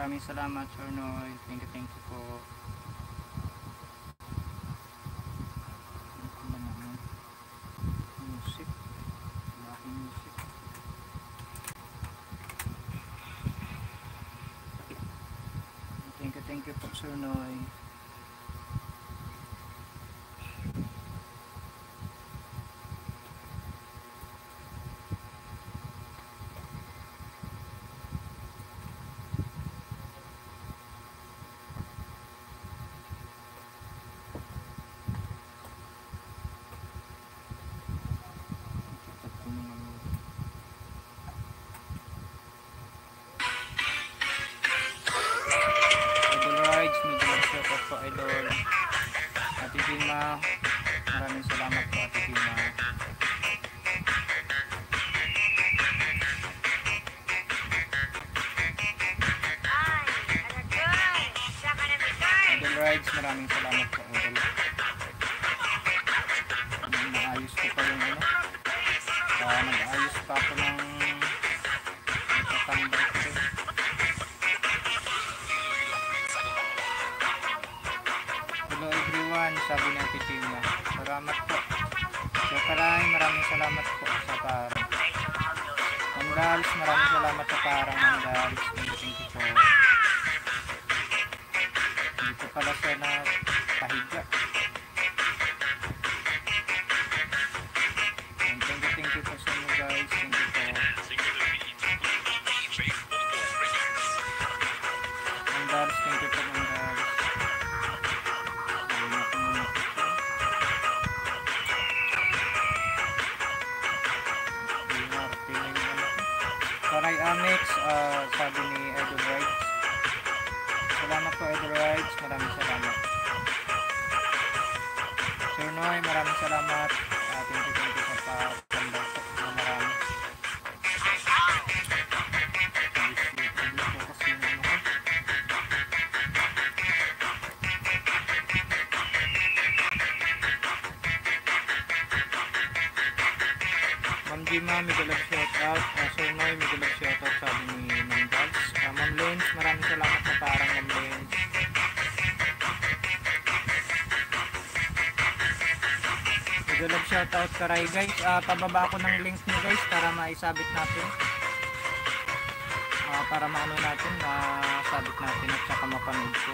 Maraming salamat, Sir Noy. Thank you, thank you po. Ano? Thank you, thank you po, Sir Noy. Idol. Ate Tima, maraming salamat po Ate Tima. Maraming salamat sa parang Mandals. Thank karay guys. Uh, pababa ako ng link niyo guys para maisabit natin. Uh, para maano natin, masabit natin at saka mapanood ko.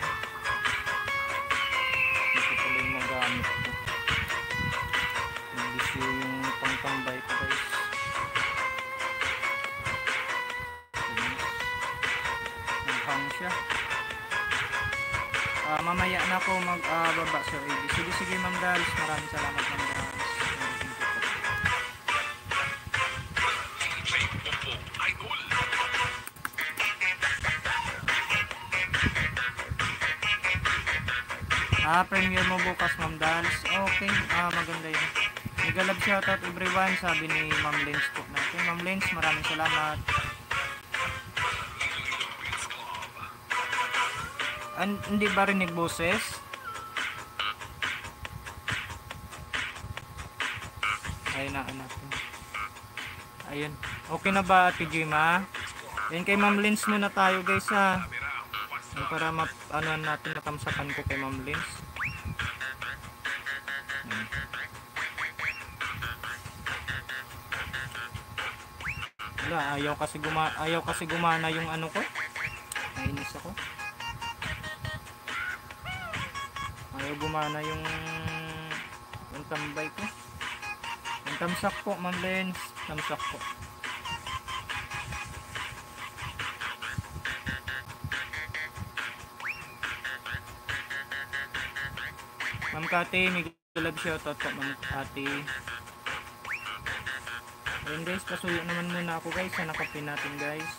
Ito pala yung magamit ko. Nag-issue yung pangtambay ko guys. Naghang siya. Ah, mamaya na ako magbaba Sir AD. Sige sige Ma'am Dals. Maraming salamat Ma'am Ah, premiere mo bukas, Ma'am Dals. Okay, ah, maganda yun. Love shoutout everyone, sabi ni Ma'am Lens po natin. Ma'am Lens, maraming salamat. An hindi ba rinig boses? Ayun na, natin. Ayun. Okay na ba, Ate Jima? Yan kay Ma'am Lens muna tayo, guys, ha. Yan para map ano natin natamsakan ko kay Ma'am Lens. Yan. Wala, ayaw kasi guma ayaw kasi gumana yung ano ko. Nainis ako. Ayaw gumana yung yung tambay ko. Yung tamsak po, Ma'am Lens. Tamsak po. Ma'am Kati, may gulag shoutout po, Ma'am Kati. Ayun guys, pasuyo naman muna ako guys sa nakapin natin guys.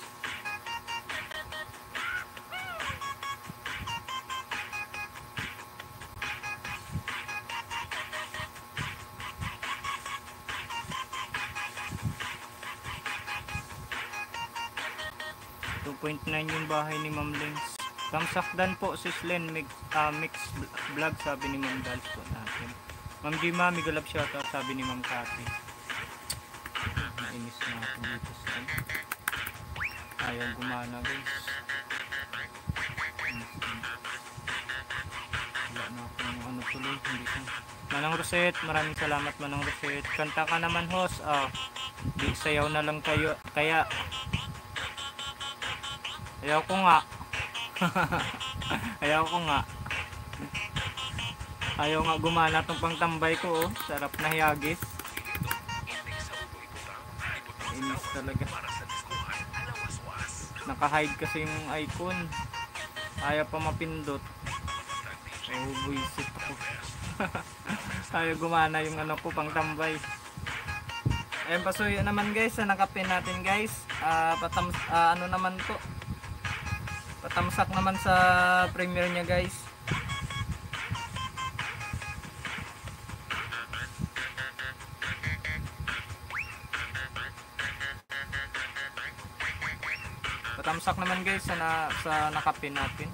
.9 yung bahay ni Ma'am Lens. Kamsakdan po si Slen ah, mix, uh, mix vlog sabi ni Ma'am Dals po natin. Ma'am Jima, migalab siya ka sabi ni Ma'am Cathy. Nainis na ako dito sa ano. Ayaw gumana guys. Wala na ako ng ano tuloy. Hindi ko. Manang Rosette, maraming salamat Manang Rosette. Kanta ka naman host. Oh, ah, di sayaw na lang kayo. Kaya, ayaw ko nga. ayaw ko nga. Ayaw nga gumana tong pangtambay ko oh. Sarap na hiyagis. Inis talaga. Naka-hide kasi yung icon. Ayaw pa mapindot. Oh, buisit ako. Ayaw gumana yung ano ko pang tambay. Ayun pasuyo naman guys, nakapin natin guys. Ah, patam ah, ano naman to? Patamsak naman sa premiere niya guys. Patamsak naman guys sa, na, sa nakapin natin.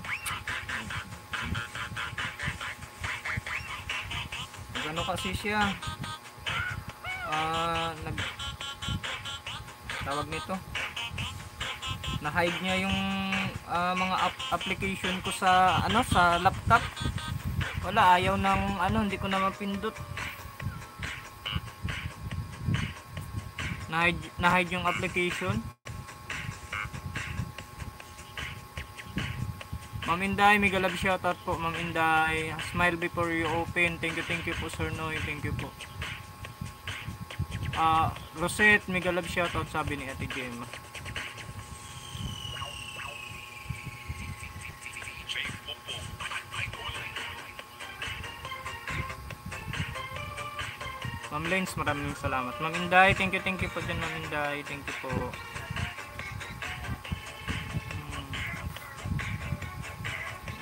Ano kasi siya? Ah, nag tawag nito. Na-hide niya yung ah, mga ap- application ko sa ano sa laptop. Wala, ayaw ng ano, hindi ko na mapindot. Na-hide, yung application. Ma'am Inday, mega love shoutout po Ma'am Inday. Smile before you open. Thank you, thank you po Sir Noy. Thank you po. Ah, Rosette, mega love shoutout sabi ni Ate Gemma. Ma'am Lens, maraming salamat. Ma'am Inday, thank you, thank you po dyan Ma'am Inday. Thank you po. Hmm.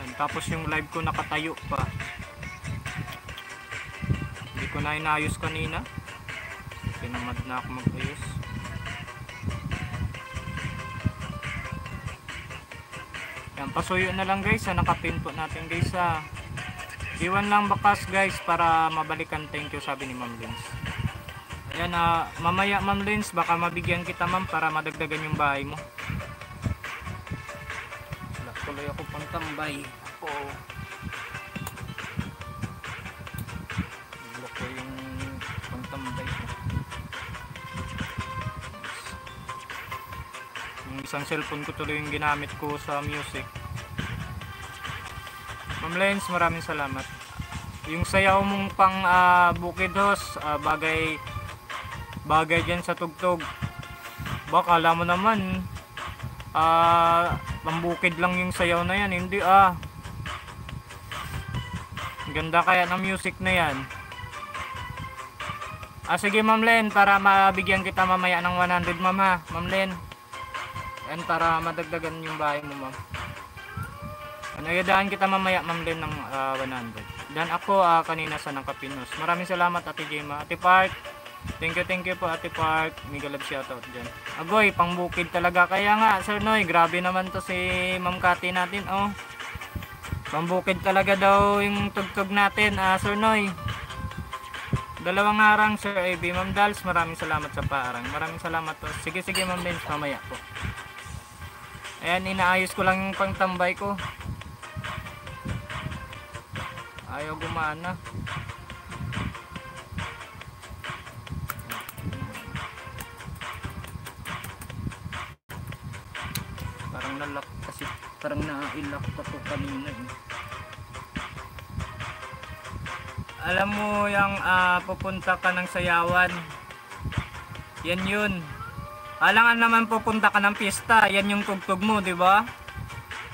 Ayan, tapos yung live ko nakatayo pa. Hindi ko na inayos kanina. Pinamad na ako mag-ayos. Yan, pasuyo na lang guys. Ha, nakapin po natin guys ha. Iwan lang bakas guys para mabalikan. Thank you sabi ni Ma'am Lins. Ayan, ah, mamaya Ma'am Lins, baka mabigyan kita ma'am para madagdagan yung bahay mo. Wala tuloy ako pang tambay. Ako. Wala ko yung pang tambay ko. Yung isang cellphone ko tuloy yung ginamit ko sa music. Ma'am Lens, maraming salamat. Yung sayaw mong pang ah, bukid host, ah, bagay bagay dyan sa tugtog. Baka alam mo naman, ah, pambukid lang yung sayaw na yan. Hindi ah. Ganda kaya ng music na yan. Ah, sige Ma'am Len, para mabigyan kita mamaya ng 100 ma'am ha. Ma'am Len. Yan, para madagdagan yung bahay mo ma'am. Yadaan kita mamaya ma'am Len ng ah, 100. Dan ako ah, kanina sa Nangkapinos. Maraming salamat Ate Gemma. Ate Park, thank you, thank you po Ate Park. Mega love shoutout dyan. Agoy, pangbukid talaga. Kaya nga, Sir Noy, grabe naman to si Ma'am Kati natin. Oh, pambukid talaga daw yung tugtog natin. Ah, Sir Noy. Dalawang harang, Sir AB. Ma'am Dals, maraming salamat sa paarang. Maraming salamat po. Sige, sige, Ma'am Benz, mamaya po. Ayan, inaayos ko lang yung pangtambay ko. Ayaw gumana. Parang nalock kasi parang na-lock pa to kanina eh. Alam mo yung ah, pupunta ka ng sayawan. Yan yun. Alangan naman pupunta ka ng pista. Yan yung tugtog mo, di ba?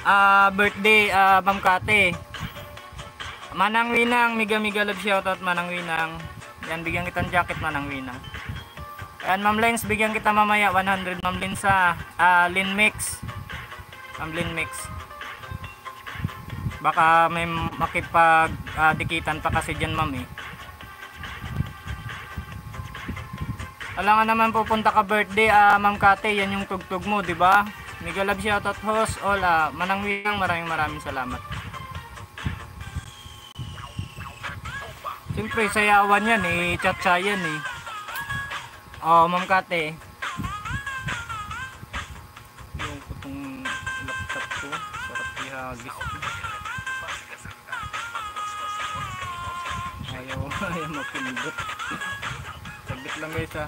Ah, birthday, ah, Ma'am Kate. Manang Winang, miga miga love shoutout Manang Winang. Yan, bigyan kitang jacket Manang Winang. Ayan, Ma'am Lens, bigyan kita mamaya 100 Ma'am Lens sa ah, Lin Mix. Ma'am Lin Mix. Baka may makipag ah, dikitan pa kasi dyan, Ma'am eh. Alangan naman pupunta ka birthday, ah, Ma'am Kate, yan yung tugtog mo, di ba? Mega love shoutout host, all, Manang Winang, maraming maraming salamat. Siyempre, sayawan yan eh. Chatsa yan eh. Oh, Ma'am Kate. Yung ko tong laptop ko. Sarap ihagis ko. Oo, ayaw mapindot. Saglit lang guys ha.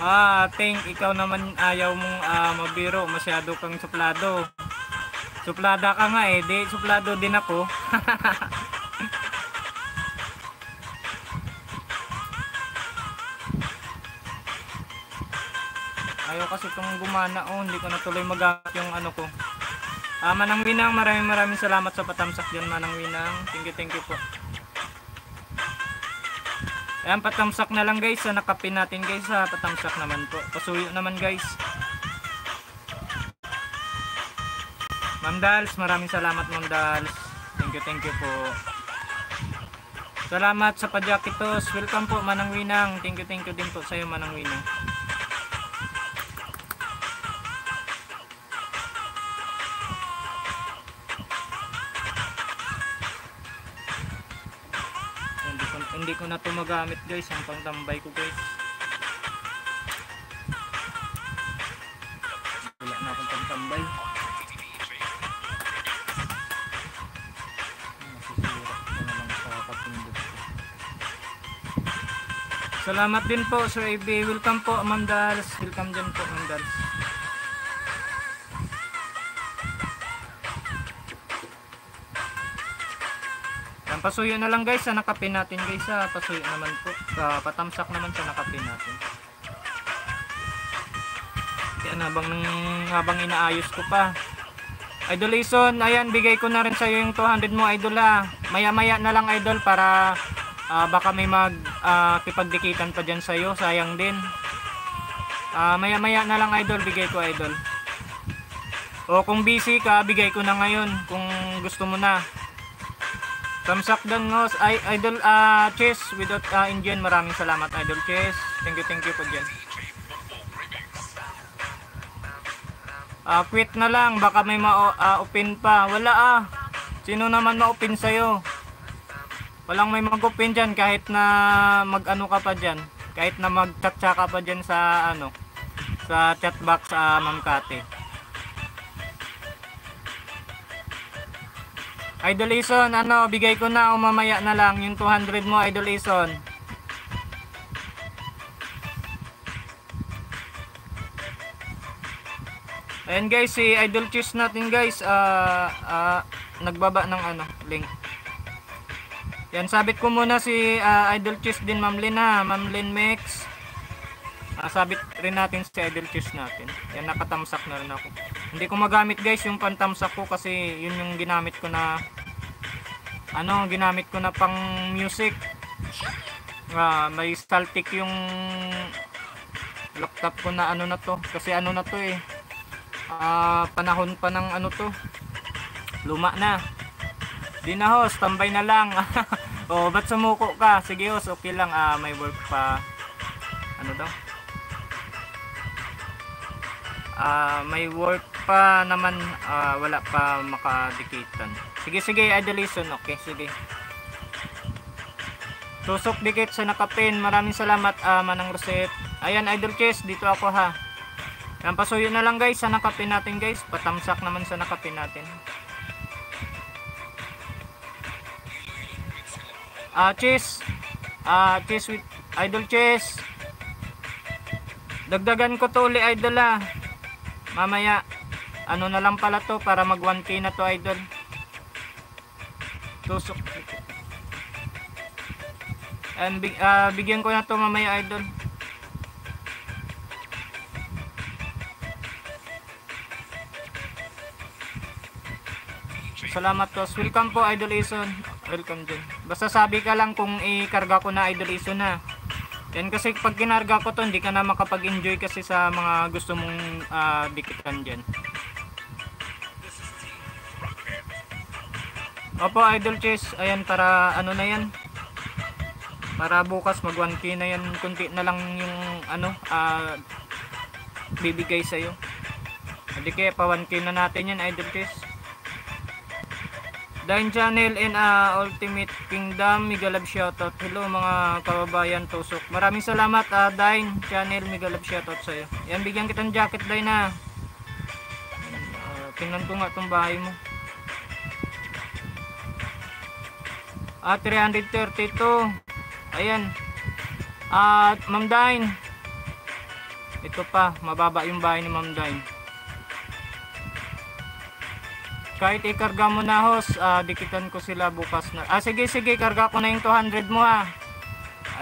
Ah, think ikaw naman ayaw mong ah, mabiro, masyado kang suplado. Suplada ka nga eh, di suplado din ako. Ayaw kasi itong gumana oh, hindi ko na tuloy magamit yung ano ko. Ah, Manang Winang, maraming maraming salamat sa patamsak dyan, Manang Winang. Thank you, thank you po. Ayan, patamsak na lang guys. Sa nakapin natin guys ha. Patamsak naman po. Pasuyo naman guys. Ma'am Dals, maraming salamat Ma'am Dals. Thank you, thank you po. Salamat sa padyakitos. Welcome po Manang Winang. Thank you, thank you din po sa iyo Manang Winang. Hindi ko, na to magamit guys. Ang pangtambay ko guys. Wala na akong pangtambay. Salamat din po Sir AB. Welcome po Ma'am. Welcome dyan po Ma'am. Pasuyo na lang guys sa nakapin natin guys ha. Pasuyo naman po. Sa patamsak naman sa nakapin natin. Yan habang, habang inaayos ko pa. Idol Ison, ayan bigay ko na rin sa iyo yung 200 mo idol ha. Maya maya na lang idol para ah, baka may mag ah, kipagdikitan pa dyan sa iyo. Sayang din. Ah, maya maya na lang idol bigay ko idol. O kung busy ka, bigay ko na ngayon kung gusto mo na. Tamsak dan ngos ay idol ah Chess without ah, Indian maraming salamat idol Chess. Thank you thank you po diyan. Ah quit na lang baka may ma-open pa. Wala ah. Sino naman ma-open sa Walang may mag-open diyan kahit na mag-ano ka pa diyan. Kahit na mag-chat ka pa diyan sa ano sa chat box sa Ma'am Kate. Idol ano, bigay ko na o mamaya na lang yung 200 mo, Idol Ison. Ayan guys, si Idol Cheese natin guys, ah ah, nagbaba ng ano, link. Yan, sabit ko muna si ah, Idol Cheese din, Ma'am Lynn ha, Ma'am Lynn Mix. Ah, sabit rin natin si Idol Cheese natin. Yan, nakatamsak na rin ako. Hindi ko magamit guys yung pantamsak ko kasi yun yung ginamit ko na ano, ginamit ko na pang music. Ah, may staltic yung laptop ko na ano na to kasi ano na to eh. Ah, panahon pa ng ano to. Luma na. Di na host, tambay na lang. oh, ba't sumuko ka? Sige host, okay lang. Ah, may work pa. Ano daw? Ah, may work pa naman ah, wala pa makadikitan. Sige sige, Idolison. Okay, sige. Tusok dikit sa nakapin. Maraming salamat ah, Manang Roset. Ayan, Idol Chess, dito ako ha. Yan, pasuyo na lang guys sa nakapin natin guys. Patamsak naman sa nakapin natin. Ah, Chess. Ah, Chess with Idol Chess. Dagdagan ko to uli idol ah. Mamaya ano na lang pala to para mag 1k na to idol. Tusok. And big, ah, bigyan ko na to mamaya idol. Salamat to. Welcome po Idol Ison. Welcome din. Basta sabi ka lang kung i-karga ko na Idol Ison na. Yan kasi pag kinarga ko to, hindi ka na makapag-enjoy kasi sa mga gusto mong ah, dikitan dyan. Opo, Idol Chess. Ayan, para ano na yan. Para bukas mag 1k na yan. Kunti na lang yung ano, ah, bibigay sa'yo. Hindi kaya pa 1k na natin yan, Idol Chess. Dine Channel and ah, Ultimate Kingdom, mega love shoutout. Hello mga kababayan tusok. Maraming salamat ah, Dine Channel, mega love shoutout sa iyo. Yan bigyan kitang jacket Dine na. tingnan ko nga tong bahay mo. Ah, 332. Ayan. At Ma'am Dine. Ito pa, mababa yung bahay ni Ma'am Dine. Kahit ikarga mo na hos, ah, dikitan ko sila bukas na. Ah, sige, sige, karga ko na yung 200 mo ha.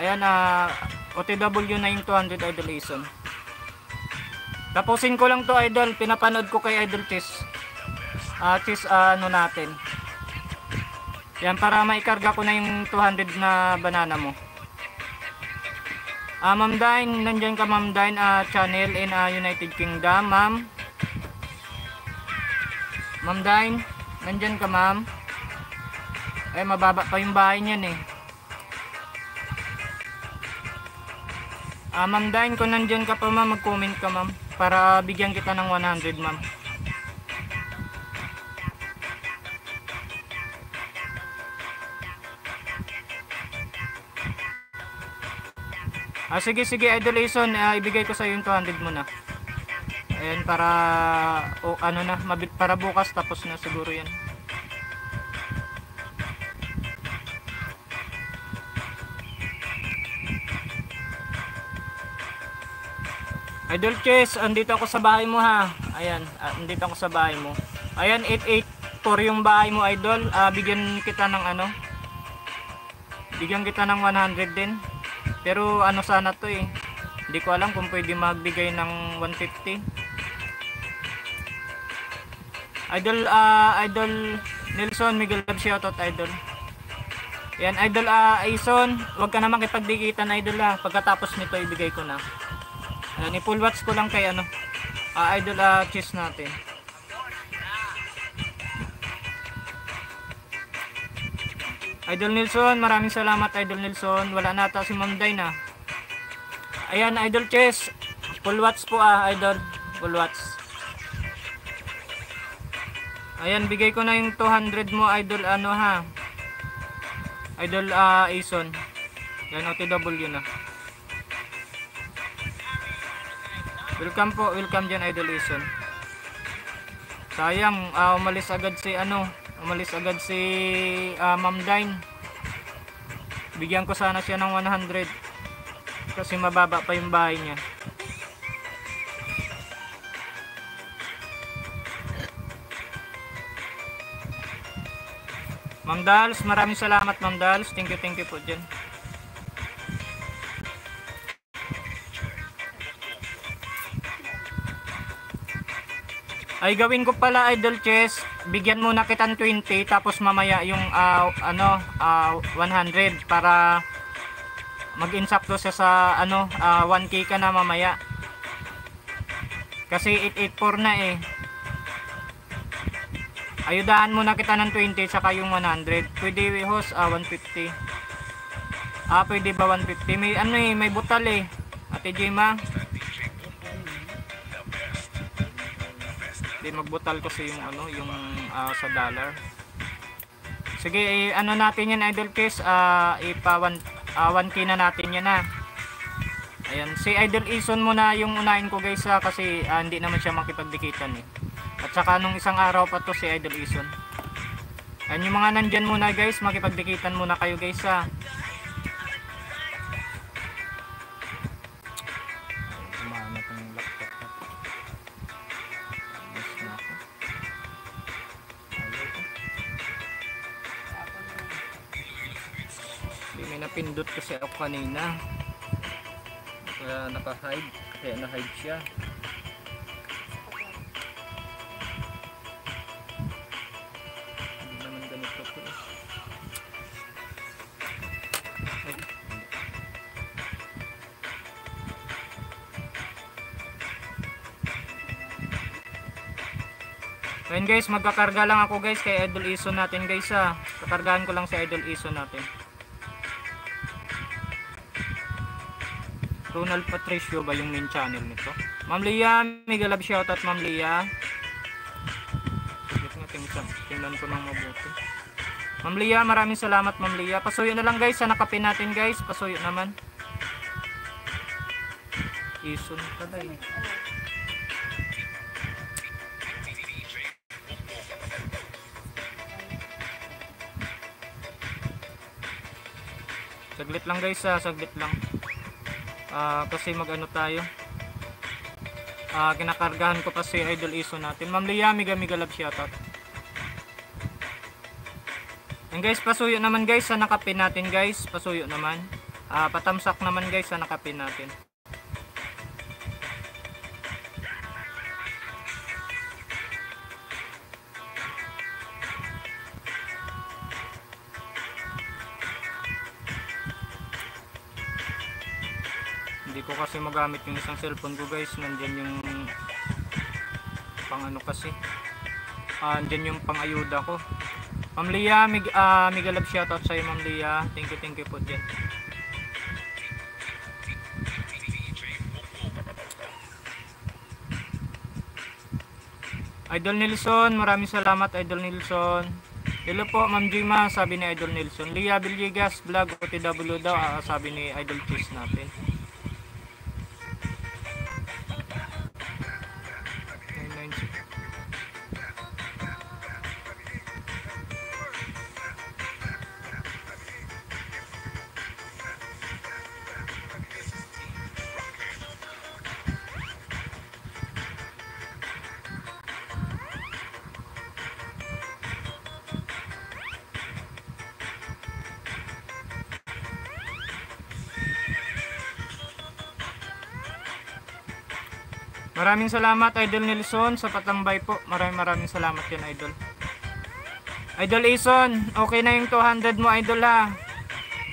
Ayan, ah, OTW na yung 200 Idol. Tapusin ko lang to Idol, pinapanood ko kay Idol Chis. Ah, Chis, ah, ano natin. Yan, para maikarga ko na yung 200 na banana mo. Ah, Ma'am Dine, nandyan ka Ma'am Dine, ah, channel in ah, United Kingdom, Ma'am. Ma'am Dine, nandyan ka Ma'am. Eh, mababa pa yung bahay niyan eh. Ah, Ma'am Dine, kung nandyan ka pa Ma'am, mag-comment ka Ma'am. Para bigyan kita ng 100 Ma'am. Ah, sige, sige, Idol Ison, ah, ibigay ko sa yung 200 mo na. Ayan, para, o ano na, mabit, para bukas, tapos na siguro yan. Idol Chess, andito ako sa bahay mo ha. Ayan, ah, andito ako sa bahay mo. Ayan, 884 yung bahay mo, Idol. Ah, bigyan kita ng ano, bigyan kita ng 100 din. Pero ano sana to eh. Hindi ko alam kung pwede magbigay ng 150. Idol ah Idol Nelson Miguel Love shoutout Idol. Yan Idol ah Aison, wag ka naman kipagdikitan Idol ah. Pagkatapos nito ibigay ko na. Ayan, i-full watch ko lang kay ano. Ah, Idol ah cheese natin. Idol Nelson, maraming salamat Idol Nelson. Wala na ata si Ma'am Day na. Ayan, Idol Chess. Full watch po ah, Idol. Full watch. Ayan, bigay ko na yung 200 mo, Idol ano ha. Idol ah Aison. Yan, OTW na. Welcome po, welcome dyan Idol Aison. Sayang, ah, umalis agad si ano, umalis agad si ah, Ma'am Dine. Bigyan ko sana siya ng 100 kasi mababa pa yung bahay niya. Ma'am Dals, maraming salamat Ma'am Dals. Thank you, thank you po dyan. Ay gawin ko pala idol chess, bigyan muna kitang 20 tapos mamaya yung ah, ano ah, 100 para mag-insakto siya sa ano ah, 1k ka na mamaya. Kasi 884 na eh. Ayudahan muna kita ng 20 saka yung 100. Pwede host ah, 150. Ah, pwede ba 150? May ano eh, may butal eh. Ate Jema. Di magbutal kasi yung ano, yung ah, sa dollar. Sige, eh, ano natin yan Idol Case, ah ipa 1 ah, 1k na natin yan ha. Ayan, si Idol Ison muna yung unahin ko guys ha, kasi ah, hindi naman siya makipagdikitan eh. At saka nung isang araw pa to si Idol Ison. Ayan yung mga nandyan muna guys, makipagdikitan muna kayo guys ha. May napindot kasi ako kanina. Kaya naka-hide. Kaya na-hide siya. Guys, magkakarga lang ako guys kay Idol Ison natin guys ha. Kakargahan ko lang si Idol Ison natin. Ronald Patricio ba yung main channel nito? Ma'am Lia, mega love shoutout Ma'am Lia. Tingnan, ko ng mabuti. Ma'am Lia, maraming salamat Ma'am Lia. Pasuyo na lang guys sa nakapin natin guys. Pasuyo naman. Ison pala eh. Saglit lang guys ha, saglit lang. Ah, kasi mag-ano tayo. Ah, kinakargahan ko pa si Idol Iso natin. Ma'am Lia, miga miga love shoutout. And guys, pasuyo naman guys sa nakapin natin guys. Pasuyo naman. Ah, patamsak naman guys sa nakapin natin. Ko kasi magamit yung isang cellphone ko guys. Nandyan yung pang ano kasi. Ah, nandyan yung pang ayuda ko. Ma'am Lia, mig, ah, migalab shoutout sa'yo Ma'am Lia. Thank you, thank you po dyan. Idol Nilson, maraming salamat Idol Nilson. Hello po Ma'am Jima, sabi ni Idol Nilson. Lia Villegas, vlog OTW daw, ah, sabi ni Idol Cheese natin. Maraming salamat Idol Nelson sa patambay po. Maraming maraming salamat yan Idol. Idol Ison, okay na yung 200 mo Idol ha.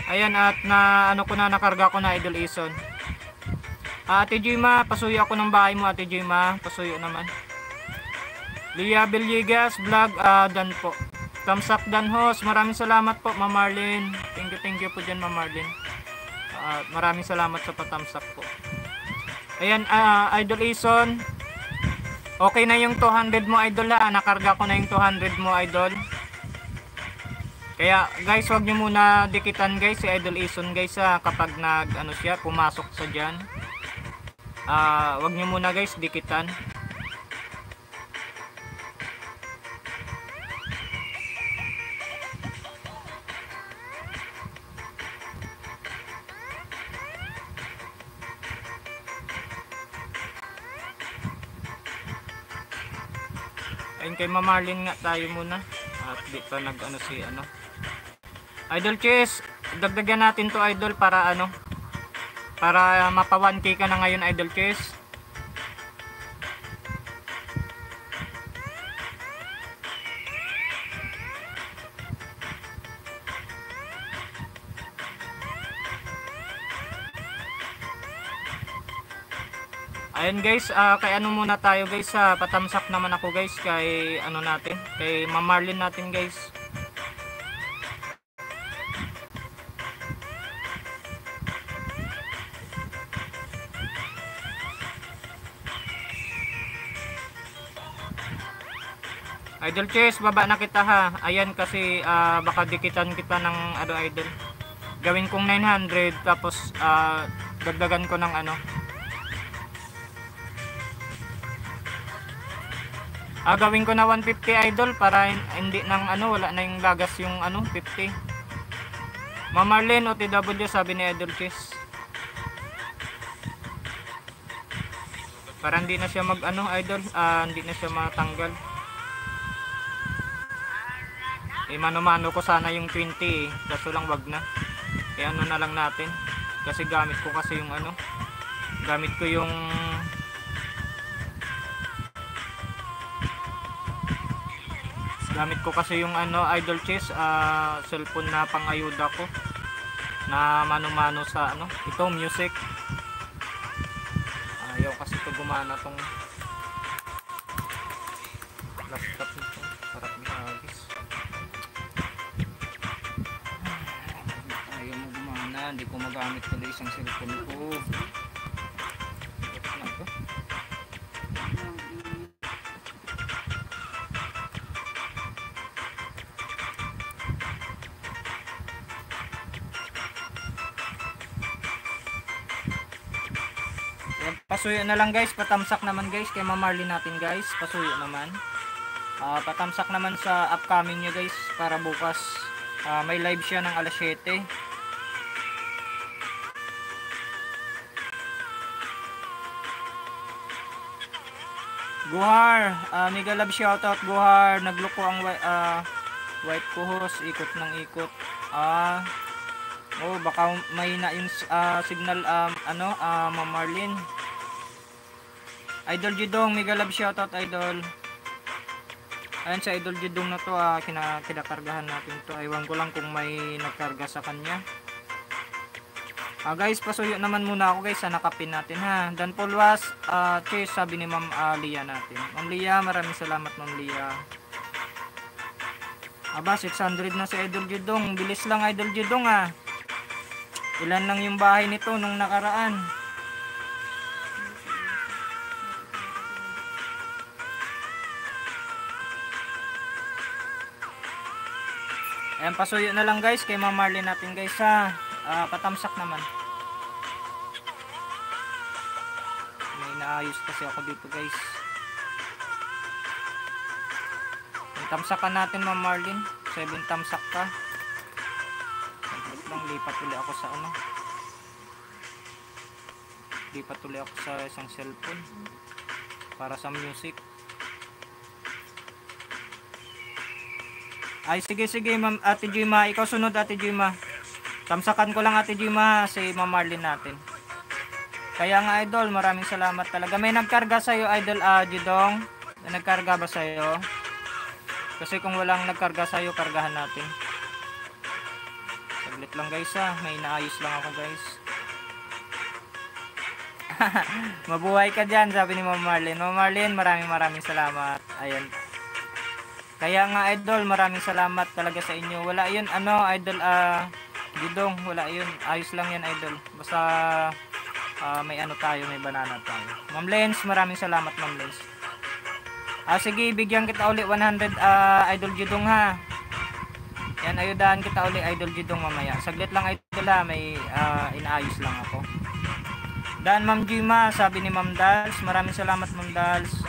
Ayan at na ano ko na nakarga ko na Idol Ison. Ate Jima, pasuyo ako ng bahay mo Ate Jima. Pasuyo naman. Lia Villegas vlog ah dan po. Thumbs up dan host. Maraming salamat po Ma'am Marlene. Thank you thank you po diyan Ma'am Marlene. Ah, maraming salamat sa pa-thumbs up po. Ayan, ah, Idol Ison. Okay na yung 200 mo, Idol ha. Nakarga ko na yung 200 mo, Idol. Kaya, guys, wag nyo muna dikitan, guys, si Idol Ison, guys, ha. Kapag nag, ano siya, pumasok sa dyan. Ah, wag nyo muna, guys, dikitan. Ayun kay Mamarlin nga tayo muna. At di pa nag ano si ano. Idol Chess, dagdagan natin to idol para ano. Para mapa 1k ka na ngayon Idol Chess. Ayun guys, ah, kay ano muna tayo guys, sa patamsak naman ako guys kay ano natin, kay Ma'am Marlin natin guys. Idol Chess, baba na kita ha. Ayan kasi ah, baka dikitan kita ng ano idol. Gawin kong 900 tapos ah, dagdagan ko ng ano Ah, gawin ko na 150 idol para hin- hindi nang ano, wala na yung lagas yung ano, 50. Ma'am Marlene, OTW, sabi ni Idol Chess. Para hindi na siya mag ano, idol, ah, hindi na siya matanggal. Eh, mano-mano ko sana yung 20 eh. Kaso lang wag na. Kaya ano na lang natin. Kasi gamit ko kasi yung ano, gamit ko yung Gamit ko kasi yung ano Idol Chess ah, cellphone na pangayuda ko. Na mano-mano sa ano ito music. Ayaw kasi ito gumana tong laptop nito sarap bihagis ayaw mo gumana hindi ko magamit tuloy isang cellphone ko pasuyo na lang guys. Patamsak naman guys kay mamarlin natin guys. Pasuyo naman. Uh, patamsak naman sa upcoming niya guys para bukas. Uh, may live siya ng alas 7 Guhar, uh, mega love shoutout Guhar, nagloko ang uh, white kuhos, ikot ng ikot. Ah, uh, oh, baka may na yung uh, signal um, ano, uh, Ma'am Marlene. Idol Judong, mega love shoutout Idol. Ayan sa Idol Judong na to, ah, kina, kinakargahan natin to. Ewan ko lang kung may nagkarga sa kanya. Ah guys, pasuyo naman muna ako guys sa nakapin natin ha. Dan Pulwas, ah cheers sabi ni Ma'am ah, Lia natin. Ma'am Lia, maraming salamat Ma'am Lia. Aba, 600 na si Idol Judong. Bilis lang Idol Judong ah. Ilan lang yung bahay nito nung nakaraan. Ayan, pasuyo na lang guys kay Ma'am Marlene natin guys ha. Ah, patamsak naman. May naayos kasi ako dito guys. Yung tamsakan natin Ma'am Marlene. 7 tamsak ka. Saglit lang, lipat ulit ako sa ano. Lipat ulit ako sa isang cellphone. Para sa music. Ay, sige, sige, ma'am, Ate Jima. Ikaw sunod, Ate Jima. Tamsakan ko lang, Ate Jima, si Ma'am Marlene natin. Kaya nga, Idol, maraming salamat talaga. May nagkarga sa'yo, Idol uh, Jidong. Nagkarga ba sa'yo? Kasi kung walang nagkarga sa'yo, kargahan natin. Saglit lang, guys, ha. May inaayos lang ako, guys. Mabuhay ka dyan, sabi ni Ma'am Marlene. Ma'am Marlene, maraming maraming salamat. Ayan. Kaya nga idol, maraming salamat talaga sa inyo. Wala 'yun ano, idol ah Gidong, wala 'yun. Ayos lang 'yan idol. Basta ah, may ano tayo, may banana tayo. Ma'am Lens, maraming salamat Ma'am Lens. Ah sige, bigyan kita uli 100 ah, idol Gidong ha. Yan, ayudahan kita uli idol Gidong mamaya. Saglit lang idol ha, may ah, inaayos lang ako. Dan Ma'am Jima, sabi ni Ma'am Dals. Maraming salamat Ma'am Dals.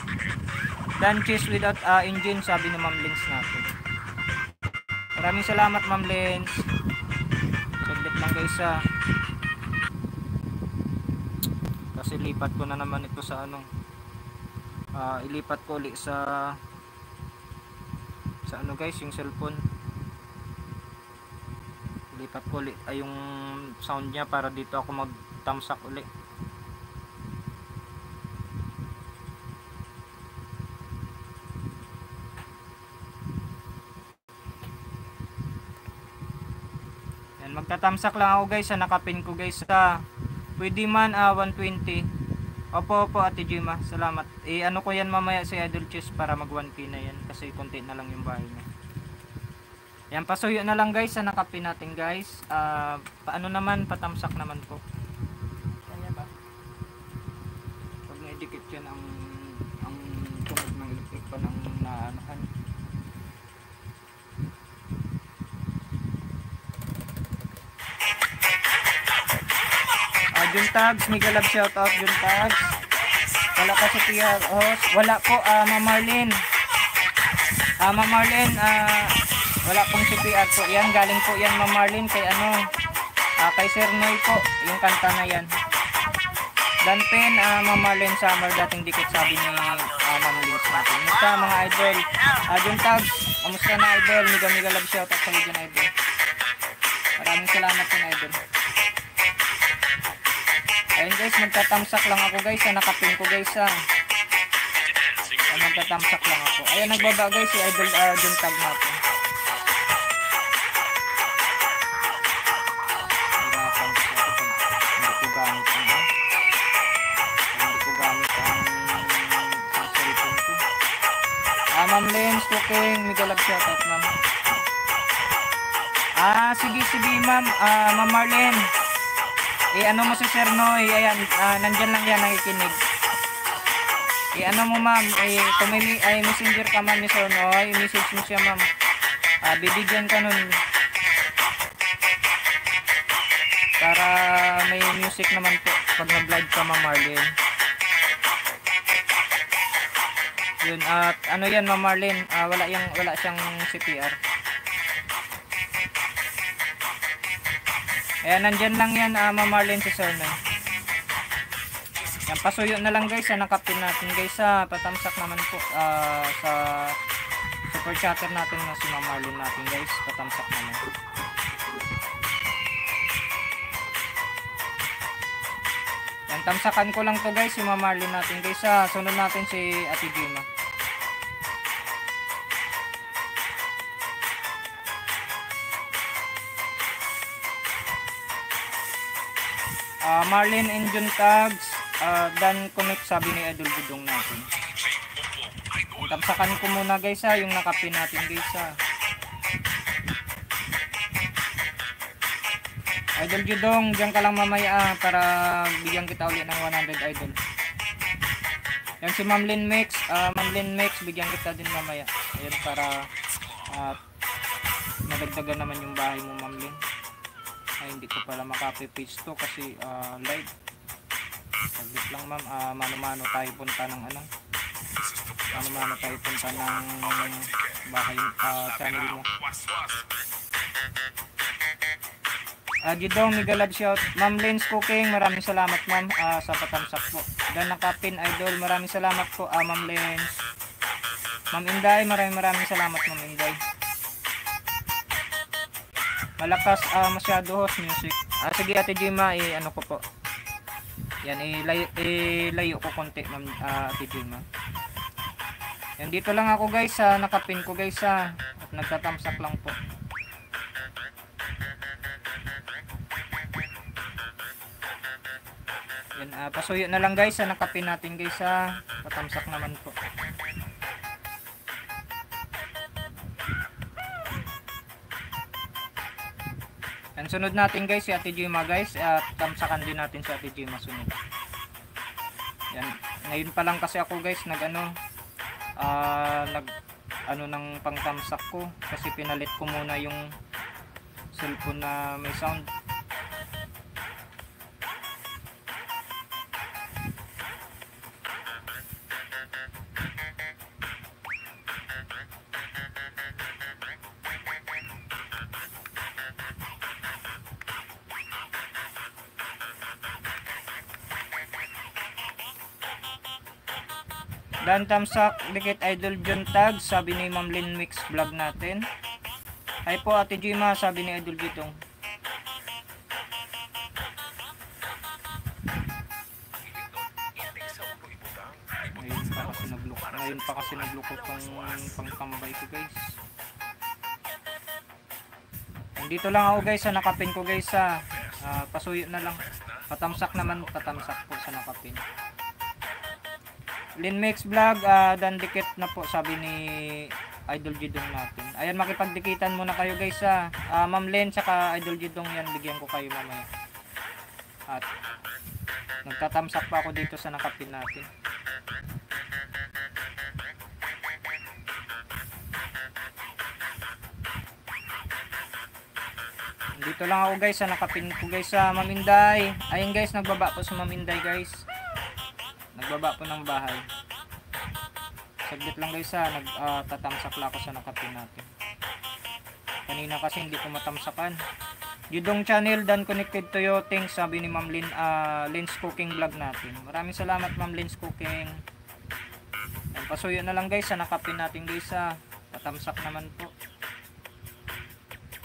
Dan cheese without uh, engine, sabi ni Ma'am Lens natin. Maraming salamat Ma'am Lens. Saglit lang guys ha. Kasi lipat ko na naman ito sa ano. Uh, ilipat ko ulit sa sa ano guys, yung cellphone. Ilipat ko ulit ay yung sound niya para dito ako mag-thumbs up ulit. Magtatamsak lang ako guys sa nakapin ko guys sa pwede man ah, 120. Opo opo Ate Jima, salamat. Eh ano ko yan mamaya si Idol Cheese para mag 1K na yan kasi konti na lang yung bahay niya. Yan pasuyo na lang guys sa nakapin natin guys. Ah, paano naman patamsak naman po. Kanya ba? Pag na-edikit yan ang ang tunog ng electric pa ng naanahan. Ah, Jun Tags, mega love shoutout Jun. Wala ka sa PR host. Wala po, ah, Ma'am Marlene. Ah, Ma'am Marlene, ah, wala pong CPR po. Yan, galing po yan Ma'am Marlene kay ano, ah, kay Sir Noy po, yung kanta na yan. Dan Pen, ah, Ma'am Marlene Summer, dating dikit sabi ni ah, Ma'am Lins natin. Musta mga idol? Ah, Jun kamusta na idol? Mega love shoutout sa iyo idol. Maraming salamat din idol. Ayun guys, magtatamsak lang ako guys. Ah, nakapin ko guys ah. Ay, magtatamsak lang ako. Ayun, nagbaba guys si Idol uh, Jun Tag natin. Sa. Ah, Ma'am Lens, cooking. Mega love shoutout, ma'am. Ah, sige, sige, ma'am. Ah, Ma'am Marlene. Eh, ano mo si Sir Noy? Ayan, ah, nandyan lang yan, nakikinig. Eh, ano mo, ma'am? Eh, kung may ay, messenger ka man ni Sir Noy, message mo siya, ma'am. Ah, bibigyan ka nun. Para may music naman po pag nag-vlog ka, ma'am Marlene. Yun, at ano yan, ma'am Marlene? Ah, wala, yung, wala siyang CPR. Ayan, nandyan lang yan, uh, Ma'am Marlene si Sir Noy. Yan, pasuyo na lang guys, sa nakapin natin guys sa patamsak naman po ah, sa super chatter natin na si Mama Marlene natin guys, patamsak naman. Yan, tamsakan ko lang to guys, si Mama Marlene natin guys sa sunod natin si Ate Gina. Marlene Engine Tags, ah, Dan Connect sabi ni Idol Gudong natin. Tamsakan ko muna guys ha, yung nakapin natin guys ha. Idol Gudong, diyan ka lang mamaya ah, para bigyan kita ulit ng 100 idol. Yan si Ma'am Lynn Mix, ah, Ma'am Lynn Mix, bigyan kita din mamaya. Ayan para ah, madagdagan naman yung bahay mo. Ay, hindi ko pala makapi-page to kasi ah, live. Saglit lang ma'am, Ah, mano-mano tayo punta ng ano. Mano-mano tayo punta ng bahay ah, channel mo. Ah, Jidong, mega love shout. Ma'am Lens Cooking, maraming salamat ma'am ah, sa patamsak po. Dan Nakapin Idol, maraming salamat po ah, Ma'am Lens. Ma'am Inday, maraming maraming salamat Ma'am Inday. Malakas ah, masyado host music. Ah, sige Ate Jima, eh, ano ko po. Yan, ilayo, ilayo ko konti Ma'am ah, Ate Jima. Yan, dito lang ako guys sa nakapin ko guys sa at nagtatamsak lang po. Yan, ah, pasuyo na lang guys sa nakapin natin guys sa patamsak naman po. Yan, sunod natin guys si Ate Jima guys at tamsakan din natin si Ate Jima sunod. Yan, ngayon pa lang kasi ako guys nag ano ah, nag ano ng pangtamsak ko kasi pinalit ko muna yung cellphone na may sound. Dan Tamsak, Dikit Idol John Tag, sabi ni Ma'am Lynn Mix vlog natin. Hi po Ate Jima, sabi ni Idol Gitong. Ngayon pa kasi nagluk ngayon pa kasi naglukot tong pangtambay ko guys. Nandito lang ako guys sa nakapin ko guys sa ah, pasuyo na lang. Patamsak naman, patamsak po sa nakapin. Linmix vlog, ah, dan dikit na po sabi ni Idol Jidong natin. Ayan, makipagdikitan muna kayo guys sa ah, Ma'am Len saka Idol Jidong yan, bigyan ko kayo mamaya. At nagtatamsak pa ako dito sa nakapin natin. Dito lang ako guys sa nakapin ko guys sa Maminday. Ayun guys, nagbaba po sa Maminday guys. Nagbaba po ng bahay. Saglit lang guys ha, nagtatamsak lang ako sa nakapin natin. Kanina kasi hindi ko matamsakan. Yudong channel dan connected to you. Thanks sabi ni Ma'am Lin, ah, Lins Cooking vlog natin. Maraming salamat Ma'am Lins Cooking. Pasuyo na lang guys sa nakapin natin guys ha. Tatamsak naman po.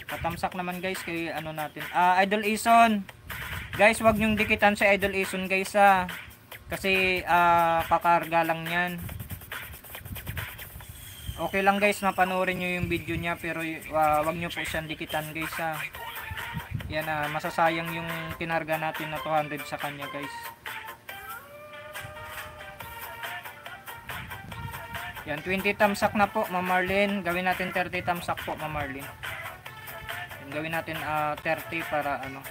Tatamsak naman guys kay ano natin. Ah, Idol Ison. Guys, wag nyong dikitan sa Idol Ison guys ha. Kasi ah, kakarga lang 'yan. Okay lang guys, mapanoorin nyo yung video niya pero uh, wag nyo po siyang dikitan guys ha. Yan na, masasayang yung kinarga natin na 200 sa kanya guys. Yan, 20 tamsak na po, Ma'am Marlene. Gawin natin 30 tamsak po, Ma'am Marlene. Yan, gawin natin ah, 30 para ano,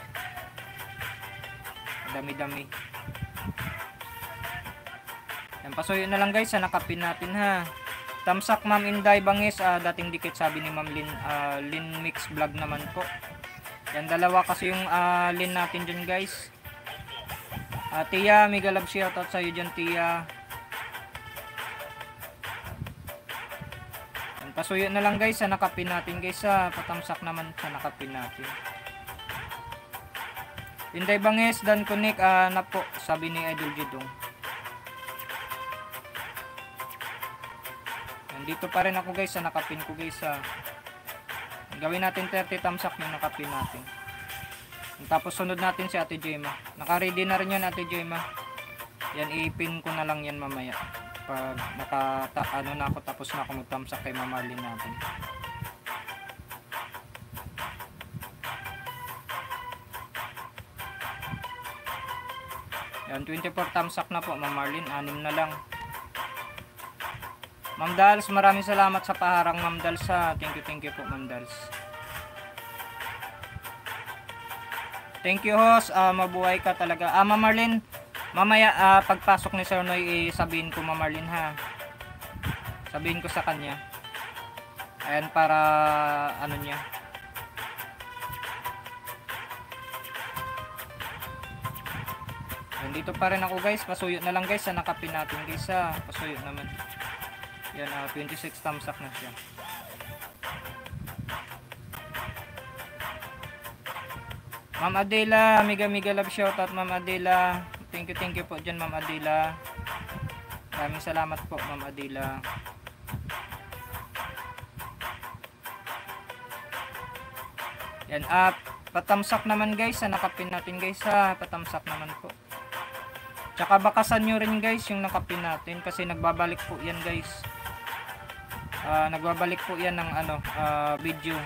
dami-dami. Yan, pasuyo na lang guys, sa nakapin natin ha. Tamsak Ma'am Inday Bangis, ah, dating dikit sabi ni Ma'am Lin, ah, Lin Mix Vlog naman po. Yan, dalawa kasi yung ah, Lin natin dyan guys. Ah, Tia, mega love shoutout sa iyo dyan Tia. Yan, pasuyo na lang guys sa nakapin natin guys sa patamsak naman sa nakapin natin. Inday Bangis, Dan Kunik, ah, na po, sabi ni Idol Jidong. Nandito pa rin ako guys sa nakapin ko guys sa Gawin natin 30 thumbs up yung nakapin natin. Tapos sunod natin si Ate Jema. Naka-ready na rin yan Ate Jema. Yan ipin ko na lang yan mamaya. Pag naka ano na ako tapos na ako mag-thumbs up kay Mama Marlene natin. Yan 24 thumbs up na po Ma'am Marlene, anim na lang. Ma'am Dals, maraming salamat sa paharang Ma'am Dals ha. Thank you, thank you po Ma'am Dals. Thank you host, Ah, mabuhay ka talaga. Ah, Ma'am Marlene, mamaya ah, pagpasok ni Sir Noy, eh, sabihin ko Ma'am Marlene ha. Sabihin ko sa kanya. Ayan para ano niya. Nandito pa rin ako guys, pasuyo na lang guys sa nakapin natin guys ha. Pasuyo naman. Yan, ah, 26 thumbs up na siya. Ma'am Adela, mega mega love shoutout Ma'am Adela. Thank you, thank you po dyan Ma'am Adela. Maraming salamat po Ma'am Adela. Yan, ah, patamsak naman guys, nakapin natin guys ha, patamsak naman po. Tsaka bakasan nyo rin guys yung nakapin natin kasi nagbabalik po yan guys. Ah, nagbabalik po yan ng ano, ah, video.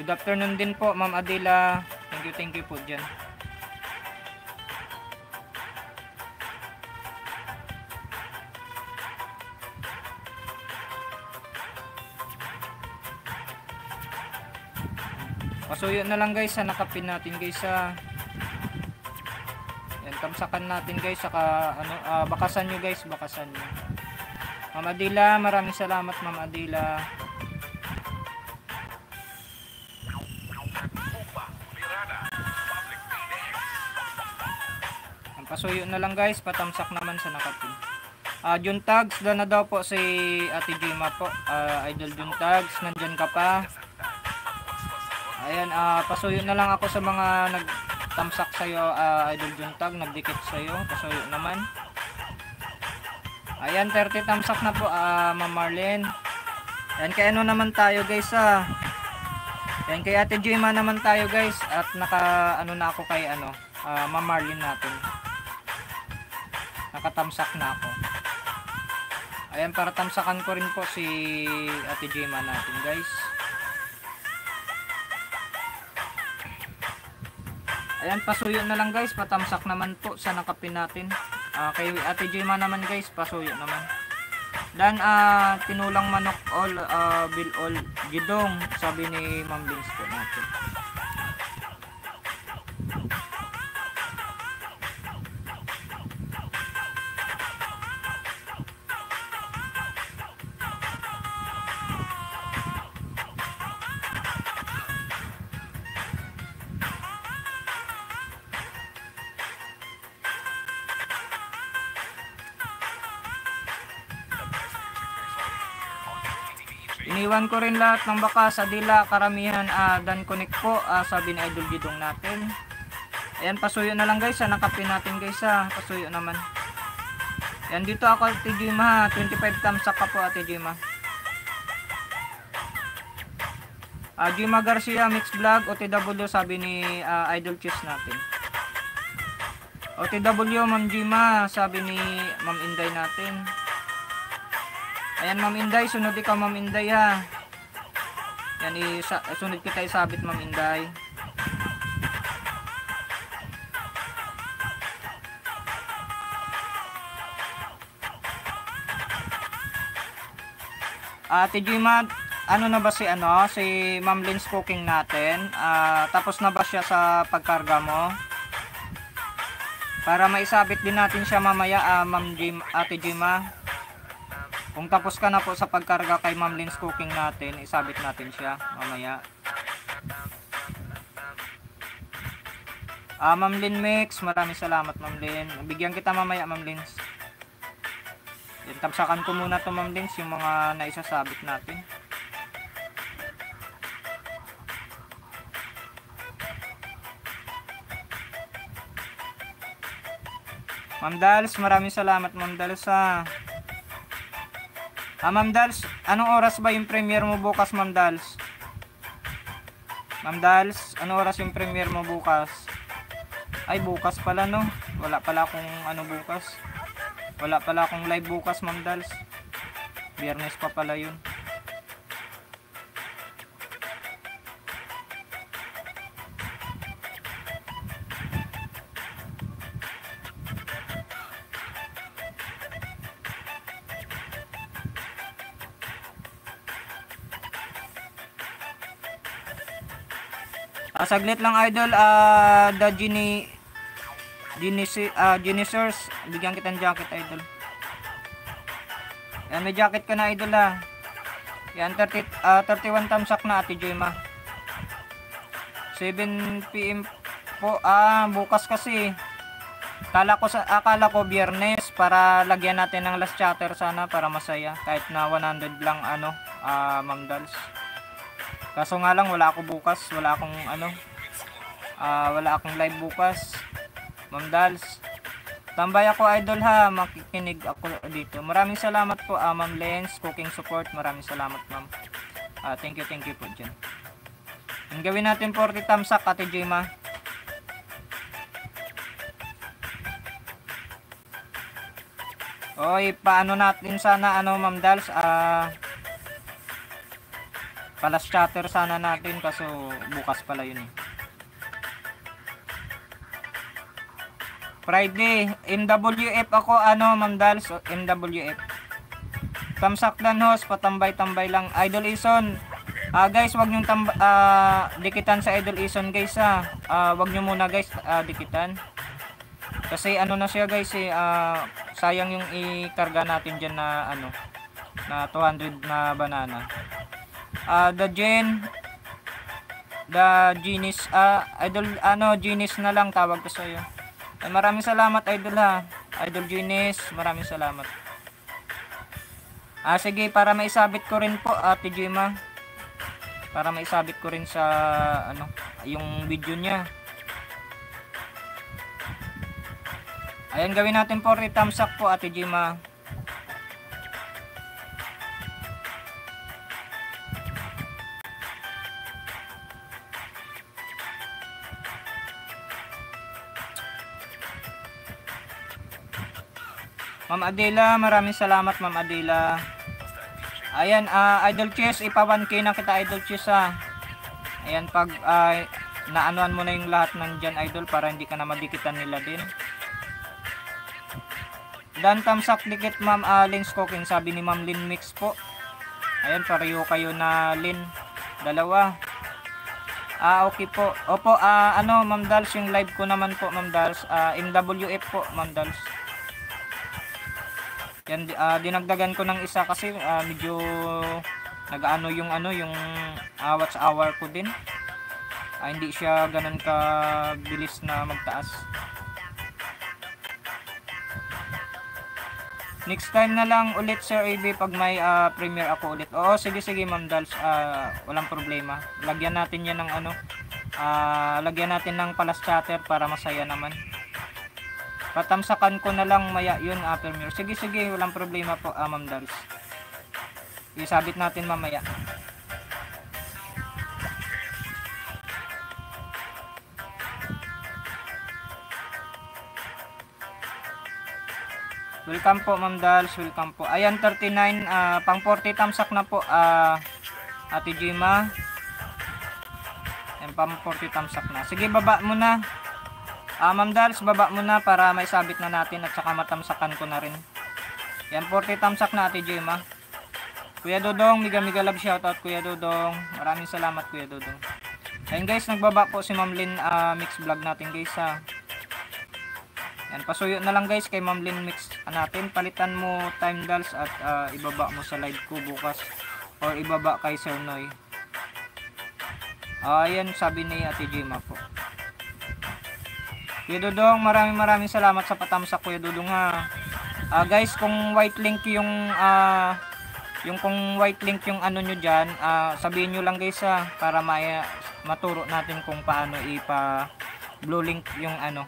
Good afternoon din po Ma'am Adela. Thank you, thank you po dyan. Pasuyo na lang guys sa nakapin natin guys sa Yan kamsakan natin guys saka ano ah, bakasan nyo guys bakasan nyo. Ma'am Adila, maraming salamat Ma'am Adila. Ang pasuyo na lang guys, patamsak naman sa nakapin. Ah, Jun Tags, doon na daw po si Ate Jima po. Ah, Idol Jun Tags, nandyan ka pa. Ayan, ah, pasuyo na lang ako sa mga nagtamsak sa'yo, ah, Idol Juntag, nagdikit sa'yo, pasuyo naman. Ayan, 30 tamsak na po, ah, Ma'am Marlene. Ayan, kay ano naman tayo guys, ah. Ayan, kay Ate Jima naman tayo guys, at naka, ano na ako kay, ano, ah, Ma'am Marlene natin. Nakatamsak na ako. Ayan, para tamsakan ko rin po si Ate Jima natin guys. Ayan, pasuyo na lang guys. Patamsak naman po sa nakapin natin. Ah, kay Ate Jema naman guys, pasuyo naman. Dan, ah, tinulang manok all, ah, bill all, gidong, sabi ni Ma'am Vince po natin. Iniwan ko rin lahat ng baka sa dila, karamihan ah, dan connect po, ah, sabi ni Idol Gidong natin. Ayan, pasuyo na lang guys, ah, nakapin natin guys ha, pasuyo naman. Ayan, dito ako Ate Jima ha, 25 thumbs up po Ate Jima. Ah, Jima Garcia, Mix Vlog, OTW, sabi ni ah, Idol Cheese natin. OTW, Ma'am Jima, sabi ni Ma'am Inday natin. Ayan, Ma'am Inday, sunod ikaw, Ma'am Inday, ha. Yan, isa, sunod kita isabit, Ma'am Inday. Ate Jima, ano na ba si ano, si Ma'am Lynn's cooking natin? Ah, tapos na ba siya sa pagkarga mo? Para maisabit din natin siya mamaya, ah, Ma'am Jim, Ate Jima. Kung tapos ka na po sa pagkarga kay Ma'am Lynn's cooking natin, isabit natin siya mamaya. Ah, Ma'am Lynn Mix, maraming salamat Ma'am Lynn. Bigyan kita mamaya Ma'am Lynn. Yan, tamsakan ko muna to Ma'am Lynn, yung mga naisasabit natin. Ma'am Dals, maraming salamat Ma'am Dals ha. Ah, Ma'am Dals, anong oras ba yung premiere mo bukas, Ma'am Dals? Ma'am Dals, anong oras yung premiere mo bukas? Ay, bukas pala, no? Wala pala akong ano bukas. Wala pala akong live bukas, Ma'am Dals. Biyernes pa pala yun. Saglit lang idol, ah the Genie Genesis ah Genisers, bigyan kita ng jacket idol. Yan, may jacket ka na idol ah. Yan 30 ah 31 tamsak na Ate Joyma. 7 PM po ah bukas kasi. Kala ko sa akala ko biyernes para lagyan natin ng last chatter sana para masaya kahit na 100 lang ano ah Ma'am Dals. Kaso nga lang wala ako bukas, wala akong ano, ah wala akong live bukas. Ma'am Dals. Tambay ako idol ha, makikinig ako dito. Maraming salamat po ah, Ma'am Lens, cooking support. Maraming salamat ma'am. Ah, thank you, thank you po dyan. Ang gawin natin 40 thumbs up, Ate Jema. Oy, paano natin sana ano Ma'am Dals, ah Palas chatter sana natin kaso bukas pala yun eh. Friday, MWF ako ano Ma'am Dals, MWF. Tamsakdan host, patambay-tambay lang. Idol Ison, ah guys, wag niyo tamba, ah, dikitan sa Idol Ison guys ah. Ah, wag niyo muna guys ah, dikitan. Kasi ano na siya guys eh, ah, sayang yung ikarga natin diyan na ano na 200 na banana. Ah, the Gen the Genius ah idol ano Genius na lang tawag ko sa iyo. Ay, maraming salamat idol ha. Idol Genius, maraming salamat. Ah sige para maisabit ko rin po Ate Jima. Para maisabit ko rin sa ano yung video niya. Ayan gawin natin po thumbs up po Ate Jima. Ma'am Adela, maraming salamat Ma'am Adela. Ayan, ah Idol Cheese, ipa 1K na kita Idol Cheese ha. Ayan, pag uh, naanuan mo na yung lahat ng dyan Idol para hindi ka na madikitan nila din. Dan tamsak dikit Ma'am uh, Lins Cooking, sabi ni Ma'am Lin Mix po. Ayan, pareho kayo na Lin. Dalawa. Ah, okay po. Opo, ah, ano, Ma'am Dals, yung live ko naman po, Ma'am Dals. Ah, MWF po, Ma'am Dals. Yan uh, dinagdagan ko ng isa kasi uh, medyo nagaano yung ano yung uh, watch hour ko din. Uh, hindi siya ganun ka bilis na magtaas. Next time na lang ulit Sir AB pag may uh, premiere ako ulit. Oo, sige sige Ma'am Dals, uh, walang problema. Lagyan natin 'yan ng ano, uh, lagyan natin ng palas chatter para masaya naman. Patamsakan ko na lang maya yun upper mirror. Sige, sige, walang problema po, ah, Ma'am Dars. Isabit natin mamaya. Welcome po, Ma'am Dals. Welcome po. Ayan, 39. Uh, pang 40 tamsak na po, uh, Ate Jima. Ayan, pang 40 tamsak na. Sige, baba mo na. Ah, Ma'am Dals, baba mo para maisabit na natin at saka matamsakan ko na rin. Yan, 40 tamsak na Ate Gemma. Kuya Dodong, miga miga love shoutout Kuya Dodong. Maraming salamat Kuya Dodong. Ayun guys, nagbaba po si Ma'am Lynn uh, mix vlog natin guys ha. Yan, pasuyo na lang guys kay Ma'am Lynn mix natin. Palitan mo time dals at uh, ibaba mo sa live ko bukas or ibaba kay Sir Noy. Ayan, uh, sabi ni Ate Gemma po. Kuya Dudong, maraming maraming salamat sa patamsak Kuya Dudong ha. Uh, guys, kung white link yung uh, yung kung white link yung ano nyo dyan, uh, sabihin nyo lang guys ha, para maya, maturo natin kung paano ipa blue link yung ano.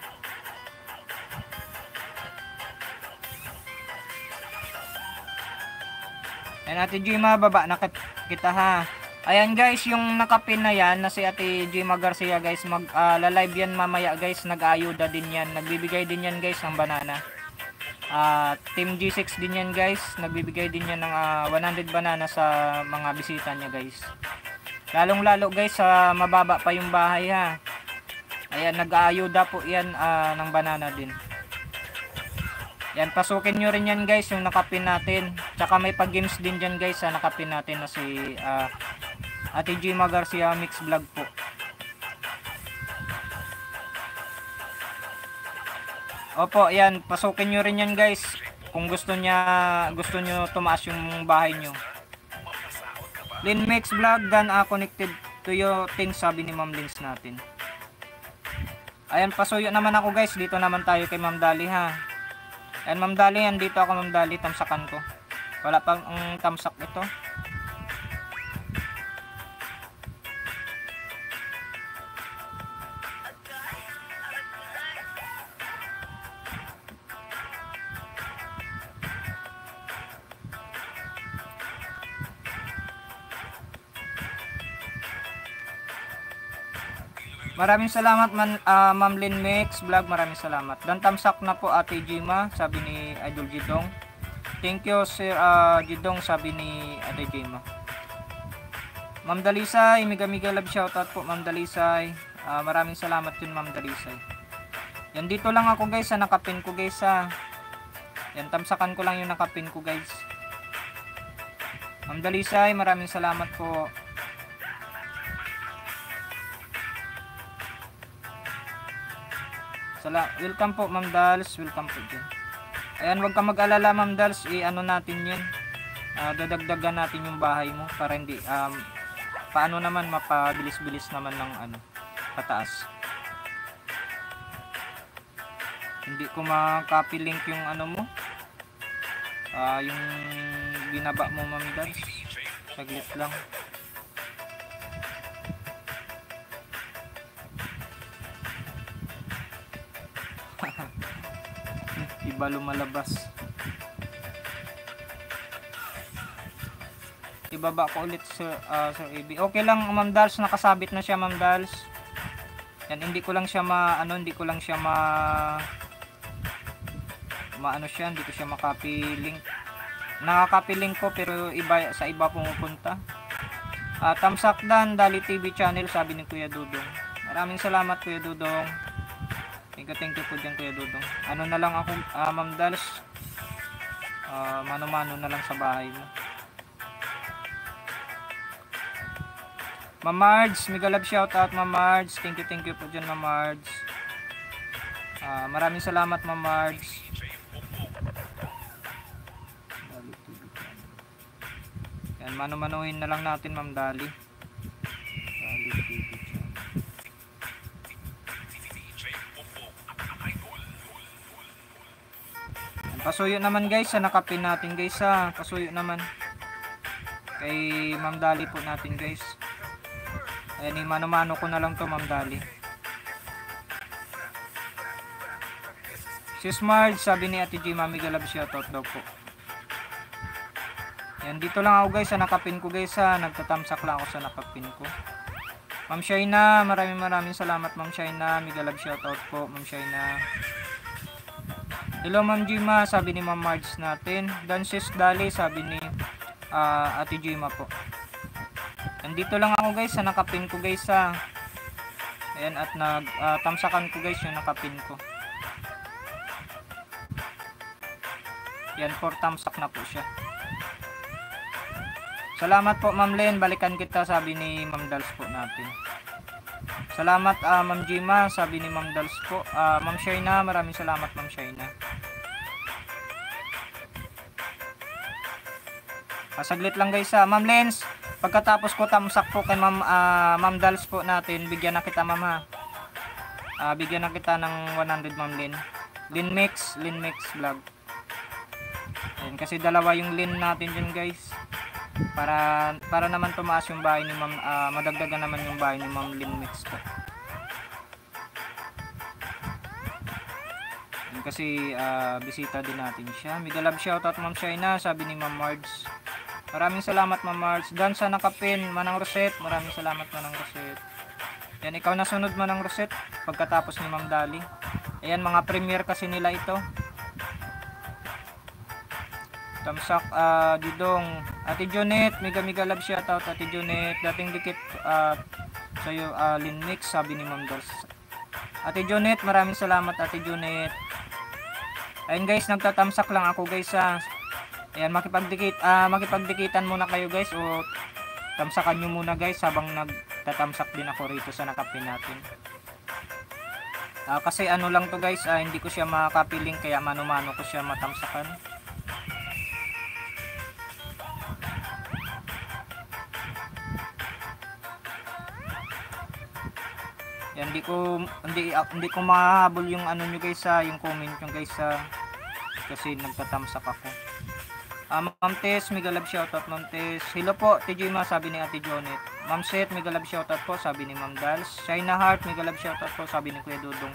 Ayan, Ate Jima, baba na kit- kita ha. Ayan guys, yung nakapin na yan, na si Ate Jima Garcia guys, mag ah, la-live yan mamaya guys, nag-ayuda din yan. Nagbibigay din yan guys ng banana. Ah, Team G6 din yan guys, nagbibigay din yan ng ah, 100 banana sa mga bisita niya guys. Lalong lalo guys, sa mababa pa yung bahay ha. Ayan, nag-aayuda po yan ah, ng banana din. Yan, pasukin nyo rin yan guys, yung nakapin natin. Tsaka may pag-games din dyan guys, sa nakapin natin na si ah, Ate Gima Garcia Mix Vlog po. Opo, yan, pasukin nyo rin yan guys. Kung gusto niya, gusto nyo tumaas yung bahay nyo. Lin Mix Vlog, dan ah, connected to your things, sabi ni Ma'am Lins natin. Ayan, pasuyo naman ako guys. Dito naman tayo kay Ma'am Dali ha. Ayan, Ma'am Dali, yan dito ako Ma'am Dali, tamsakan ko. Wala pang ang tamsak ito. Maraming salamat man ah, Ma'am Lynn Mix Vlog, maraming salamat. Dan na po Ate Jima, sabi ni Idol Jidong. Thank you Sir Jidong, sabi ni Ate Jima. Ma'am Dalisay, miga miga love shoutout po Ma'am Dalisay. Ah, maraming salamat din Ma'am Dalisay. Yan dito lang ako guys, sa nakapin ko guys ha. Yan tamsakan ko lang yung nakapin ko guys. Ma'am Dalisay, maraming salamat po. Sala welcome po Ma'am Dals, welcome po dyan. Ayan, huwag ka mag-alala Ma'am Dals, i-ano natin yun. Ah, dadagdagan natin yung bahay mo para hindi, um, paano naman mapabilis-bilis naman ng ano, pataas. Hindi ko ma-copy link yung ano mo. Ah, yung binaba mo Ma'am Dals. Saglit lang. Iba lumalabas. Ibaba ko ulit sa ah, sa AB. Okay lang Ma'am Dals, nakasabit na siya Ma'am Dals. Yan hindi ko lang siya ma ano, hindi ko lang siya ma maano siya, hindi ko siya ma-copy link. Nakaka-copy link ko pero iba sa iba pumupunta. Ah, Tamsak Dan, Dali TV channel, sabi ni Kuya Dudong. Maraming salamat Kuya Dudong. Thank you, thank you po dyan Kuya Dudong. Ano na lang ako, ah, Ma'am Dals. Ah, mano-mano na lang sa bahay mo. Ma'am Marge, mega love shoutout Ma'am Marge. Thank you, thank you po dyan Ma'am Marge. Ah, maraming salamat Ma'am Marge. Yan, mano-manuhin na lang natin Ma'am. Dali Pasuyo naman guys, sa nakapin natin guys ha. Pasuyo naman. Kay Ma'am Dali po natin guys. Ayan, eh, mano-mano ko na lang to Ma'am Dali. Si Smart, sabi ni Ate G, Mami Galab shoutout daw po. Yan, dito lang ako guys, sa nakapin ko guys ha. Nagtatamsak lang ako sa nakapin ko. Ma'am Shaina, maraming maraming salamat Ma'am Shaina. Mega love shoutout po Ma'am Shaina. Hello Ma'am Jima, sabi ni Ma'am Marge natin. Dances Dali, sabi ni ah, Ate Jima po. Nandito lang ako guys, sa nakapin ko guys ha. Ayan, at nag ah, tamsakan ko guys yung nakapin ko. Yan, for tamsak na po siya. Salamat po Ma'am Len, balikan kita sabi ni Ma'am Dals po natin. Salamat ah, Ma'am Jima, sabi ni Ma'am Dals po. Ah, Ma'am Shaina, maraming salamat Ma'am Shaina. Ah, saglit lang guys ha. Ma'am Lens, pagkatapos ko tamsak po kay Ma'am ah, Ma'am Dals po natin, bigyan na kita Ma'am ha. Ah, bigyan na kita ng 100 Ma'am Lin. Lin Mix, Lin Mix vlog. Ayan, kasi dalawa yung lin natin dyan guys para para naman tumaas yung bahay ni Ma'am ah, madagdagan naman yung bahay ni Ma'am po. Yun kasi ah, bisita din natin siya. Mega shoutout Ma'am Shaina, sabi ni Ma'am Marge. Maraming salamat Ma'am Marge. Dan sa nakapin, Manang Rosette. Maraming salamat Manang Rosette. Yan, ikaw na sunod Manang Rosette pagkatapos ni Ma'am Dali. Ayan, mga premier kasi nila ito. Tamsak, ah, Didong. Ate Jonet, mega mega love shoutout. Ate Jonet, dating dikit ah, sa'yo, uh, Linmix, sabi ni Ma'am Dals. Ate Jonet, maraming salamat Ate Jonet. Ayun guys, nagtatamsak lang ako guys sa Ayan, makipagdikit, ah makipagdikitan muna kayo guys o tamsakan nyo muna guys habang nagtatamsak din ako rito sa nakapin natin. Ah, kasi ano lang to guys, ah, hindi ko siya makapiling kaya mano-mano ko siya matamsakan. Hindi ko hindi ah, hindi ko mahabol yung ano nyo guys sa yung comment nyo guys sa kasi nagtatamsak ako. Ah, Ma'am Tess, mega love shoutout Ma'am Tess. Hello po, TJ Ma, sabi ni Ate Jonet. Ma'am Seth, mega love shoutout po, sabi ni Ma'am Dals. China Heart, mega love shoutout po, sabi ni Kuya Dudong.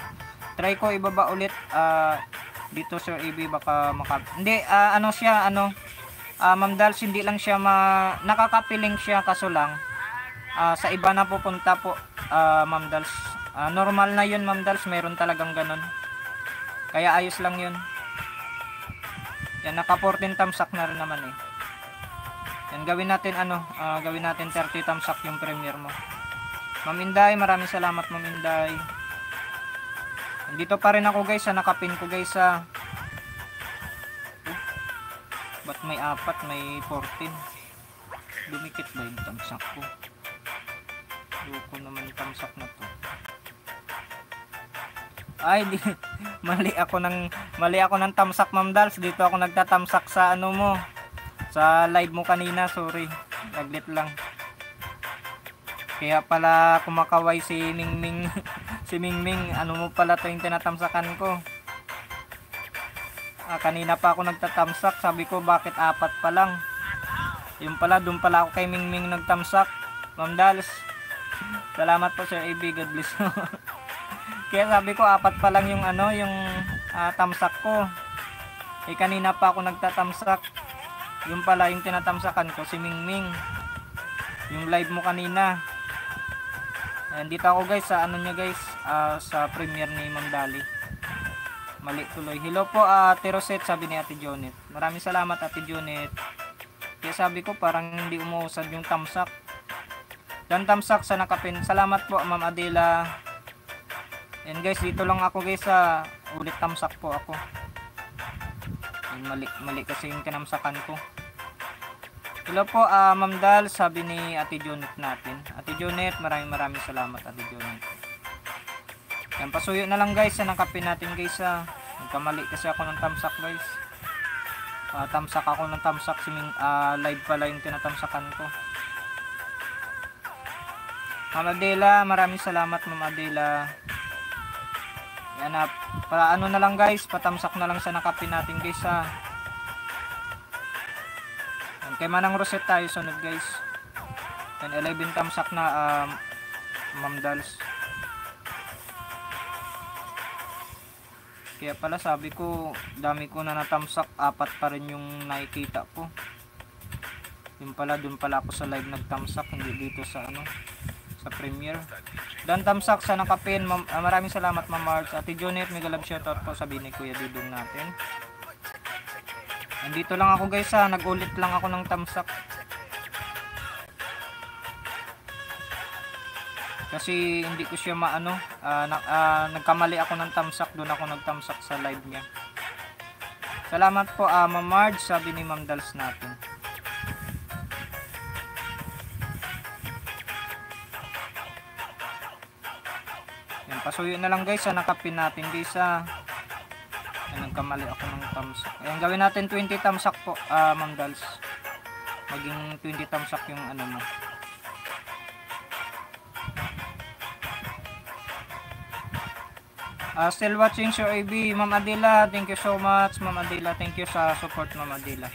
Try ko ibaba ulit ah, dito Sir AB baka maka Hindi ah, ano siya, ano ah, Ma'am Dals hindi lang siya ma nakakapiling siya kaso lang ah, sa iba na pupunta po ah, Ma'am Dals. Ah, normal na 'yun Ma'am Dals, meron talagang ganun. Kaya ayos lang 'yun. Yan, naka 14 tamsak na rin naman eh. Yan, gawin natin ano, ah, gawin natin 30 tamsak yung premiere mo. Ma'am Inday, maraming salamat Ma'am Inday. Dito pa rin ako guys, sa nakapin ko guys sa uh, Ba't may apat, may 14? Dumikit ba yung tamsak ko? Loko naman yung tamsak na to. Ay, di, mali ako ng mali ako ng tamsak Ma'am Dals. Dito ako nagtatamsak sa ano mo. Sa live mo kanina, sorry. Naglit lang. Kaya pala kumakaway si Mingming si Mingming, ano mo pala to tinatamsakan ko. Ah, kanina pa ako nagtatamsak, sabi ko bakit apat pa lang. Yung pala, doon pala ako kay Mingming nagtamsak. Ma'am Dals. Salamat po Sir AB, God bless you. Kaya sabi ko apat pa lang yung ano, yung ah, tamsak ko. Eh kanina pa ako nagtatamsak. Yung pala yung tinatamsakan ko si Mingming. Yung live mo kanina. Ayan, dito ako guys sa ano niya guys, ah, sa premiere ni Ma'am Dali. Mali tuloy. Hello po Ate Rosette, sabi ni Ate Jonet. Maraming salamat Ate Jonet. Kaya sabi ko parang hindi umuusad yung tamsak. Dan tamsak sa nakapin. Salamat po Ma'am Adela. Yan guys, dito lang ako guys sa ulit tamsak po ako. Yan, mali, mali kasi yung tinamsakan ko. Hello po, ah Ma'am Dal, sabi ni Ate Jonet natin. Ate Jonet, maraming maraming salamat Ate Jonet. Yan, pasuyo na lang guys sa nakapin natin guys sa nagkamali kasi ako ng tamsak guys. Ah, tamsak ako ng tamsak siming ah, live pala yung tinatamsakan ko. Ma'am Adela, maraming salamat Ma'am Adela. Yan na, para ano na lang guys, patamsak na lang sa nakapin natin guys ha. Yan, kay Manang Rosette tayo sunod guys. Yan, 11 tamsak na um, Ma'am Dals. Kaya pala sabi ko, dami ko na natamsak, apat pa rin yung nakikita ko. Yung pala, dun pala ako sa live nagtamsak, hindi dito sa ano, sa premiere. Dan tamsak sa nakapin. Mam- ah, maraming salamat Ma'am Marge. Ate Jonet, mega love shoutout po sabi ni Kuya Dudong natin. Nandito lang ako guys ha. Nag-ulit lang ako ng tamsak. Kasi hindi ko siya maano. ah, na, ah, nagkamali ako ng tamsak. Doon ako nagtamsak sa live niya. Salamat po ah, Ma'am Marge. Sabi ni Ma'am Dals natin. Yan, pasuyo na lang guys sa nakapin natin guys sa Ayan, nagkamali ako ng tamsak. Ayan, gawin natin 20 tamsak po, ah Ma'am. Maging 20 tamsak yung ano mo. Ah, still watching Sir AB, Ma'am Adela, thank you so much, Ma'am Adela, thank you sa support, Ma'am Adela.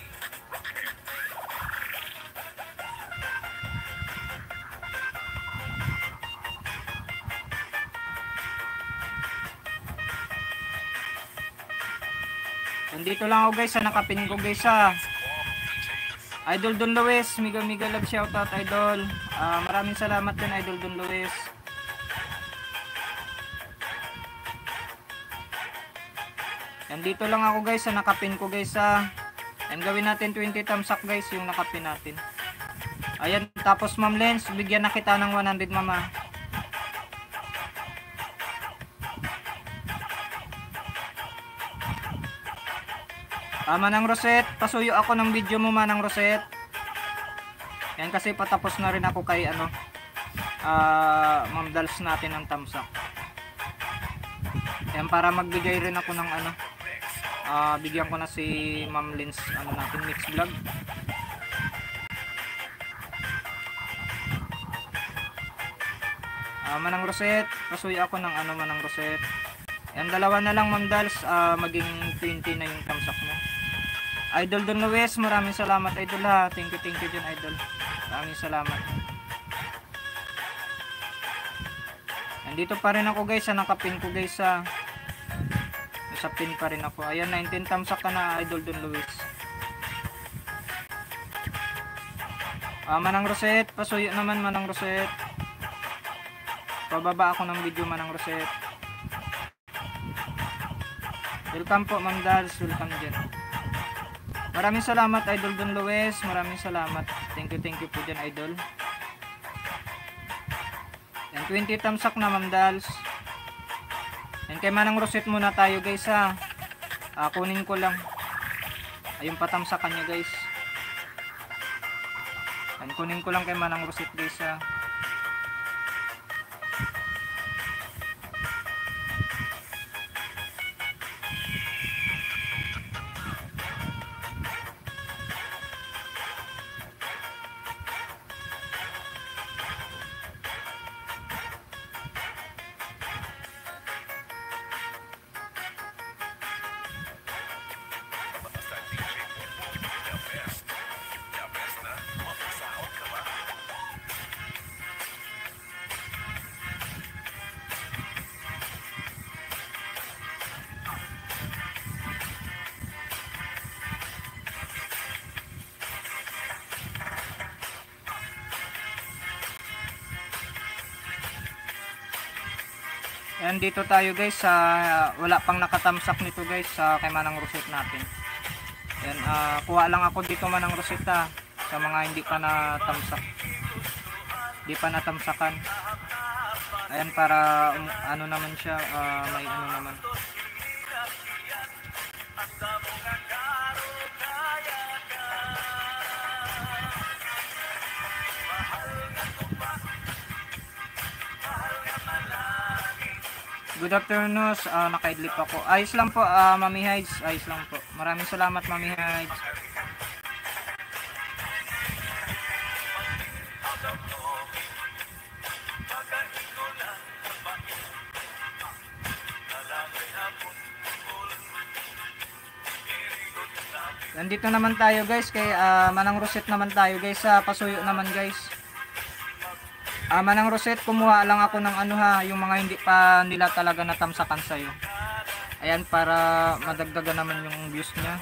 Nandito lang ako guys sa nakapin ko guys sa Idol Don Luis, miga miga love shoutout idol. Ah, maraming salamat din Idol Don Luis. Yan dito lang ako guys sa nakapin ko guys sa Yan gawin natin 20 thumbs up guys yung nakapin natin. Ayan tapos Ma'am Lens, bigyan na kita ng 100 mama. Ah, Manang Roset, pasuyo ako ng video mo Manang Roset. Yan kasi patapos na rin ako kay ano, ah, Ma'am Dals natin ng up. Yan para magbigay rin ako ng ano, ah, bigyan ko na si Ma'am Lins ano natin mix vlog. Ah, Manang Roset, pasuyo ako ng ano Manang Roset. Yan dalawa na lang Ma'am Dals, ah, maging 20 na yung. Idol Don Luis, maraming salamat idol ha. Thank you, thank you dyan idol. Maraming salamat. Nandito pa rin ako guys, sa nakapin ko guys sa sa pin pa rin ako. Ayan, 19 thumbs up ka na idol Don Luis. Ah, Manang Roset, pasuyo naman Manang Roset. Pababa ako ng video Manang Roset. Welcome po Ma'am Dals, welcome dyan. Maraming salamat Idol Don Luis, maraming salamat. Thank you, thank you po dyan Idol. Yan, 20 thumbs up na Ma'am Dals. Yan, kay Manang Roset muna tayo guys ha. Ah, kunin ko lang. Ayun patamsakan nyo guys. Yan, kunin ko lang kay Manang Roset guys ha. Yan dito tayo guys sa wala pang nakatamsak nito guys sa kay Manang Roset natin. Yan ah, kuha lang ako dito Manang Rosetta sa mga hindi pa natamsak. Hindi pa natamsakan. Ayan para um, ano naman siya ah, may ano naman. Good afternoon, uh, nakaidlip ako. Ayos lang po, ah, Mami Hides. Ayos lang po. Maraming salamat, Mami Hides. Nandito naman tayo guys kay ah, Manang Roset naman tayo guys sa pasuyo naman guys. Ah, Manang Roset, kumuha lang ako ng ano ha, yung mga hindi pa nila talaga natamsakan sa'yo. Ayan, para madagdagan naman yung views niya.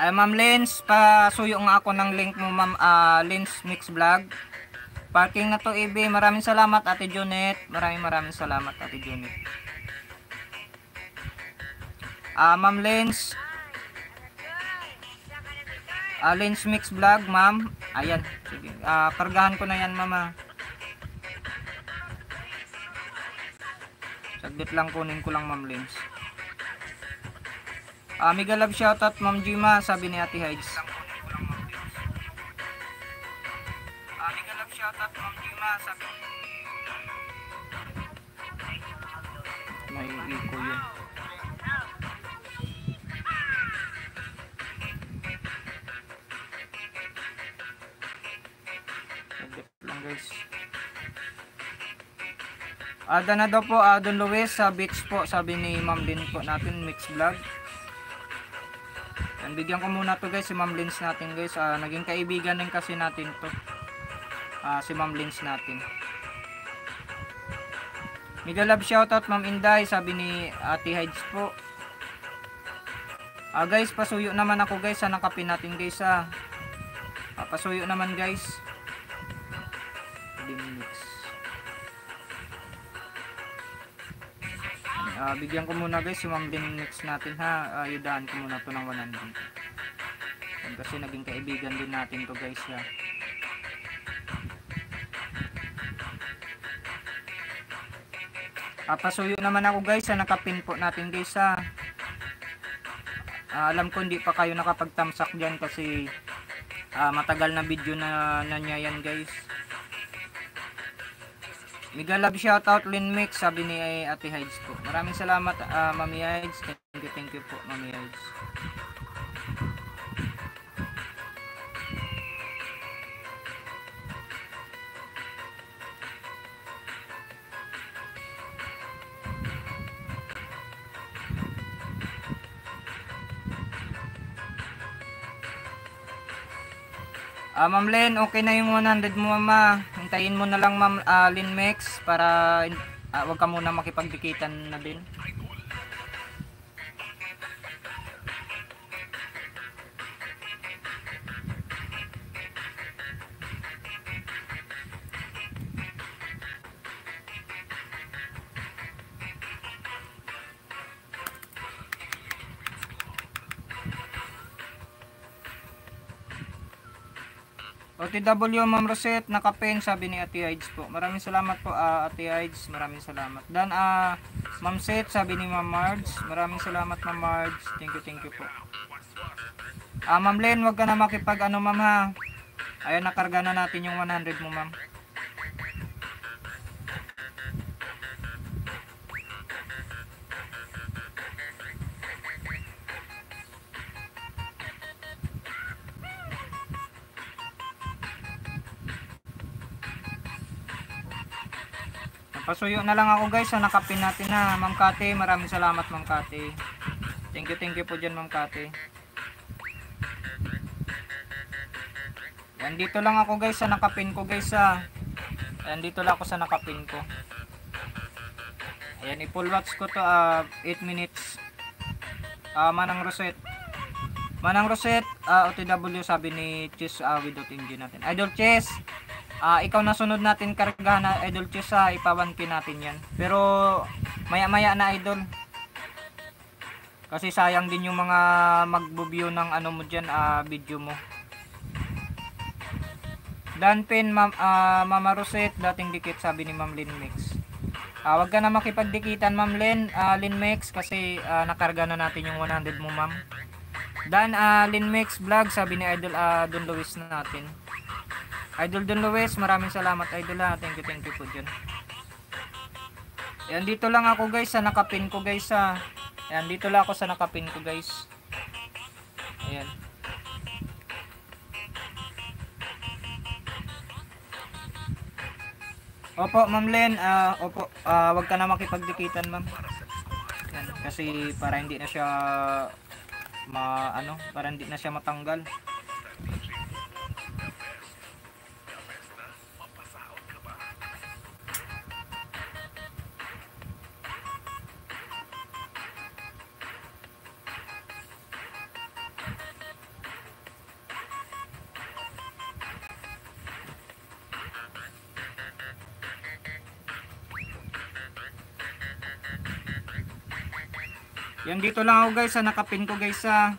Ay, Ma'am Lens, pasuyo nga ako ng link mo, Ma'am ah, Lens Mix Vlog. Parking na to, EB. Maraming salamat, Ate Junet. Maraming maraming salamat, Ate Junet. Ah, Ma'am Lens. Ah, Lens Mix Vlog, Ma'am. Ayan, sige. Ah, kargahan ko na yan, Mama. Saglit lang kunin ko lang, Ma'am Lens. Ah, mega love shoutout Ma'am Jima, sabi ni Ate Hides. Ah, mega love shoutout Ma'am Jima, sabi May iko yun. Lang guys. Ada na daw po, uh, Don Luis sa beach po, sabi ni Ma'am Lin po natin, mix vlog. Yan, bigyan ko muna to guys, si Ma'am Lins natin guys. Ah, naging kaibigan din kasi natin to. Ah, si Ma'am Lins natin. Mega love shoutout Ma'am Inday, sabi ni Ate Hides po. Ah guys, pasuyo naman ako guys, sa nakapin natin guys ah. ah pasuyo naman guys. Dim Ah, bigyan ko muna guys yung Dim mix natin ha. Ah, yudahan ko muna to ng 100. Yan, kasi naging kaibigan din natin to guys ha. Pasuyo naman ako guys sa nakapin po natin guys ha. Ah, alam ko hindi pa kayo nakapagtamsak dyan kasi ah, matagal na video na, na niya yan guys. Mega love shoutout Lin Mix sabi ni Ate Hides po. Maraming salamat ah, Mami Hides. Thank you, thank you po Mami Hides. Ah, Ma'am Len, okay na yung 100 mo, Mama. Hintayin mo na lang, Ma'am ah, Lin Mex, para ah, wag ka muna makipagdikitan na din. OTW Ma'am Rosette, nakapen sabi ni Ate Hides po. Maraming salamat po ah, Ate Hides, maraming salamat. Dan ah Ma'am Seth sabi ni Ma'am Marge, maraming salamat Ma'am Marge. Thank you, thank you po. Ah Ma'am Len, wag ka na makipag ano Ma'am ha. Ayan nakarga na natin yung 100 mo Ma'am. Pasuyo na lang ako guys sa nakapin natin na Ma'am Kate. Maraming salamat Ma'am Kate. Thank you, thank you po dyan Ma'am Kate. Yan dito lang ako guys sa nakapin ko guys ha. Yan dito lang ako sa nakapin ko. Ayan, i-full watch ko to uh, 8 minutes. Uh, Manang Rosette. Manang Rosette, uh, OTW sabi ni Chess uh, without engine natin. Idol Chess, uh, ikaw na sunod natin kargahan na idol chess sa ipawan natin yan. Pero maya maya na idol. Kasi sayang din yung mga magbo-view ng ano mo dyan uh, video mo. Danpin Ma'am uh, Mama Rosette dating dikit sabi ni Ma'am Lin Mix uh, wag ka na makipagdikitan Ma'am Lin uh, Lin Mix kasi uh, nakarga na natin yung 100 mo Ma'am. Dan uh, Lin Mix vlog sabi ni Idol uh, Don Luis natin Idol Don Luis, maraming salamat Idol ha. Thank you, thank you po dyan. Yan, dito lang ako guys sa nakapin ko guys ha. Yan, dito lang ako sa nakapin ko guys. Ayan. Opo, Ma'am Len, uh, opo, uh, wag ka na makipagdikitan, Ma'am. Kasi para hindi na siya ma ano, para hindi na siya matanggal. Yan dito lang ako guys sa nakapin ko guys sa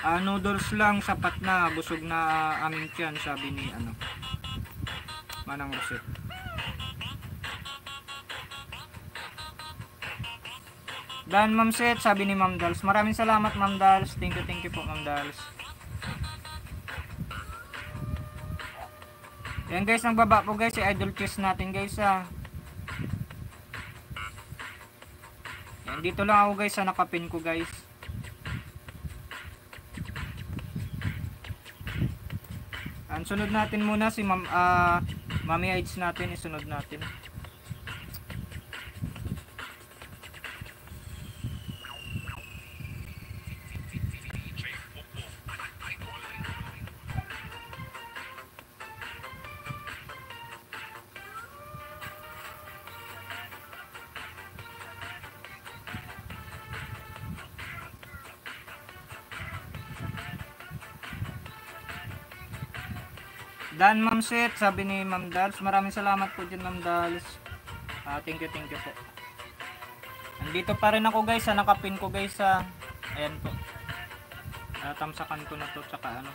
uh, noodles lang sapat na busog na uh, aming tiyan sabi ni ano Manang Roset. Dan Ma'am Set, sabi ni Ma'am Dals. Maraming salamat Ma'am Dals. Thank you, thank you po Ma'am Dals. Yan guys, ang baba po guys, si Idol Chess natin guys ha. Yan, dito lang ako guys sa nakapin ko guys. Ang sunod natin muna si Ma'am uh, Mami Aids natin, isunod natin. Dan Ma'am Set, sabi ni Ma'am Dals. Maraming salamat po dyan Ma'am Dals. Ah, thank you, thank you po. Andito pa rin ako guys, sa nakapin ko guys sa ayan po. Ah, tamsakan ko na to tsaka ano.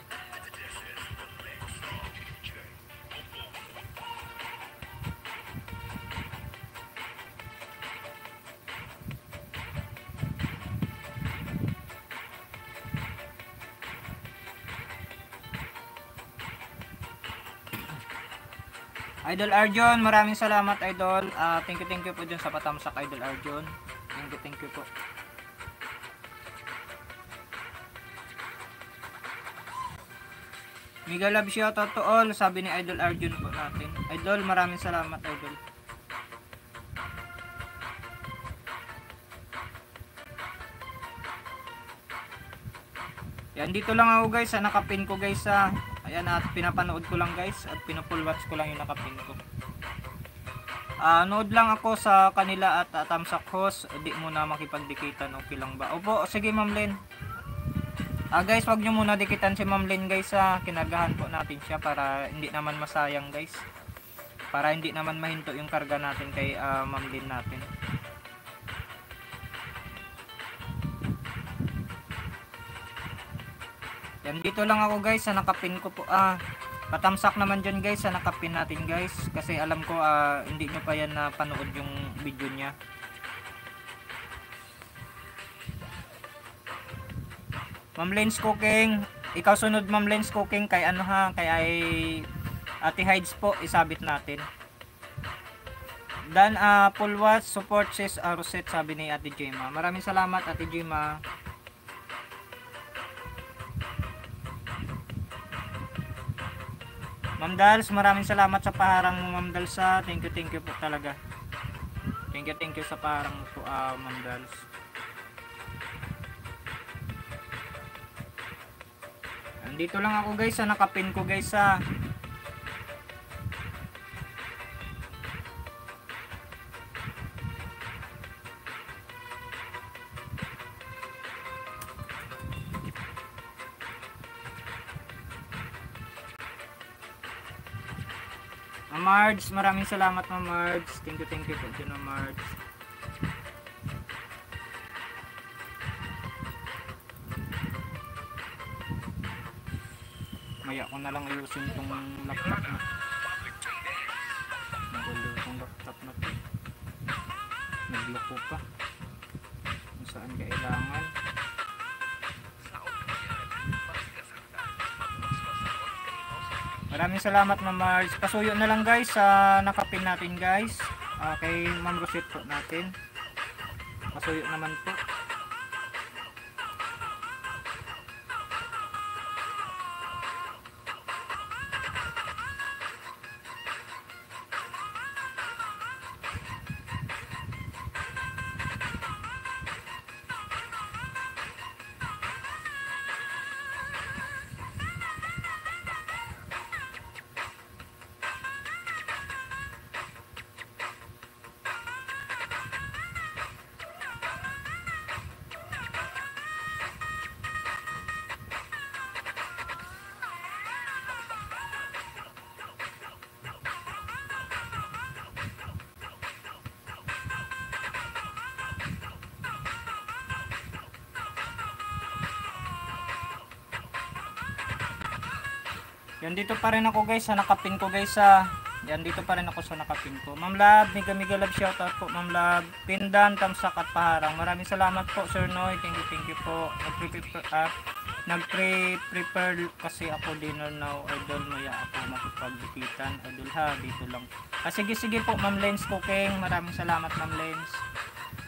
Idol Arjon, maraming salamat Idol. Ah, thank you, thank you po dyan sa patamsak Idol Arjon. Thank you, thank you po. Mega love shoutout to all, sabi ni Idol Arjun po natin. Idol, maraming salamat Idol. Yan, dito lang ako guys, sa nakapin ko guys sa Ayan at pinapanood ko lang guys at pinupull watch ko lang yung nakapin ko. Ah, nood lang ako sa kanila at uh, tamsak host, di muna makipagdikitan, okay lang ba? Opo, sige Ma'am Len. Ah guys, wag nyo muna dikitan si Ma'am Len guys sa kinagahan po natin siya para hindi naman masayang guys. Para hindi naman mahinto yung karga natin kay uh, Ma'am Len natin. Yan, dito lang ako guys sa nakapin ko po. Ah, patamsak naman dyan guys sa nakapin natin guys. Kasi alam ko ah, hindi nyo pa yan na panood yung video niya. Ma'am Lens Cooking. Ikaw sunod Ma'am Lens Cooking kay ano ha, kay ay Ate Hides po isabit natin. Dan uh, full watch support sis uh, Rosette sabi ni Ate Jema. Maraming salamat Ate Jema. Ma'am Dals, maraming salamat sa paharang mo Ma'am Dals. Thank you, thank you po talaga. Thank you, thank you sa paharang mo po uh, Ma'am Dals. Andito lang ako guys sa nakapin ko guys sa Marge, maraming salamat Ma'am Marge. Thank you, thank you po dyan Ma'am Marge. Maya ko na lang ayusin tong laptop na. Nagulo tong laptop na to. Nagloko pa. Maraming salamat Ma'am Mars. Pasuyo na lang guys sa nakapin natin guys. Uh, kay Ma'am Rosette natin. Pasuyo naman po. Yan dito pa rin ako guys sa nakapin ko guys sa yan dito pa rin ako sa nakapin ko. Ma'am Lab, mega mega love shoutout po Ma'am Lab. Pindan, Tamsak at Paharang. Maraming salamat po Sir Noy. Thank you, thank you po. Nagre-prepare uh, nagpre-prepare kasi ako dinner now. Idol, maya ako makipagbikitan. Idol ha, dito lang. Ah, sige, sige po Ma'am Lens Cooking. Maraming salamat Ma'am Lens.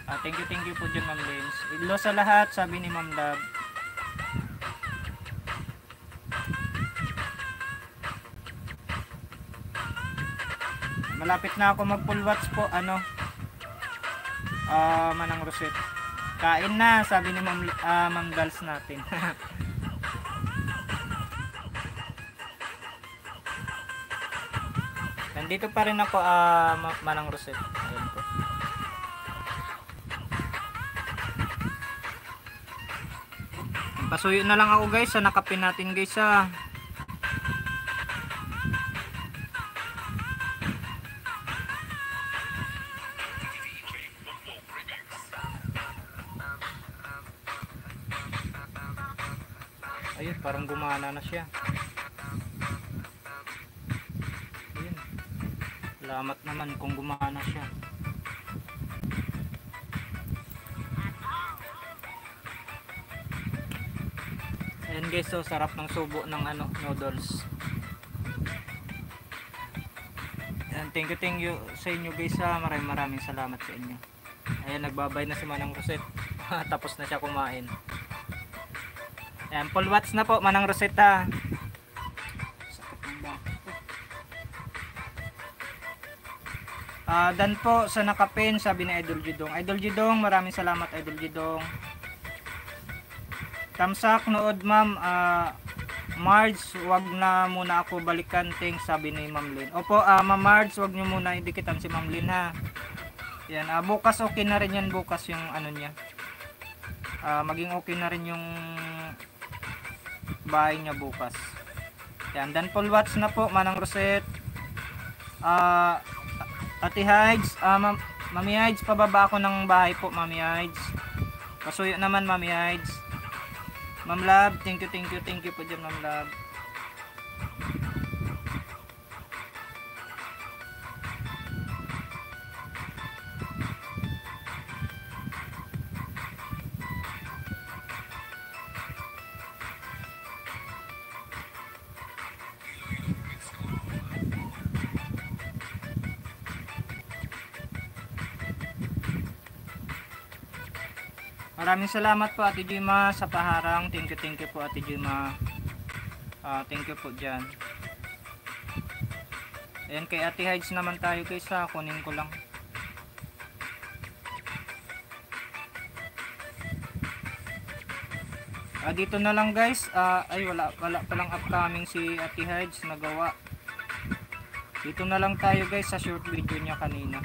Ah, thank you, thank you po dyan Ma'am Lens. Ilo sa lahat, sabi ni Ma'am Lab. Malapit na ako mag full watch po ano? Uh, manang Rosette kain na sabi ni Ma'am uh, Ma'am Gals natin. Nandito pa rin ako uh, manang po. Pasuyo na lang ako guys sa nakapin natin guys sa Sarap ng subo ng ano, noodles. Ayan, thank you, thank you sa inyo guys ha. Maraming maraming salamat sa inyo. Ayan, nagbabay na si Manang Rosette. Tapos na siya kumain. Ayan, full watch na po, Manang back ko. Ah, dan po sa nakapin, sabi ni Idol Jidong. Idol Jidong, maraming salamat Idol Jidong. Tamsak nood ma'am, ah, Marge, wag na muna ako balikan, thanks, sabi ni Ma'am Lynn. Opo, ah, Ma'am Marge, wag niyo muna idikitan si Ma'am Lynn ha. Yan, ah, bukas okay na rin yan bukas yung ano niya. Ah, maging okay na rin yung bahay niya bukas. Yan, dan full watch na po, Manang Rosette. Ah, Ate Hides, ah, Ma'am, Mami Hides, pababa ako ng bahay po, Mami Hides. Pasuyo naman, Mami Hides. Ma'am Love, thank you, thank you, thank you po dyan, Ma'am Love. Maraming salamat po Ate Jima sa paharang. Thank you, thank you po Ate Jima. Ah, thank you po dyan. Ayan kay Ate Hides naman tayo guys ha. Kunin ko lang. Ah, dito na lang guys. Ah, ay wala, wala palang upcoming si Ate Hides nagawa. Dito na lang tayo guys sa short video niya kanina.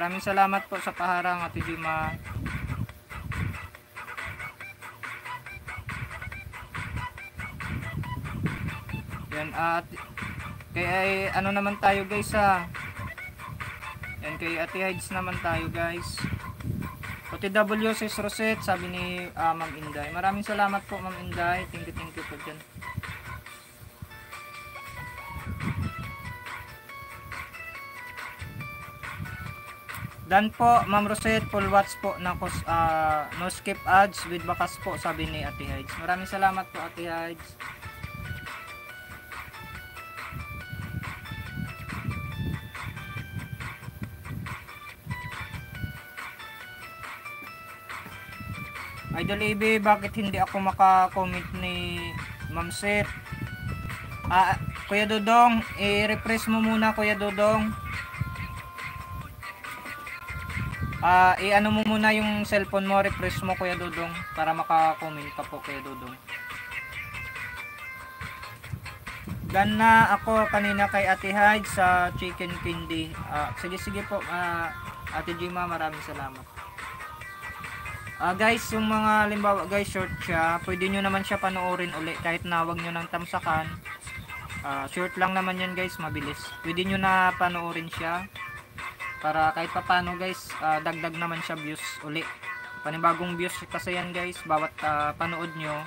Maraming salamat po sa paharang Ate Jima. Yan at kay ay, ano naman tayo guys ha. Yan kay Ate Hides naman tayo guys. OTW sis Rosette sabi ni ah, Ma'am Inday. Maraming salamat po Ma'am Inday. Thank you thank you po dyan. Dan po, Ma'am Rosette, full watch po na ah, no skip ads with bakas po, sabi ni Ate Hides. Maraming salamat po, Ate Hides. Idol AB, bakit hindi ako maka-comment ni Ma'am Seth? Ah, Kuya Dodong, i-refresh mo muna Kuya Dodong. Ah, i-ano mo muna yung cellphone mo, refresh mo Kuya Dudong para maka-comment ka po Kuya Dudong. Dan na ako kanina kay Ate Hyde sa chicken candy. Ah, sige sige po, ah, Ate Jima, maraming salamat. Ah, guys, yung mga limbawa guys, short siya, pwede nyo naman siya panoorin uli kahit na wag nyo nang tamsakan. Ah, short lang naman yan guys, mabilis. Pwede nyo na panoorin siya para kahit papano guys ah, dagdag naman siya views uli. Panibagong views kasi yan guys. Bawat ah, panood nyo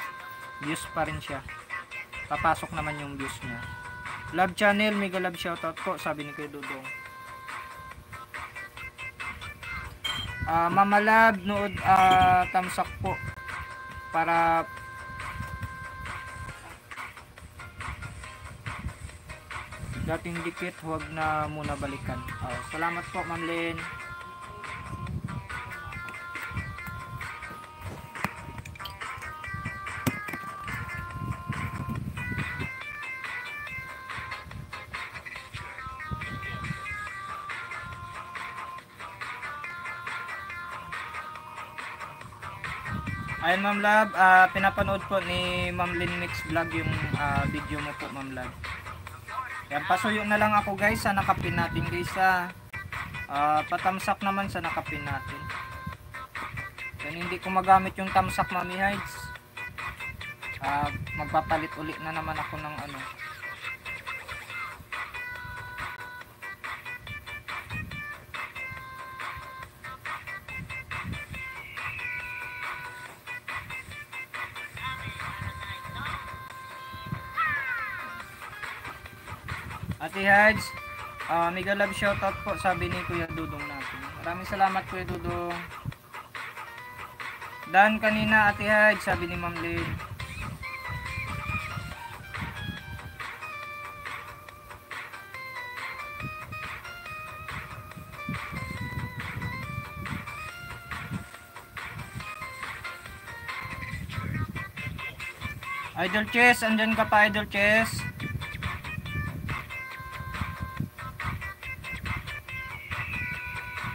views pa rin siya. Papasok naman yung views niya. Love channel mega love shoutout po sabi ni Kuya Dudong. Ah, Mama Love nood ah, tamsak po. Para dating dikit huwag na muna balikan. Ah, salamat po Ma'am Lynn. Ayun Ma'am Love, ah, pinapanood po ni Ma'am Lynn Mix Vlog yung ah, video mo po Ma'am Love. Yan, pasuyo na lang ako guys sa nakapin natin guys sa patamsak naman sa nakapin natin. Yan, hindi ko magamit yung tamsak Mami Hides. Ah, magpapalit ulit na naman ako ng ano. Ate Hides, ah mega love shoutout po sabi ni Kuya Dudong natin. Maraming salamat Kuya Dudong. Dan kanina Ate Hides, sabi ni Ma'am Lynn. Idol Chess, andyan ka pa Idol Chess.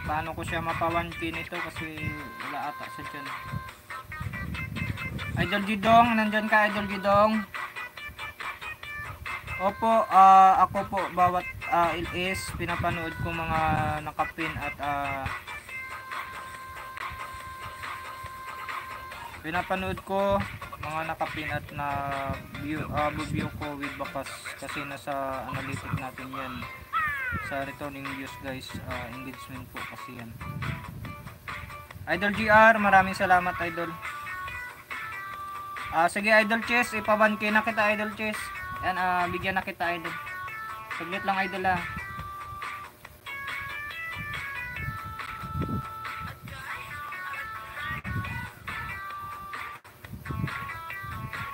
Paano ko siya mapa 1k nito kasi wala ata sa dyan. Idol Gidong, nandyan ka Idol Gidong. Opo, ah, ako po bawat ah, LS pinapanood ko mga nakapin at ah, pinapanood ko mga nakapin at na view, uh, view ko with bakas kasi nasa analytic natin yan sa returning views guys. Uh, engagement po kasi yan. Idol GR maraming salamat Idol. Ah sige Idol Chess ipa 1k na kita Idol Chess. Yan ah bigyan na kita Idol. Saglit lang Idol ah.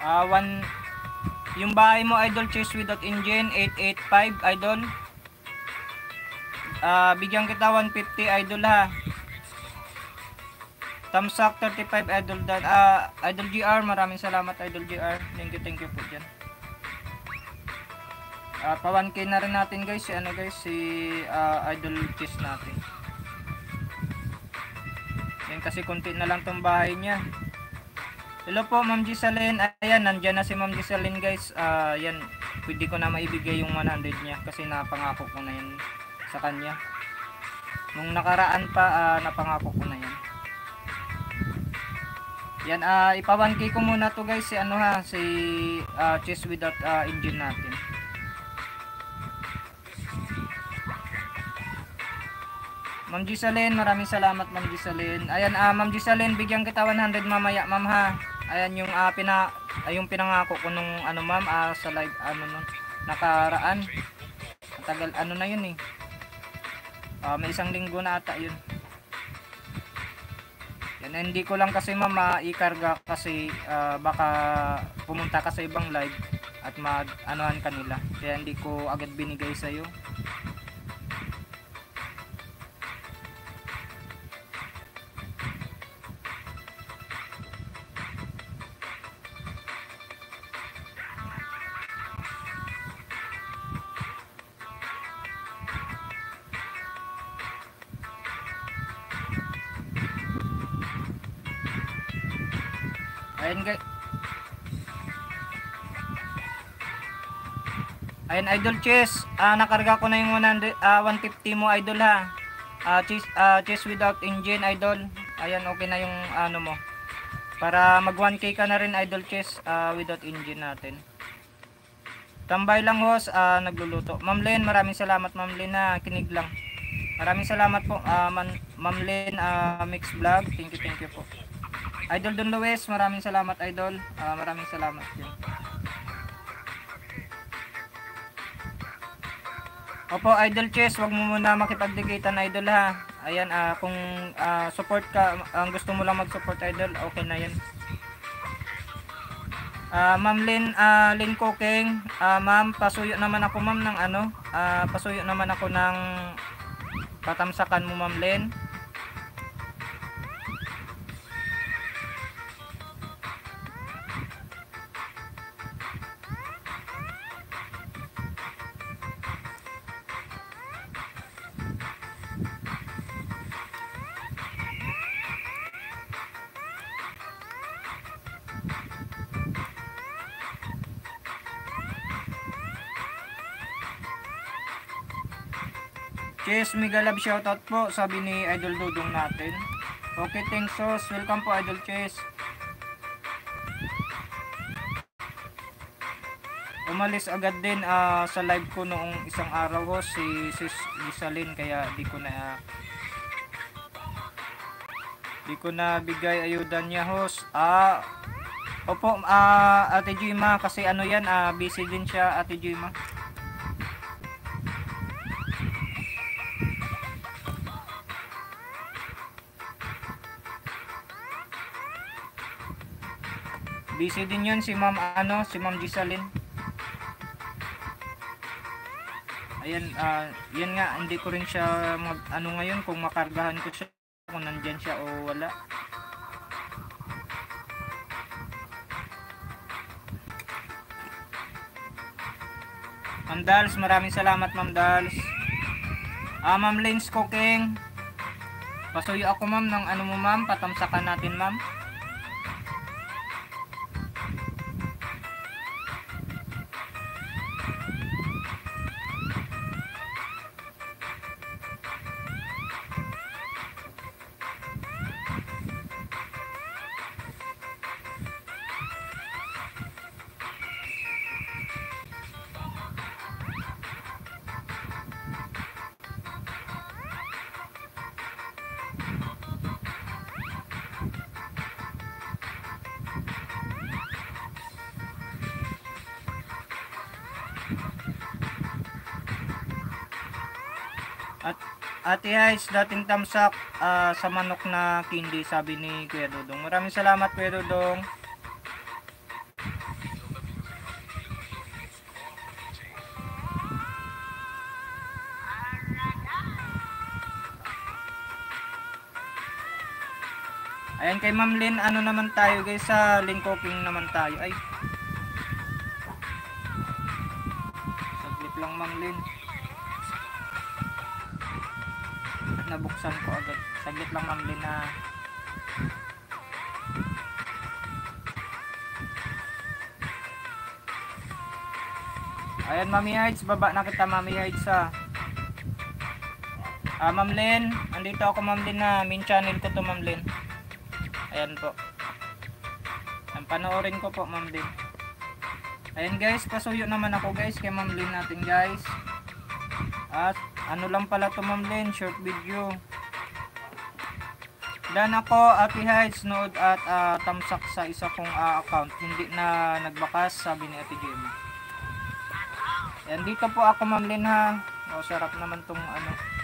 Ah, one yung bahay mo idol chase without engine 885 idol. Ah, bigyan kita 150 idol ha. Tamsak 35 idol dan ah idol GR maraming salamat idol GR. Thank you thank you po diyan. Ah, pa 1k na rin natin guys si ano guys si ah, idol chase natin. Yan kasi konti na lang tong bahay niya. Hello po, Ma'am Gisaline. Ayan, nandyan na si Ma'am Gisaline, guys. Ah, yan, pwede ko na maibigay yung 100 niya kasi napangako ko na yan sa kanya. Nung nakaraan pa, ah, napangako ko na yan. Yan, ah, ipa 1k ko muna to guys, si ano ha, si ah, Chess Without ah, Engine natin. Ma'am Gisaline, maraming salamat Ma'am Gisaline. Ayan, ah, Ma'am Gisaline, bigyan kita 100 mamaya, Ma'am ha. Ayan yung ah, pina ay yung pinangako ko nung ano Ma'am ah, sa live ano nung nakaraan. Tagal ano na yun eh. Ah, may isang linggo na ata yun. Yan, hindi ko lang kasi Ma'am maikarga kasi ah, baka pumunta ka sa ibang live at mag anuhan kanila. Kaya hindi ko agad binigay sa iyo. Ayan guys. Ayan Idol Chess, ah nakarga ko na yung 100 ah, 150 mo Idol ha. Ah chess ah, chess without engine Idol. Ayan okay na yung ano mo. Para mag 1k ka na rin Idol Chess ah, without engine natin. Tambay lang host, ah, nagluluto. Ma'am Len, maraming salamat Ma'am Len ha, kinig lang. Maraming salamat po Man- Ma'am Len ah, Mix Vlog. Thank you, thank you po. Idol Don Luis, maraming salamat Idol. Ah, maraming salamat. Opo, Idol Chess, wag mo muna makipagdikitan Idol ha. Ayan, ah, kung ah, support ka, ang gusto mo lang mag-support Idol, okay na 'yan. Ah, Ma'am Lin, ah, Lin Cooking, ah, Ma'am, pasuyo naman ako Ma'am ng ano, ah, pasuyo naman ako ng patamsakan mo Ma'am Lin. Cheers, mega love shoutout po, sabi ni Idol Dudong natin. Okay, thanks sos. Welcome po Idol Chess. Umalis agad din ah, sa live ko noong isang araw ho si Sis Lisalin kaya di ko na di ko na bigay ayuda niya host. Ah, opo, ah, Ate Jima kasi ano yan, ah, busy din siya Ate Jima. Busy din yun si Ma'am ano, si Ma'am Gisaline. Ayan, ah, yun nga, hindi ko rin siya mag, ano ngayon, kung makargahan ko siya, kung nandyan siya o wala. Ma'am Dals, maraming salamat Ma'am Dals. Ah, Ma'am Lens Cooking. Pasuyo ako ma'am ng ano mo ma'am, patamsakan natin ma'am. Ate Hais, dating tamsak ah, sa manok na kindi, sabi ni Kuya Dudong. Maraming salamat Kuya Dudong. Ayan kay Ma'am Lynn, ano naman tayo guys sa Lynn Cooking naman tayo. Ay. Saglit lang Ma'am Lynn. Nabuksan ko agad. Saglit lang Ma'am Lynn na Ayan Mami Heights, baba na kita Mami Heights ha. Ah, Ma'am Lynn, andito ako Ma'am Lynn na main channel ko to Ma'am Lynn. Ayan po. Ang panoorin ko po, Ma'am Lynn. Ayan guys, pasuyo naman ako guys kay Ma'am Lynn natin guys. At ano lang pala to Ma'am Lynn, short video. Dan ako, Ate Heights, nood at ah, tamsak sa isa kong ah, account. Hindi na nagbakas, sabi ni Ate Jim. Ayan, dito po ako Ma'am Lynn ha. O, sarap naman tong ano.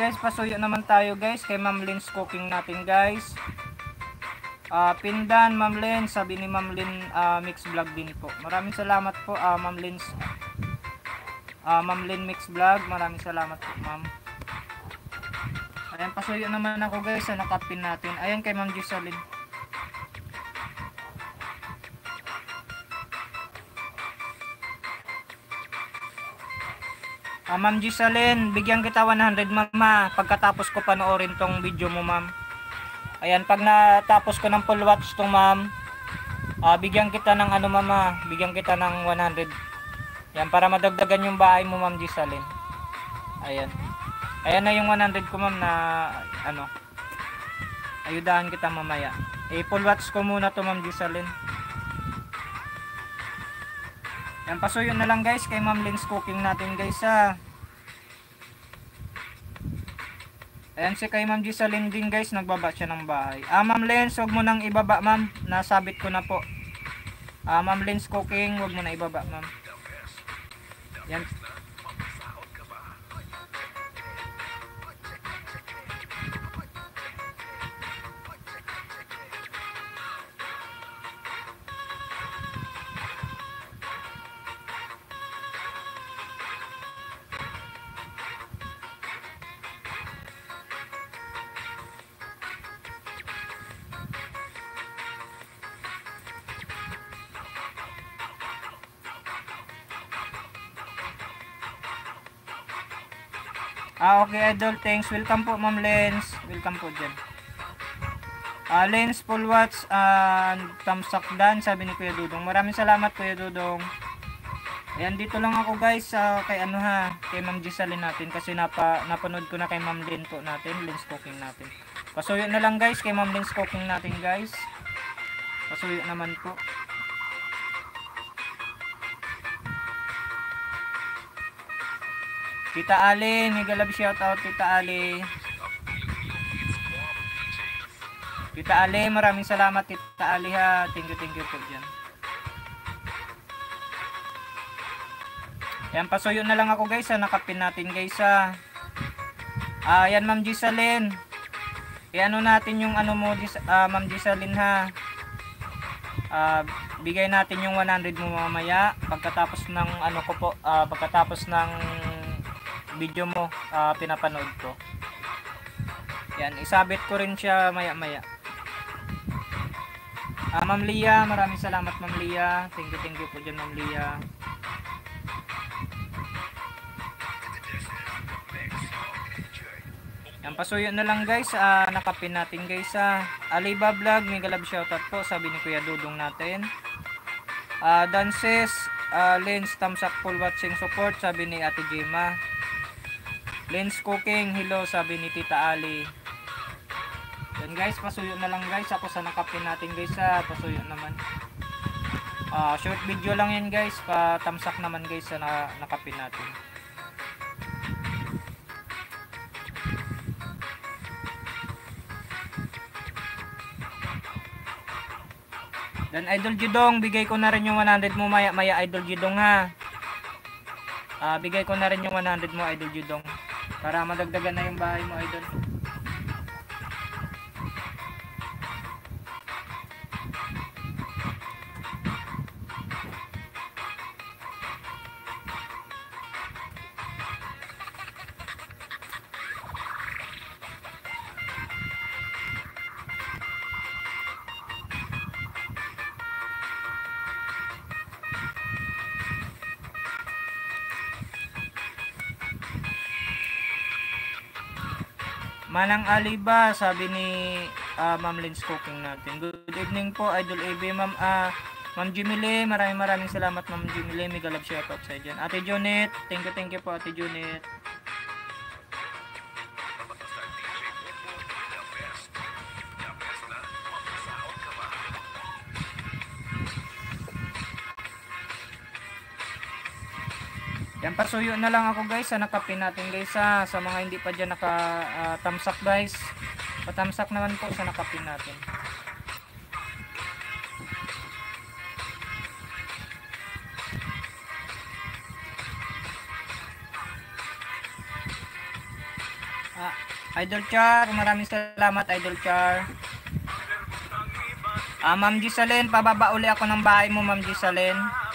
Guys, pasuyo naman tayo guys kay Ma'am Lynn's cooking natin guys. Ah, pindan Ma'am Lynn, sabi ni Ma'am Lynn ah, Mix Vlog din po. Maraming salamat po ah, Ma'am Lynn's ah, Ma'am Lynn Mix Vlog. Maraming salamat po Ma'am. Ayan, pasuyo naman ako guys sa nakapin natin. Ayan kay Ma'am Gisaline. Ah, Ma'am Gisaline, bigyan kita 100 mama pagkatapos ko panoorin tong video mo ma'am. Ayan, pag natapos ko ng full watch tong ma'am, ah, bigyan kita ng ano mama, bigyan kita ng 100. Yan, para madagdagan yung bahay mo ma'am Gisaline. Ayan. Ayan na yung 100 ko ma'am na ano. Ayudahan kita mamaya. Eh, full watch ko muna to ma'am Gisaline. Yan, pasuyo na lang guys kay Ma'am Lynn's cooking natin guys ha. Ayan si kay Ma'am Gisaline din guys, nagbaba siya ng bahay. Ah, Ma'am Lynn's, huwag mo nang ibaba ma'am. Nasabit ko na po. Ah, Ma'am Lynn's cooking, huwag mo na ibaba ma'am. Yan. Okay, idol. Thanks. Welcome po, Ma'am Lens. Welcome po dyan. Ah, Lens, full watch, ah, tamsak dan, sabi ni Kuya Dudong. Maraming salamat, Kuya Dudong. Ayan, dito lang ako guys, sa kay ano ha, kay Ma'am Gisaline natin. Kasi napa, napanood ko na kay Ma'am Lynn po natin, Lens Cooking natin. Pasuyo na lang guys, kay Ma'am Lens Cooking natin guys. Pasuyo naman po. Tita Ali, love shout out Tita Ali. Tita Ali, maraming salamat Tita Ali ha. Thank you, thank you po dyan. Yan, pasuyo na lang ako guys ha. Nakapin natin guys ha. Ah, yan Ma'am Gisaline. I-ano natin yung ano mo, Gis- ah, Ma'am Gisaline ha. Ah, bigay natin yung 100 mo mamaya pagkatapos ng ano ko po, ah, pagkatapos ng video mo ah, pinapanood ko. Yan, isabit ko rin siya maya-maya. Ah, Ma'am Lia, maraming salamat Ma'am Lia. Thank you, thank you po dyan Ma'am Lia. Yan, pasuyo na lang guys. Ah, nakapin natin guys sa Aliba Vlog. Mega love shoutout po. Sabi ni Kuya Dudong natin. Ah, Dances, ah, Lens, thumbs up full watching support. Sabi ni Ate Gemma. Lens Cooking, hello. Sabi ni Tita Ali. Yan guys, pasuyo na lang guys. Ako sa nakapin natin guys sa pasuyo naman. Ah, short video lang yan guys. Pa thumbs up naman guys sa na, nakapin natin. Dan Idol Judong, bigay ko na rin yung 100 mo maya maya Idol Judong ha. Ah, bigay ko na rin yung 100 mo Idol Judong. Para madagdagan na yung bahay mo Idol. Manang Aliba, sabi ni ah, Ma'am Lens Cooking natin. Good evening po, Idol AB. Ma'am, ah, Ma'am Jimile, maraming maraming salamat Ma'am Jimile. Mega love shoutout sa dyan. Ate Junet, thank you, thank you po Ate Junet. Yan pasuyo na lang ako guys sa nakapin natin guys ha. sa mga hindi pa dyan naka ah, tamsak guys. Patamsak naman po sa nakapin natin. Ah, Idol Char, maraming salamat Idol Char. Ah, Ma'am Gisalene, pababa uli ako ng bahay mo Ma'am Gisalene.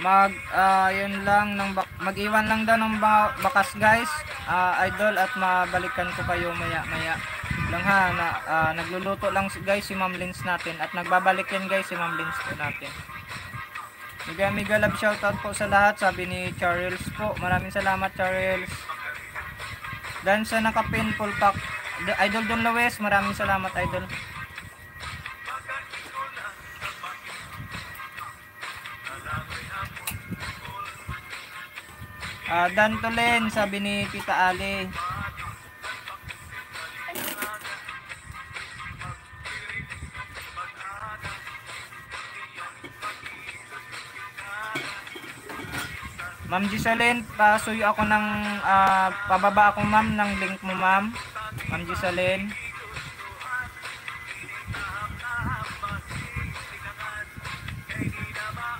Mag ah, yun lang ng mag-iwan lang daw ng ba- bakas guys. Ah, idol at mabalikan ko kayo maya maya. Lang ha na, ah, nagluluto lang guys si Ma'am Lins natin. At nagbabalik yan guys si Ma'am Lins po natin. Mega mega love shoutout po sa lahat sabi ni Charles po. Maraming salamat Charles. Dan sa nakapin full pack. Idol Don Lewis maraming salamat Idol Ah, Dan Tolen, sabi ni Tita Ali. Ma'am Gisaline, pasuyo ako ng ah, pababa ako ma'am ng link mo ma'am. Ma'am Gisaline.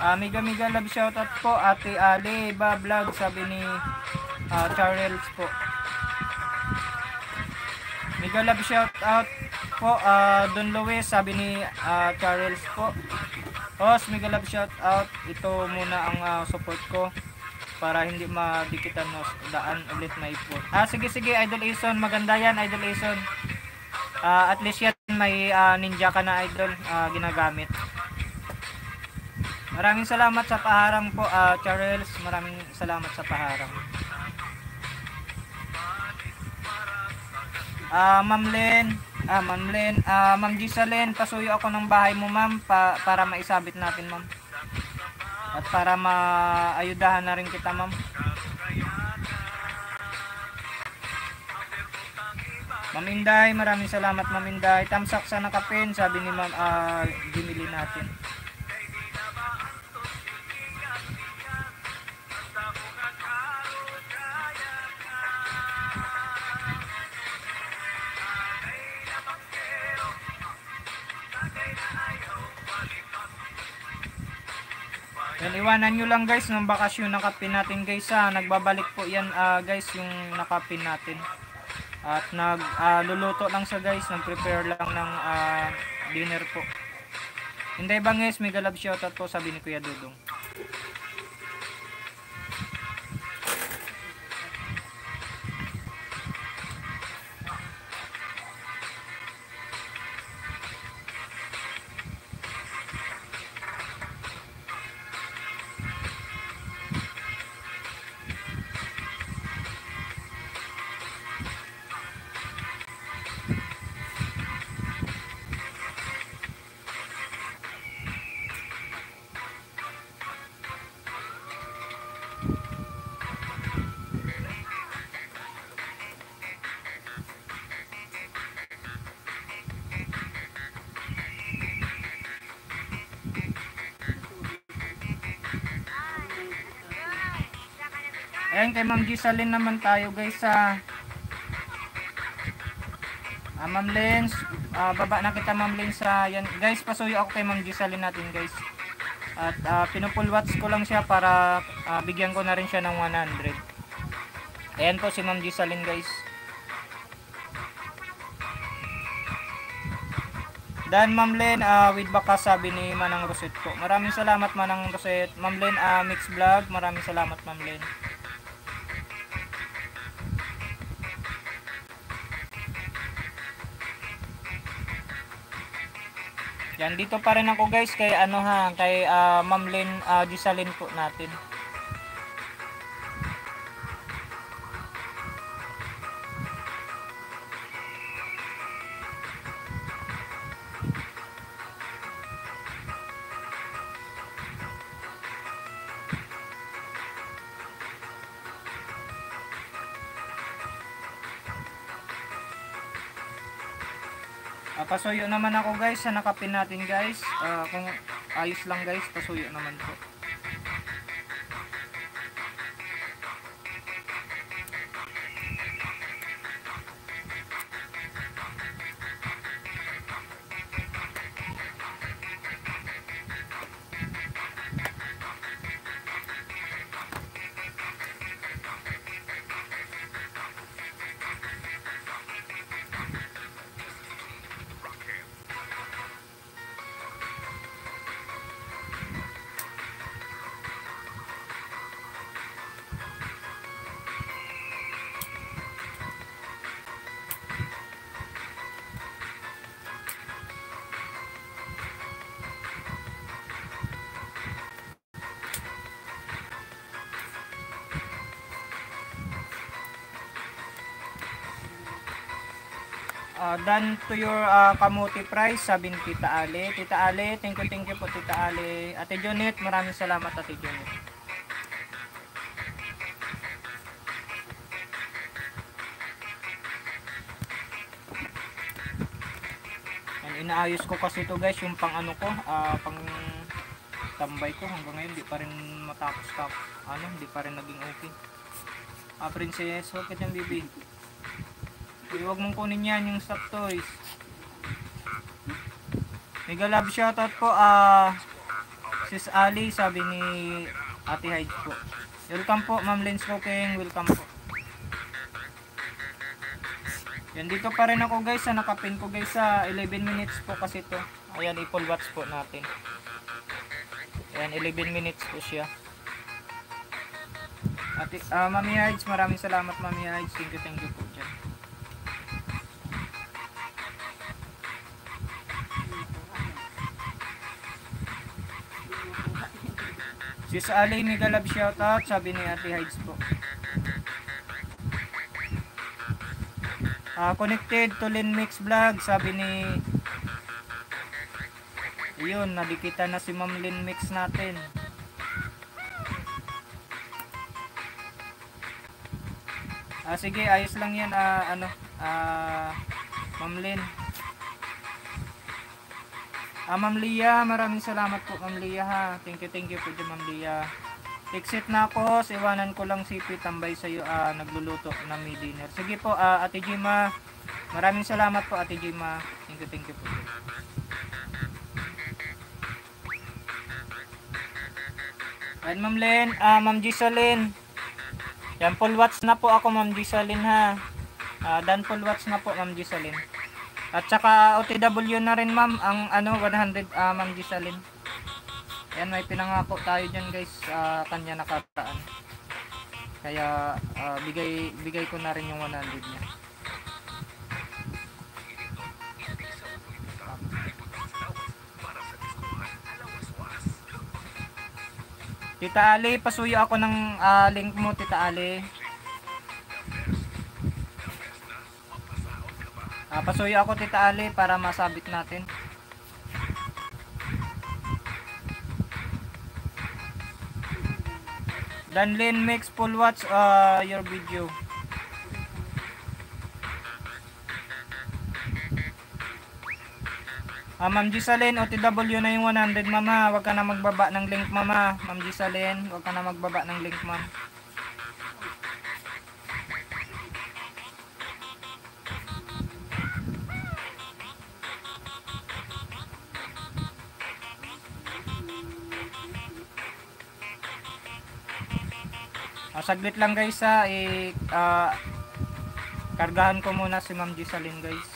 Ah, mega mega love shoutout po Ate Ali ba vlog sabi ni ah, Charles po. Mega love shoutout po ah, Don Luis sabi ni ah, Charles po. Os mega love shoutout ito muna ang ah, support ko para hindi madikitan no daan ulit may po. Ah sige sige Idol Ison maganda yan Idol Ison. Ah, at least yan may ah, ninja ka na idol ah, ginagamit. Maraming salamat sa paharang po, ah, Charles. Maraming salamat sa paharang. Ah, Ma'am Len, ah, Ma'am Len, ah, Ma'am Gisaline, pasuyo ako ng bahay mo, Ma'am, pa, para maisabit natin, Ma'am. At para maayudahan na rin kita, Ma'am. Ma'am Inday, maraming salamat, Ma'am Inday. Tamsak sa nakapin, sabi ni Ma'am Jimily natin. Yan, iwanan nyo lang guys ng bakasyon ng kapin natin guys ha. Nagbabalik po yan ah, guys yung nakapin natin. At nag ah, luluto lang sa guys, nag-prepare lang ng ah, dinner po. Hindi banges, mega love shoutout po sabi ni Kuya Dudong. Ayan kay Ma'am Gisalin naman tayo guys sa Ah, Ma'am Lens, ah, baba na kita Ma'am Lens sa. Guys, pasuyo ako kay Ma'am Gisalin natin guys. At ah, pinupul watch ko lang siya para ah, bigyan ko na rin siya ng 100. Ayan po si Ma'am Gisalin guys. Dan Ma'am Len, ah, with baka sabi ni Manang Roset po. Maraming salamat Manang Roset. Ma'am Len, ah, Mix Vlog, maraming salamat Ma'am Len. Yan, dito pa rin ako guys kay ano ha, kay ah, Ma'am Len ah, Gisalin po natin. Pasuyo naman ako guys sa nakapin natin guys. Ah, kung ayos lang guys, pasuyo naman po. Done to your ah, kamuti price, sabi ni Tita Ale. Tita Ale, thank you, thank you po Tita Ale. Ate Jonet, maraming salamat Ate Jonet. Yan, inaayos ko kasi to guys, yung pang ano ko, ah, pang tambay ko hanggang ngayon di pa rin matapos tap ano, di pa rin naging okay. Ah, princess, okay yung bibi. Eh, Huwag mong kunin yan yung stock toys. Mega love shoutout po ah Sis Ali sabi ni Ate Hyde po. Welcome po Ma'am Lens Cooking, welcome po. Yan dito pa rin ako guys sa nakapin ko guys sa 11 minutes po kasi to. Ayan i-full watch po natin. Ayan 11 minutes po siya. Ate, ah Mami Hides, maraming salamat Mami Hides. Thank you, thank you po Sis Ali Mega Love shoutout, sabi ni Ate Hides po. Ah, connected to Lin Mix Vlog, sabi ni Yun, nadikita na si Ma'am Lin Mix natin. Ah, sige, ayos lang yan, ah, ano, ah, Ma'am Lin. Ah, Ma'am Lia, maraming salamat po, Ma'am Lia, ha. Thank you, thank you po dyan, Ma'am Lia. Exit na ako, iwanan ko lang si Pi tambay sa ah, nagluluto ng may dinner. Sige po, ah, Ate Jima, maraming salamat po, Ate Jima. Thank you, thank you po. Ayan, Ma'am Len. Ah, Ma'am Gisalyn. Yan, full watch na po ako, Ma'am Gisalyn, ha. Ah, dan full watch na po, Ma'am Gisalyn. At saka OTW na rin, Ma'am, ang ano, 100, ah, Ma'am Gisalyn. Ayan, may pinangako tayo dyan, guys, sa kanya nakataan. Kaya, ah, bigay, bigay ko na rin yung 100 niya. Tita Ali, pasuyo ako ng ah, link mo, Tita Ali. Ah, pasuyo ako, Tita Ali, para masabit natin. Danlin Mix full watch uh, your video. Ah, Ma'am Gisalyn, OTW na yung 100, mama. Huwag ka na magbaba ng link, mama. Ma'am Gisalyn, huwag ka na magbaba ng link, ma'am. Ah, saglit lang guys ha, eh, ah, kargahan ko muna si Ma'am Gisalyn guys.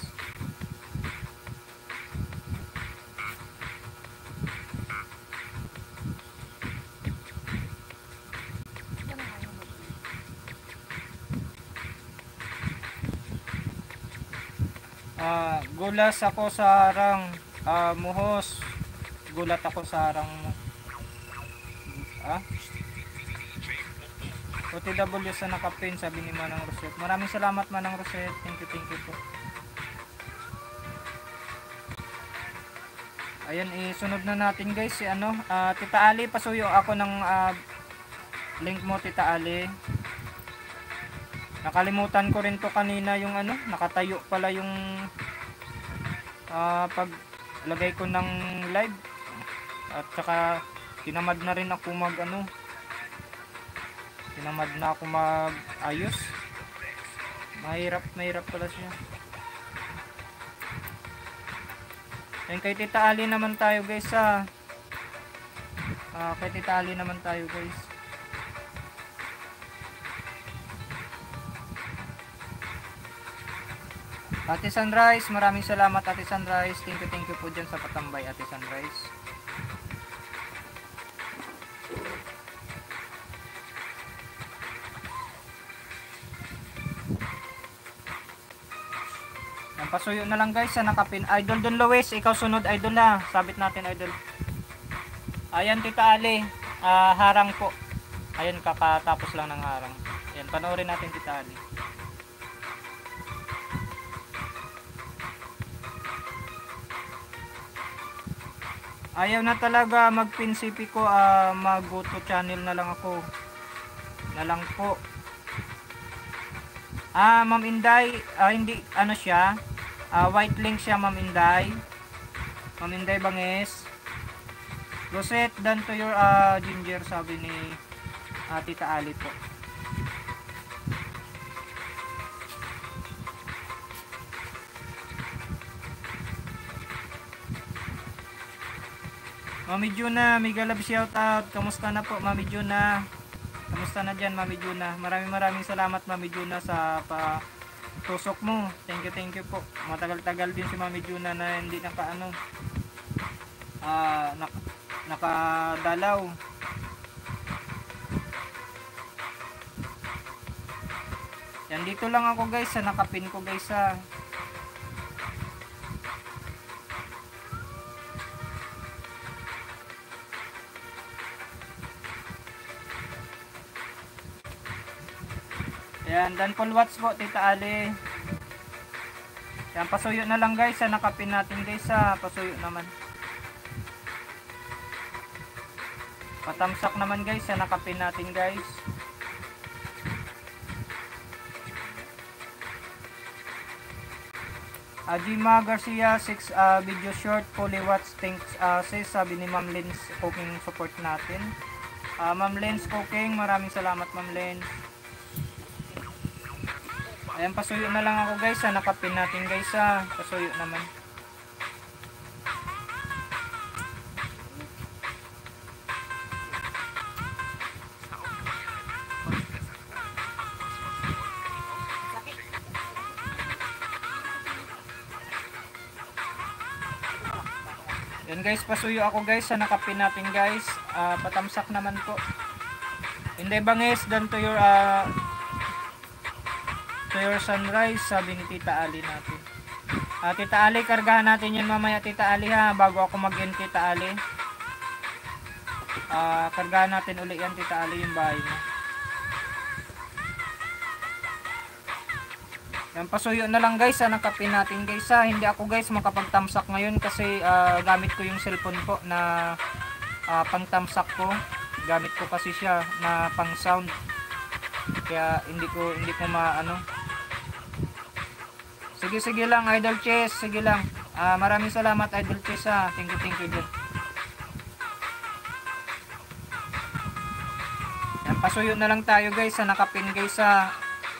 Ah, gulas ako sa harang ah, muhos. Gulat ako sa harang. Ah? OTW sa nakapin, sabi ni Manang Roset. Maraming salamat Manang Roset. Thank you, thank you po. Ayan, isunod na natin guys si ano, ah, Tita Ali, pasuyo ako ng ah, link mo Tita Ali. Nakalimutan ko rin to kanina yung ano, nakatayo pala yung ah, paglagay ko ng live. At saka tinamad na rin ako mag ano, tinamad na ako mag ayos. Mahirap, mahirap pala siya. Ayun kay Tita Ali naman tayo guys ha. Ah, kay Tita Ali naman tayo guys. Ate Sunrise, maraming salamat Ate Sunrise. Thank you, thank you po dyan sa patambay Ate Sunrise. Pasuyo na lang guys sa nakapin. Idol Don Luis, ikaw sunod idol na. Sabit natin idol. Ayan Tita Ali, ah, harang po. Ayan kakatapos lang ng harang. Ayan, panoorin natin Tita Ali. Ayaw na talaga mag-pin CP ko, ah, mag-go to channel na lang ako. Na lang po. Ah, Ma'am Inday, ah, hindi, ano siya, ah, white link siya, Ma'am Inday. Ma'am Banges. Rosette, done to your ah, ginger, sabi ni ah, Tita Ali po. Mami Juna, mega love shout out. Kamusta na po, Mami Juna? Kamusta na dyan, Mami Juna? Maraming maraming salamat, Mami Juna, sa pa tusok mo. Thank you, thank you po. Matagal-tagal din si Mami Juna na hindi naka ano, ah, nak nakadalaw. Yan dito lang ako guys, sa nakapin ko guys sa Yan, dan full watch po, Tita Ali. Yan, pasuyo na lang guys, sa nakapin natin guys, sa pasuyo naman. Patamsak naman guys, sa nakapin natin guys. Ajima Garcia 6 uh, video short fully watch thanks uh, sis sabi ni Ma'am Lens cooking support natin. Uh, Ma'am Lens cooking maraming salamat Ma'am Lens. Ayan, pasuyo na lang ako guys ha. Nakapin natin guys ha. Pasuyo naman. Yan guys, pasuyo ako guys sa nakapin natin guys. Uh, patamsak naman po. Hindi banges, done to your uh, your sunrise, sabi ni Tita Ali natin. Ah, Tita Ali, kargahan natin yan mamaya Tita Ali ha, bago ako mag-end Tita Ali. Ah, kargahan natin uli yan Tita Ali yung bahay mo. Yan, pasuyo na lang guys, ha, nakapin natin guys ha. Hindi ako guys makapagtamsak ngayon kasi ah, gamit ko yung cellphone ko na ah, pangtamsak ko. Gamit ko kasi siya na pang sound. Kaya hindi ko hindi ko maano. Sige sige lang Idol Chess, sige lang. Ah, maraming salamat Idol Chess ha. Thank you thank you dyan. Yan, pasuyo na lang tayo guys sa nakapin guys sa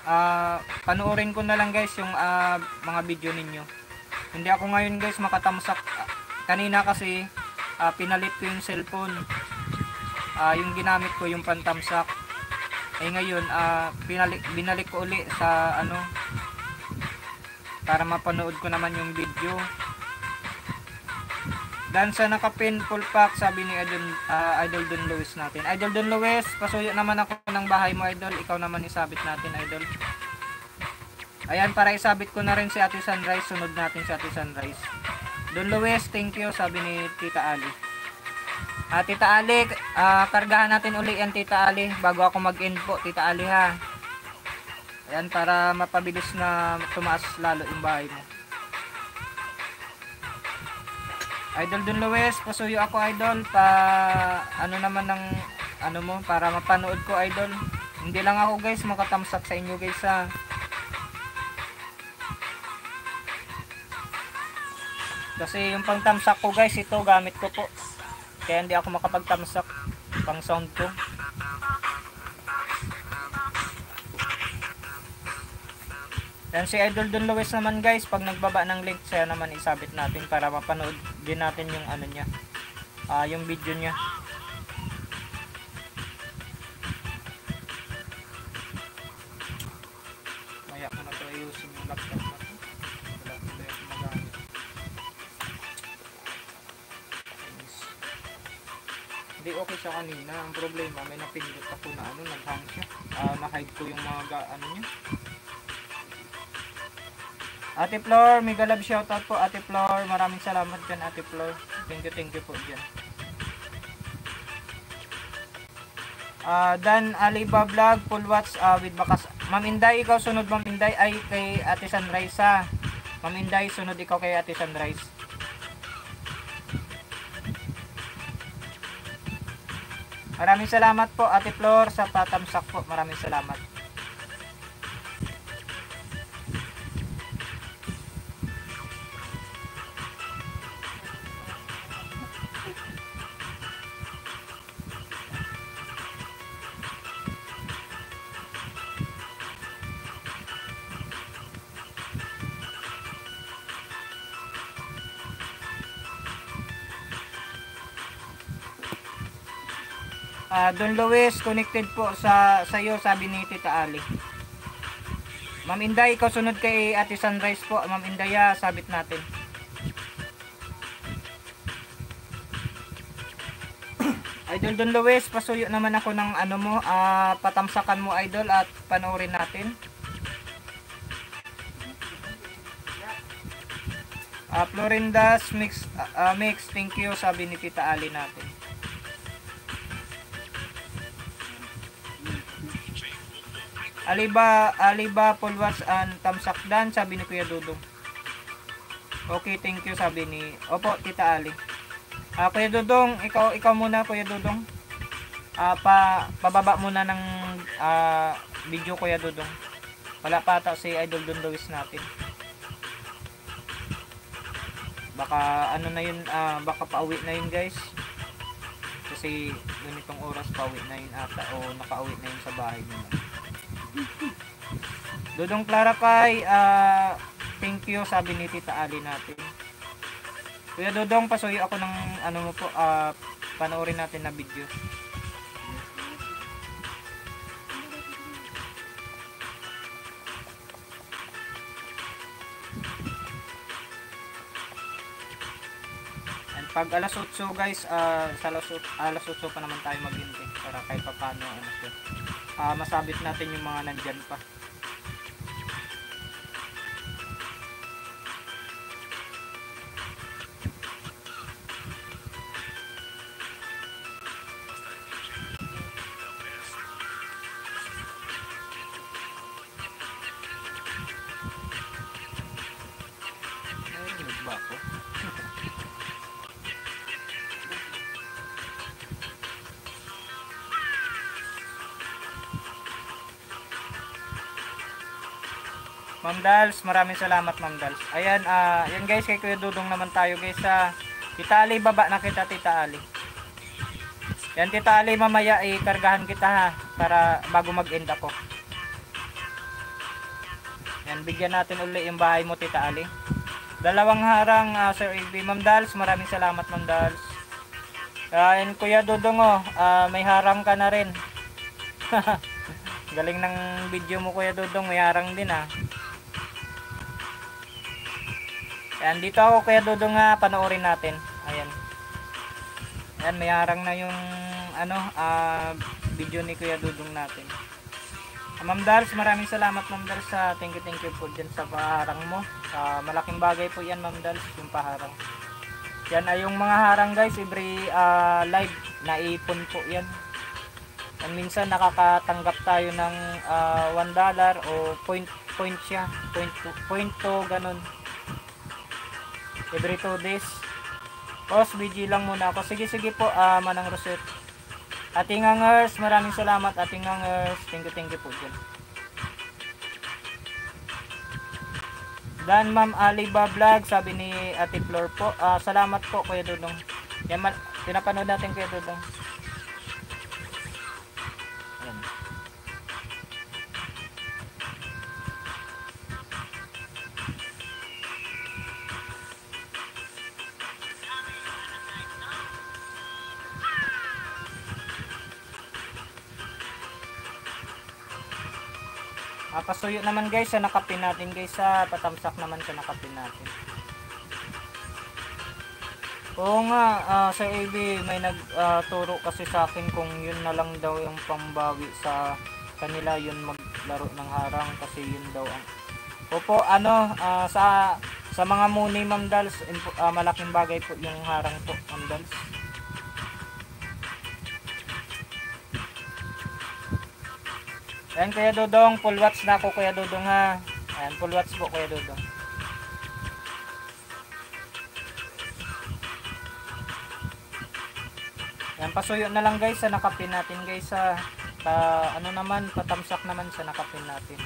ah panoorin ko na lang guys yung ah, mga video ninyo. Hindi ako ngayon guys makatamsak. Kanina kasi ah, pinalit ko yung cellphone. Ah, yung ginamit ko yung pantamsak. Eh ngayon ah pinalik binalik ko uli sa ano para mapanood ko naman yung video. Dan sa nakapin full pack sabi ni Idol, ah, Idol Don Lewis natin. Idol Don Lewis, pasuyo naman ako ng bahay mo Idol. Ikaw naman isabit natin Idol. Ayan para isabit ko na rin si Ate Sunrise. Sunod natin si Ate Sunrise. Don Lewis, thank you sabi ni Tita Ali. Ah, Tita Ali, ah, kargahan natin uli yan Tita Ali bago ako mag-end po Tita Ali ha. Ayan para mapabilis na tumaas lalo yung bahay mo. Idol Don Luis, pasuyo ako idol pa ano naman ng ano mo para mapanood ko idol. Hindi lang ako guys makatamsak sa inyo guys ha. Kasi yung pangtamsak ko guys ito gamit ko po. Kaya hindi ako makapagtamsak pang sound ko. Yan si Idol Don Luis naman guys, pag nagbaba ng link siya naman isabit natin para mapanood din natin yung ano niya. Ah, yung video niya. Maya ko na to ayusin yung laptop na to. Wala ko na yung magamit. Hindi okay siya kanina. Ang problema, may napindot ako na ano, nag-hang siya. Ah, na-hide ko yung mga ga- ano niya. Ate Flor, mega love shoutout po Ate Flor. Maraming salamat dyan Ate Flor. Thank you, thank you po dyan. Ah, Dan Aliba Vlog, full watch ah, with bakas. Ma'am Inday, ikaw sunod Ma'am Inday ay kay Ate Sunrise ha. Ma'am Inday, sunod ikaw kay Ate Sunrise. Maraming salamat po Ate Flor sa patamsak po. Maraming salamat. Don Luis, connected po sa sa iyo, sabi ni Tita Ali. Ma'am Inday, ikaw sunod kay Ate Sunrise po. Ma'am Inday, sabit natin. Idol Don Luis, pasuyo naman ako ng ano mo, ah, patamsakan mo idol at panoorin natin. Ah, Florinda's mix ah, ah, mix, thank you sabi ni Tita Ali natin. Aliba, Aliba, Pulwas, and Tamsakdan, sabi ni Kuya Dudong. Okay, thank you, sabi ni... Opo, Tita Ali. Ah, Kuya Dudong, ikaw, ikaw muna, Kuya Dudong. Ah, pa, pababa muna ng ah, video, Kuya Dudong. Wala pa ata si Idol Don Luis natin. Baka, ano na yun, ah, baka pauwi na yun, guys. Kasi, ganitong oras, pauwi na yun ata, o nakauwi na yun sa bahay nila. Dudong Clara Kai, ah, thank you sabi ni Tita Ali natin. Kuya Dudong, pasuyo ako ng ano mo po, ah, panoorin natin na video. Pag alas 8 guys, ah, sa alas 8, alas 8 pa naman tayo maghintay para kahit pa paano ano siya. Ah, masabit natin yung mga nandyan pa. Dals, maraming salamat Ma'am Dals. Ayan, ah, yan guys, kay Kuya Dudong naman tayo guys sa Tita Ali, baba na kita Tita Ali. Yan Tita Ali, mamaya ikargahan kita ha, para bago mag-end ako. Yan, bigyan natin uli yung bahay mo Tita Ali. Dalawang harang ah, Sir AB. Ma'am Dals, maraming salamat Ma'am Dals. Ah, and Kuya Dudong oh, ah, may harang ka na rin. Galing ng video mo Kuya Dudong, may harang din ah. Ayan, dito ako kaya Dudong nga panoorin natin. Ayan. Ayan, may harang na yung ano, ah, video ni Kuya Dudong natin. Ah, Ma'am Dals, maraming salamat Ma'am Dals sa thank you thank you po dyan sa paharang mo. Ah, malaking bagay po yan Ma'am Dals, yung paharang. Yan ay yung mga harang guys, every ah, live naipon po yan. And minsan nakakatanggap tayo ng ah, 1 dollar o point point siya, point to, point to ganun every 2 days. Pause, BG lang muna ako. Sige, sige po, ah, Manang Roset. Ating hangers, maraming salamat. Ating hangers, thank you, thank you po dyan. Dan Ma'am Aliba Vlog, sabi ni Ate Flor po. Ah, salamat po, Kuya Dudong. Yan, ma- pinapanood natin, Kuya Dudong. Ah, pasuyo naman guys sa nakapin natin guys sa patamsak naman sa nakapin natin. Oo nga, ah, sa AB may nagturo kasi sa akin kung yun na lang daw yung pambawi sa kanila yun maglaro ng harang kasi yun daw ang Opo, ano, ah, sa sa mga muni Ma'am Dals, ah, malaking bagay po yung harang po Ma'am Dals. Ayan Kuya Dodong, full watch na ako Kuya Dodong ha. Ayan, full watch po Kuya Dodong. Ayan, pasuyo na lang guys sa nakapin natin guys sa pa, ano naman, patamsak naman sa nakapin natin.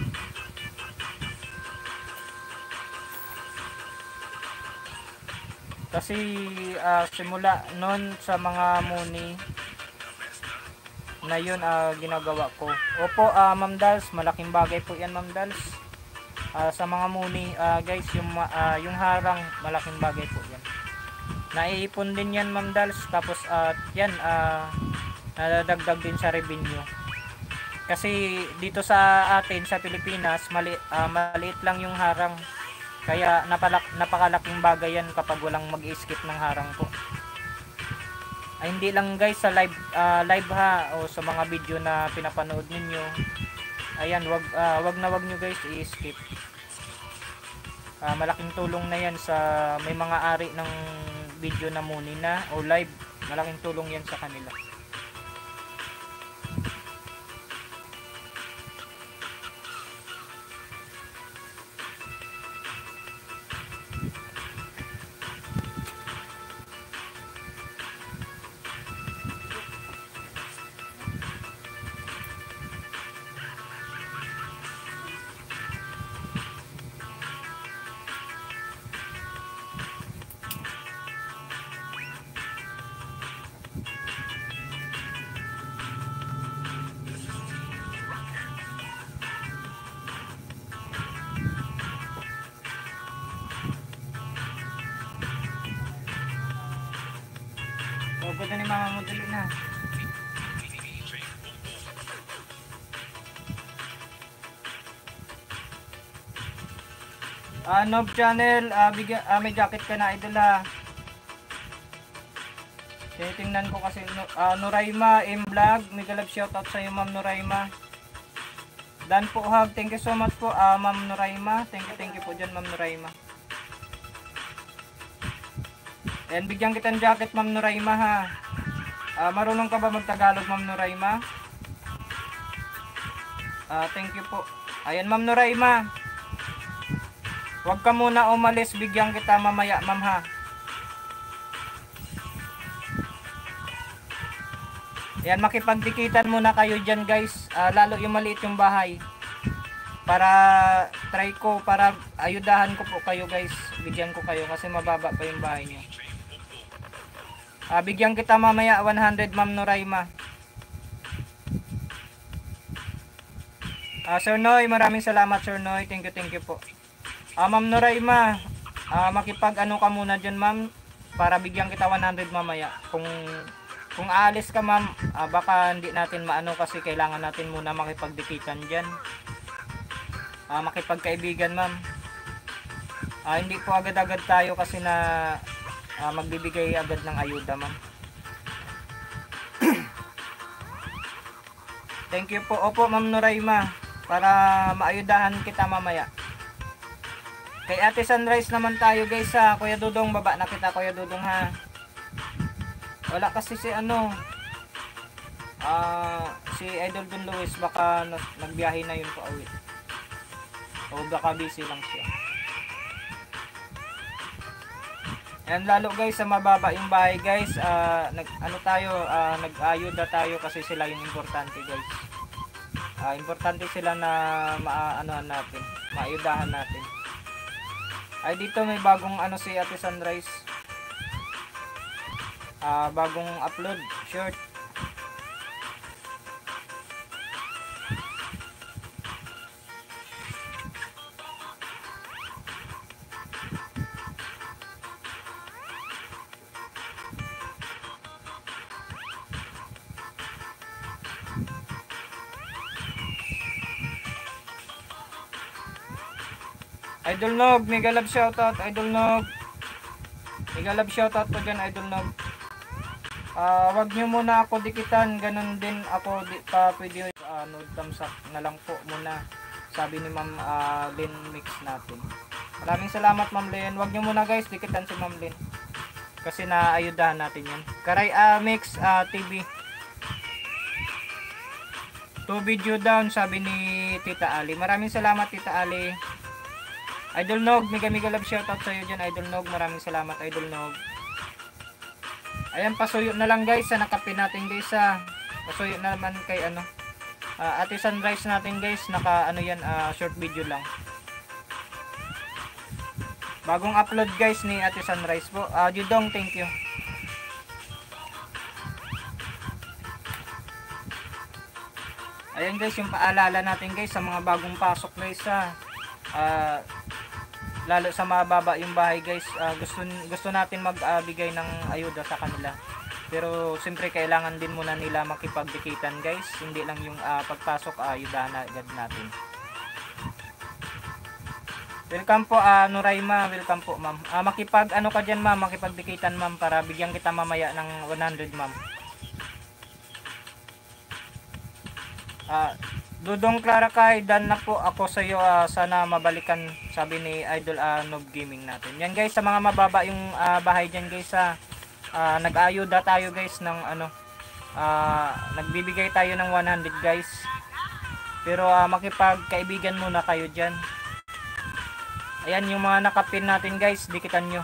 Kasi ah, simula noon sa mga muni na yun ah, ginagawa ko. Opo, ah, Ma'am Dals, malaking bagay po yan Ma'am Dals. Ah, sa mga muni, ah, guys, yung, ah, yung harang, malaking bagay po yan. Naiipon din yan Ma'am Dals, tapos at yan, ah, nadadagdag din sa revenue. Kasi dito sa atin, sa Pilipinas, mali, ah, maliit lang yung harang. Kaya napalak, napakalaking bagay yan kapag walang mag-skip ng harang po. Ay, hindi lang guys sa live ah, live ha o sa mga video na pinapanood ninyo. Ayan, wag ah, wag na wag nyo guys i-skip. Ah, malaking tulong na 'yan sa may mga ari ng video na muni na o live. Malaking tulong 'yan sa kanila. Pwede ni mama mo dali na. Ah, Nob Channel, ah, bigyan, ah, may jacket ka na idol ha. Titingnan ko kasi no, ah, Nuraima M Vlog, mega love shoutout sa iyo Ma'am Nuraima. Dan po hug, thank you so much po ah, Ma'am Nuraima. Thank you, thank you po dyan Ma'am Nuraima. Ayan, bigyan kita ng jacket Ma'am Nuraima ha. Ah, marunong ka ba magtagalog Ma'am Nuraima? Ah, thank you po. Ayan Ma'am Nuraima. Huwag ka muna umalis, bigyan kita mamaya Ma'am ha. Ayan, makipagdikitan muna kayo dyan guys. Ah, lalo yung maliit yung bahay. Para try ko, para ayudahan ko po kayo guys. Bigyan ko kayo kasi mababa pa yung bahay nyo. Ah, bigyan kita mamaya 100 Ma'am Noraima. Ah, Sir Noy, maraming salamat Sir Noy. Thank you, thank you po. Ah, Ma'am Noraima, ah, makipag ano ka muna dyan Ma'am para bigyan kita 100 mamaya. Kung kung aalis ka ma'am, ah, baka hindi natin maano kasi kailangan natin muna makipagdikitan dyan. Ah, makipagkaibigan ma'am. Ah, hindi po agad-agad tayo kasi na ah, magbibigay agad ng ayuda ma'am. Thank you po. Opo ma'am Noraima para maayudahan kita mamaya. Kay Ate Sunrise naman tayo guys ha. Kuya Dudong, baba na kita Kuya Dudong ha. Wala kasi si ano. Ah, si Idol Don Luis baka nagbiyahe na yun pa uwi. O baka busy lang siya. And lalo guys sa mababa yung bahay guys, ah, nag ano tayo, ah, nag-ayuda tayo kasi sila yung importante guys. Ah, importante sila na maaanohan natin, maayudahan natin. Ay dito may bagong ano si Ate Sunrise ah bagong upload short Idol Nog, mega love shoutout, Idol Nog. Mega love shoutout po dyan, Idol Nog. Ah, wag niyo muna ako dikitan, ganun din ako di pa pwede uh, thumbs up na lang po muna. Sabi ni Ma'am ah, Lynn Mix natin. Maraming salamat Ma'am Lynn. Wag niyo muna guys dikitan si Ma'am Lynn. Kasi naayudahan natin 'yan. Karay ah, Mix ah, TV. To video down sabi ni Tita Ali. Maraming salamat Tita Ali. Idol Nog, mega mega love shoutout sa iyo diyan Idol Nog. Maraming salamat Idol Nog. Ayan, pasuyo na lang guys sa nakapin natin guys sa pasuyo na naman kay ano. ah, Ate Sunrise natin guys, naka ano yan, ah, short video lang. Bagong upload guys ni Ate Sunrise po. Ah, Judong, thank you. Ayan guys, yung paalala natin guys sa mga bagong pasok guys sa ah, lalo sa mababa yung bahay guys ah, gusto gusto natin magbigay ng ayuda sa kanila. Pero siyempre kailangan din muna nila makipagdikitan guys. Hindi lang yung ah, pagpasok uh, na agad natin. Welcome po ah Nuraima. Welcome po ma'am. Ah, makipag ano ka dyan ma'am? Makipagdikitan ma'am para bigyan kita mamaya ng 100 ma'am. Ah Dudong Clara kay dan na po ako sa iyo ah, sana mabalikan sabi ni Idol ah, Noob Gaming natin. Yan guys sa mga mababa yung ah, bahay diyan guys sa ah, nag-ayuda tayo guys ng ano ah, nagbibigay tayo ng 100 guys. Pero ah, makipagkaibigan muna kayo diyan. Ayan yung mga nakapin natin guys, dikitan nyo.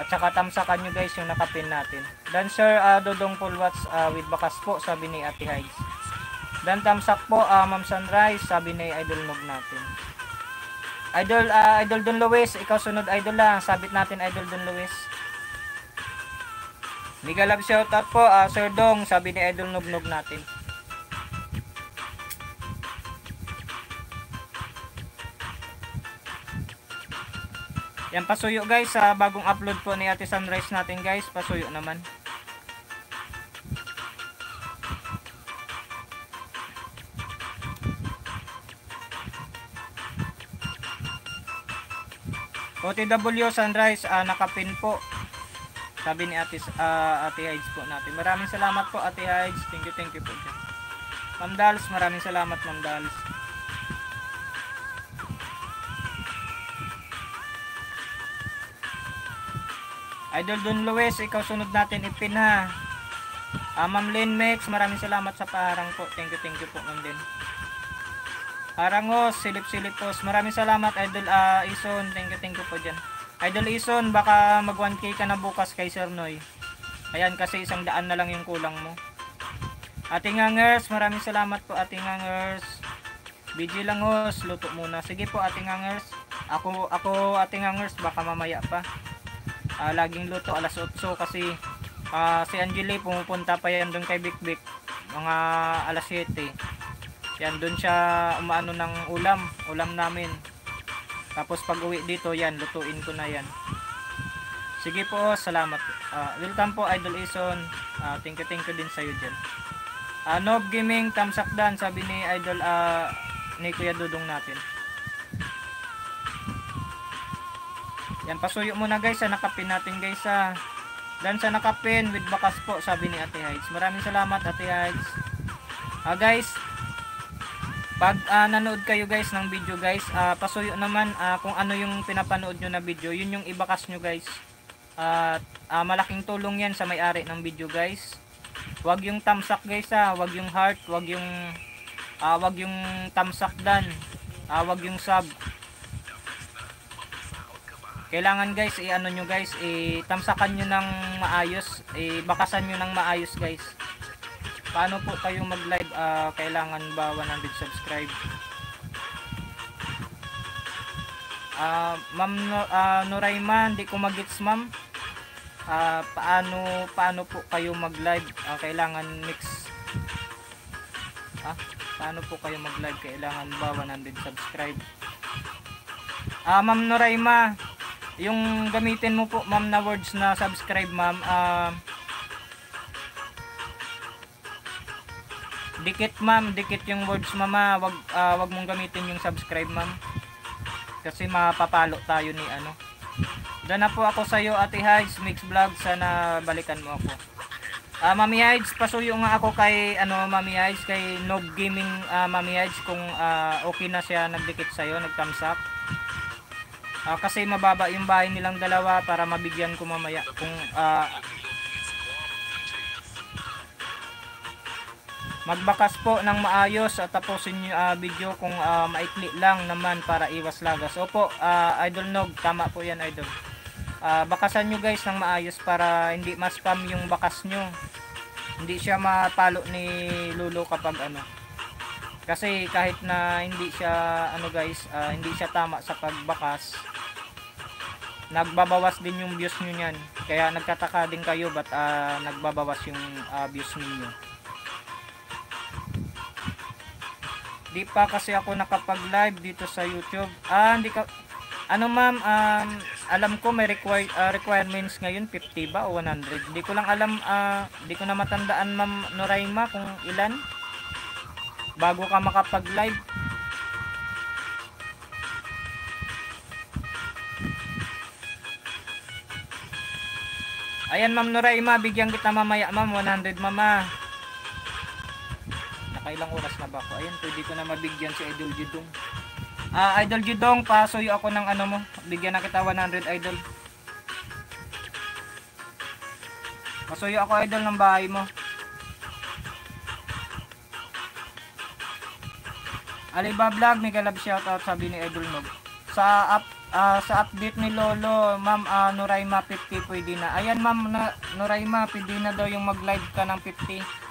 At saka tamsakan nyo guys yung nakapin natin. Dancer ah, Dodong Full Watts ah, with bakas po sabi ni Ate Hides. Dan tamsak po, ah, Ma'am Sunrise, sabi ni Idol Nog natin. Idol, ah, Idol Don Luis, ikaw sunod Idol lang, sabit natin Idol Don Luis. Mega love shoutout po, ah, Sir Dong, sabi ni Idol Nog Nog natin. Yan pasuyo guys sa bagong upload po ni Ate Sunrise natin guys, pasuyo naman. OTW Sunrise ah, nakapin po. Sabi ni Ate, ah, Ate Hides po natin. Maraming salamat po Ate Hides. Thank you, thank you po dyan. Ma'am Dals, maraming salamat Ma'am Dals. Idol Don Luis, ikaw sunod natin ipin ha. Ah, Ma'am Lynn Mex, maraming salamat sa parang po. Thank you, thank you po Ma'am Lynn. Arangos, silip-silip pos. Maraming salamat Idol ah, Ison. Thank you, thank you po dyan. Idol Ison, baka mag 1k ka na bukas kay Sir Noy. Ayan kasi isang daan na lang yung kulang mo. Ating Angers, maraming salamat po Ating Angers. BG lang hos, luto muna. Sige po Ating Angers. Ako, ako Ating Angers, baka mamaya pa. Ah, laging luto alas 8 kasi ah, si Angeli pumupunta pa yan doon kay Bik Bik mga alas 7 yan doon siya umaano ng ulam ulam namin. Tapos pag uwi dito yan lutuin ko na yan. Sige po salamat. Ah, welcome po Idol Ison. Ah, thank you thank you din sa'yo dyan Ah, Nob Gaming Tamsak Dan sabi ni Idol ah, ni Kuya Dudong natin. Yan, pasuyo muna guys sa nakapin natin guys sa Dan sa nakapin with bakas po sabi ni Ate Hides. Maraming salamat Ate Hides. Ah guys, pag ah, nanood kayo guys ng video guys, ah, pasuyo naman ah, kung ano yung pinapanood nyo na video, yun yung ibakas nyo guys. At ah, malaking tulong yan sa may-ari ng video guys. Wag yung tamsak guys ha, wag yung heart, wag yung ah, wag yung tamsak dan. Ah, wag yung sub kailangan guys i-ano nyo guys i-tamsakan nyo ng maayos i-bakasan nyo ng maayos guys paano po kayo mag live Ah, kailangan ba 100 subscribe? Ah, ma'am no, ah, Noraima hindi ko magits ma'am. Ah, paano paano po kayo mag live kailangan mix. Ah, paano po kayo mag live kailangan ba 100 subscribe? Ah, ma'am Noraima yung gamitin mo po ma'am na words na subscribe ma'am ah, dikit ma'am. Dikit yung words mama. Wag ah, wag mong gamitin yung subscribe ma'am. Kasi mapapalo tayo ni ano. Doon na po ako sa iyo Ate Hides. Mix Vlog. Sana balikan mo ako. Ah, Mami Hides, pasuyo nga ako kay ano Mami Hides kay Nob Gaming. Ah, Mami Hides kung ah, okay na siya nagdikit sa iyo, nag-thumbs up. Ah, kasi mababa yung bahay nilang dalawa para mabigyan ko mamaya kung ah, magbakas po ng maayos at tapusin yung ah, video kung ah, maikli lang naman para iwas lagas. Opo, ah, Idol Nog, tama po yan Idol. Ah, bakasan nyo guys ng maayos para hindi ma-spam yung bakas nyo. Hindi siya mapalo ni Lolo kapag ano. Kasi kahit na hindi siya ano guys, ah, hindi siya tama sa pagbakas, nagbabawas din yung views nyo niyan. Kaya nagtataka din kayo ba't ah, nagbabawas yung ah, views ninyo. Di pa kasi ako nakapag-live dito sa YouTube. Ah, hindi ka ano ma'am, um, alam ko may require, ah, requirements ngayon 50 ba o 100. Hindi ko lang alam, ah, hindi ko na matandaan ma'am Noraima kung ilan bago ka makapag-live. Ayan ma'am Noraima, bigyan kita mamaya ma'am, 100 mama. Nakailang oras na ba ako? Ayan, pwede ko na mabigyan si Idol Judong. Ah, Idol Judong, pasuyo ako ng ano mo. Bigyan na kita 100 Idol. Pasuyo ako Idol ng bahay mo. Aliba Vlog, may galab shoutout sabi ni Idol Nog. Sa up ah, sa update ni Lolo, Ma'am ah, Noraima 50 pwede na. Ayan Ma'am Noraima, pwede na daw yung mag-live ka ng 50.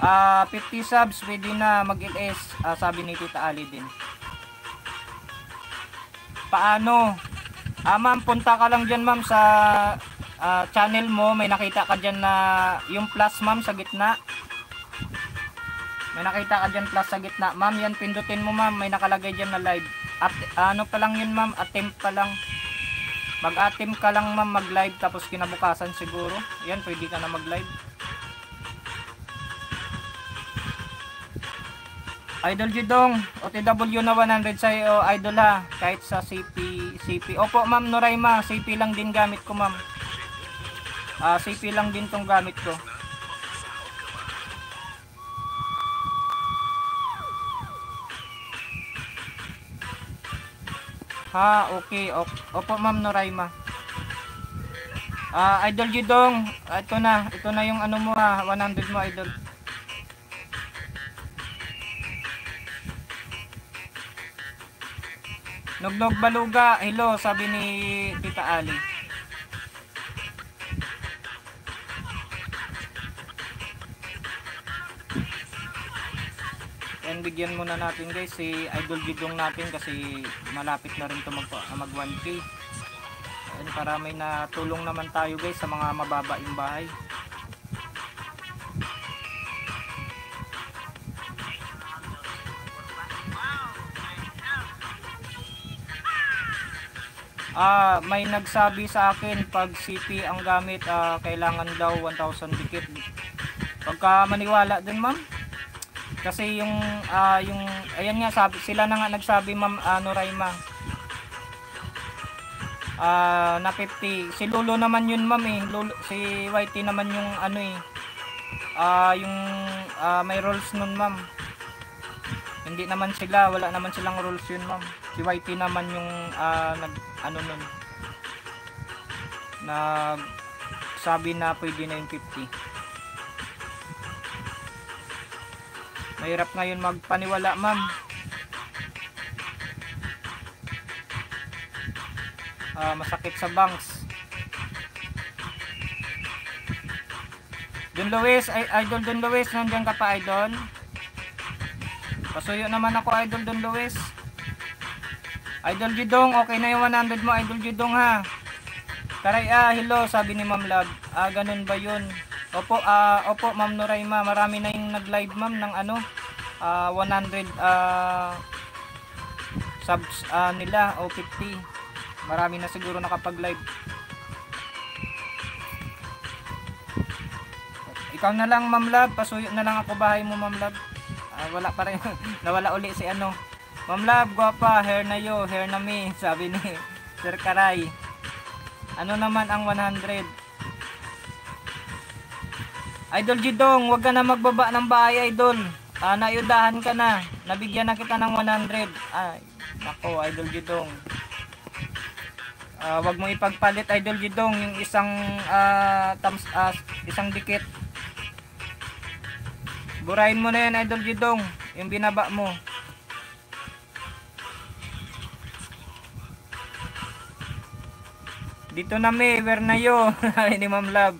Ah, 50 subs pwede na mag-LS, ah, sabi ni Tita Ali din. Paano? Ah, ma'am, punta ka lang diyan, ma'am, sa ah, channel mo. May nakita ka diyan na yung plus, ma'am, sa gitna. May nakita ka dyan plus sa gitna. Ma'am, yan pindutin mo ma'am. May nakalagay dyan na live. At ano pa lang yun ma'am, attempt pa lang. Mag-attempt ka lang ma'am mag-live tapos kinabukasan siguro. Yan, pwede ka na mag-live. Idol Jidong, OTW na 100 sa iyo, idol ha. Kahit sa CP, CP. Opo ma'am Noraima, CP lang din gamit ko ma'am. Ah, CP lang din tong gamit ko. Ha, okay. Op- Opo, Ma'am Noraima. Ah, Idol Jidong, ah, ito na. Ito na yung ano mo ha, 100 mo, Idol. Nugnog baluga, hello, sabi ni Tita Ali. Yan, bigyan muna natin guys si Idol Gidong natin kasi malapit na rin to mag, mag 1K. Yan, para may natulong naman tayo guys sa mga mababaing bahay. Ah, may nagsabi sa akin pag CP ang gamit, ah, kailangan daw 1,000 dikit. Pagka maniwala din, ma'am. Kasi yung ah, yung ayan nga sabi sila na nga nagsabi ma'am ano Raima. Ah, na 50. Si Lolo naman yun, ma'am eh. Lolo, si Whitey naman yung ano eh. Ah, yung ah, may rules nun, ma'am. Hindi naman sila, wala naman silang rules yun, ma'am. Si Whitey naman yung ah, nag ano nun. Nag sabi na pwede na yung 50. Mahirap ngayon magpaniwala, ma'am. Ah, masakit sa banks. Don Luis, idol Don Luis, nandiyan ka pa, idol? Pasuyo naman ako, idol Don Luis. Idol Judong, okay na yung 100 mo, idol Judong ha. Karay, ah, hello, sabi ni Ma'am Love. Ah, ganun ba yun? Opo, ah, opo, Ma'am Noraima, marami na yung nag-live, ma'am, ng ano, ah, 100, ah, subs ah, nila, o 50. Marami na siguro nakapag-live. Ikaw na lang, Ma'am Love, pasuyo na lang ako bahay mo, Ma'am Love. Ah, wala pa rin, nawala uli si ano. Ma'am Love, gwapa, hair na yo, hair na me, sabi ni Sir Karay. Ano naman ang 100? Idol Jidong, wag ka na magbaba ng bahay, Idol. Ah, nayudahan ka na. Nabigyan na kita ng 100. Ay, nako, Idol Jidong. Ah, wag mo ipagpalit, Idol Jidong, yung isang ah, tams, ah, isang dikit. Burahin mo na yan, Idol Jidong, yung binaba mo. Dito na may, where na? Sabi ni Ma'am Love.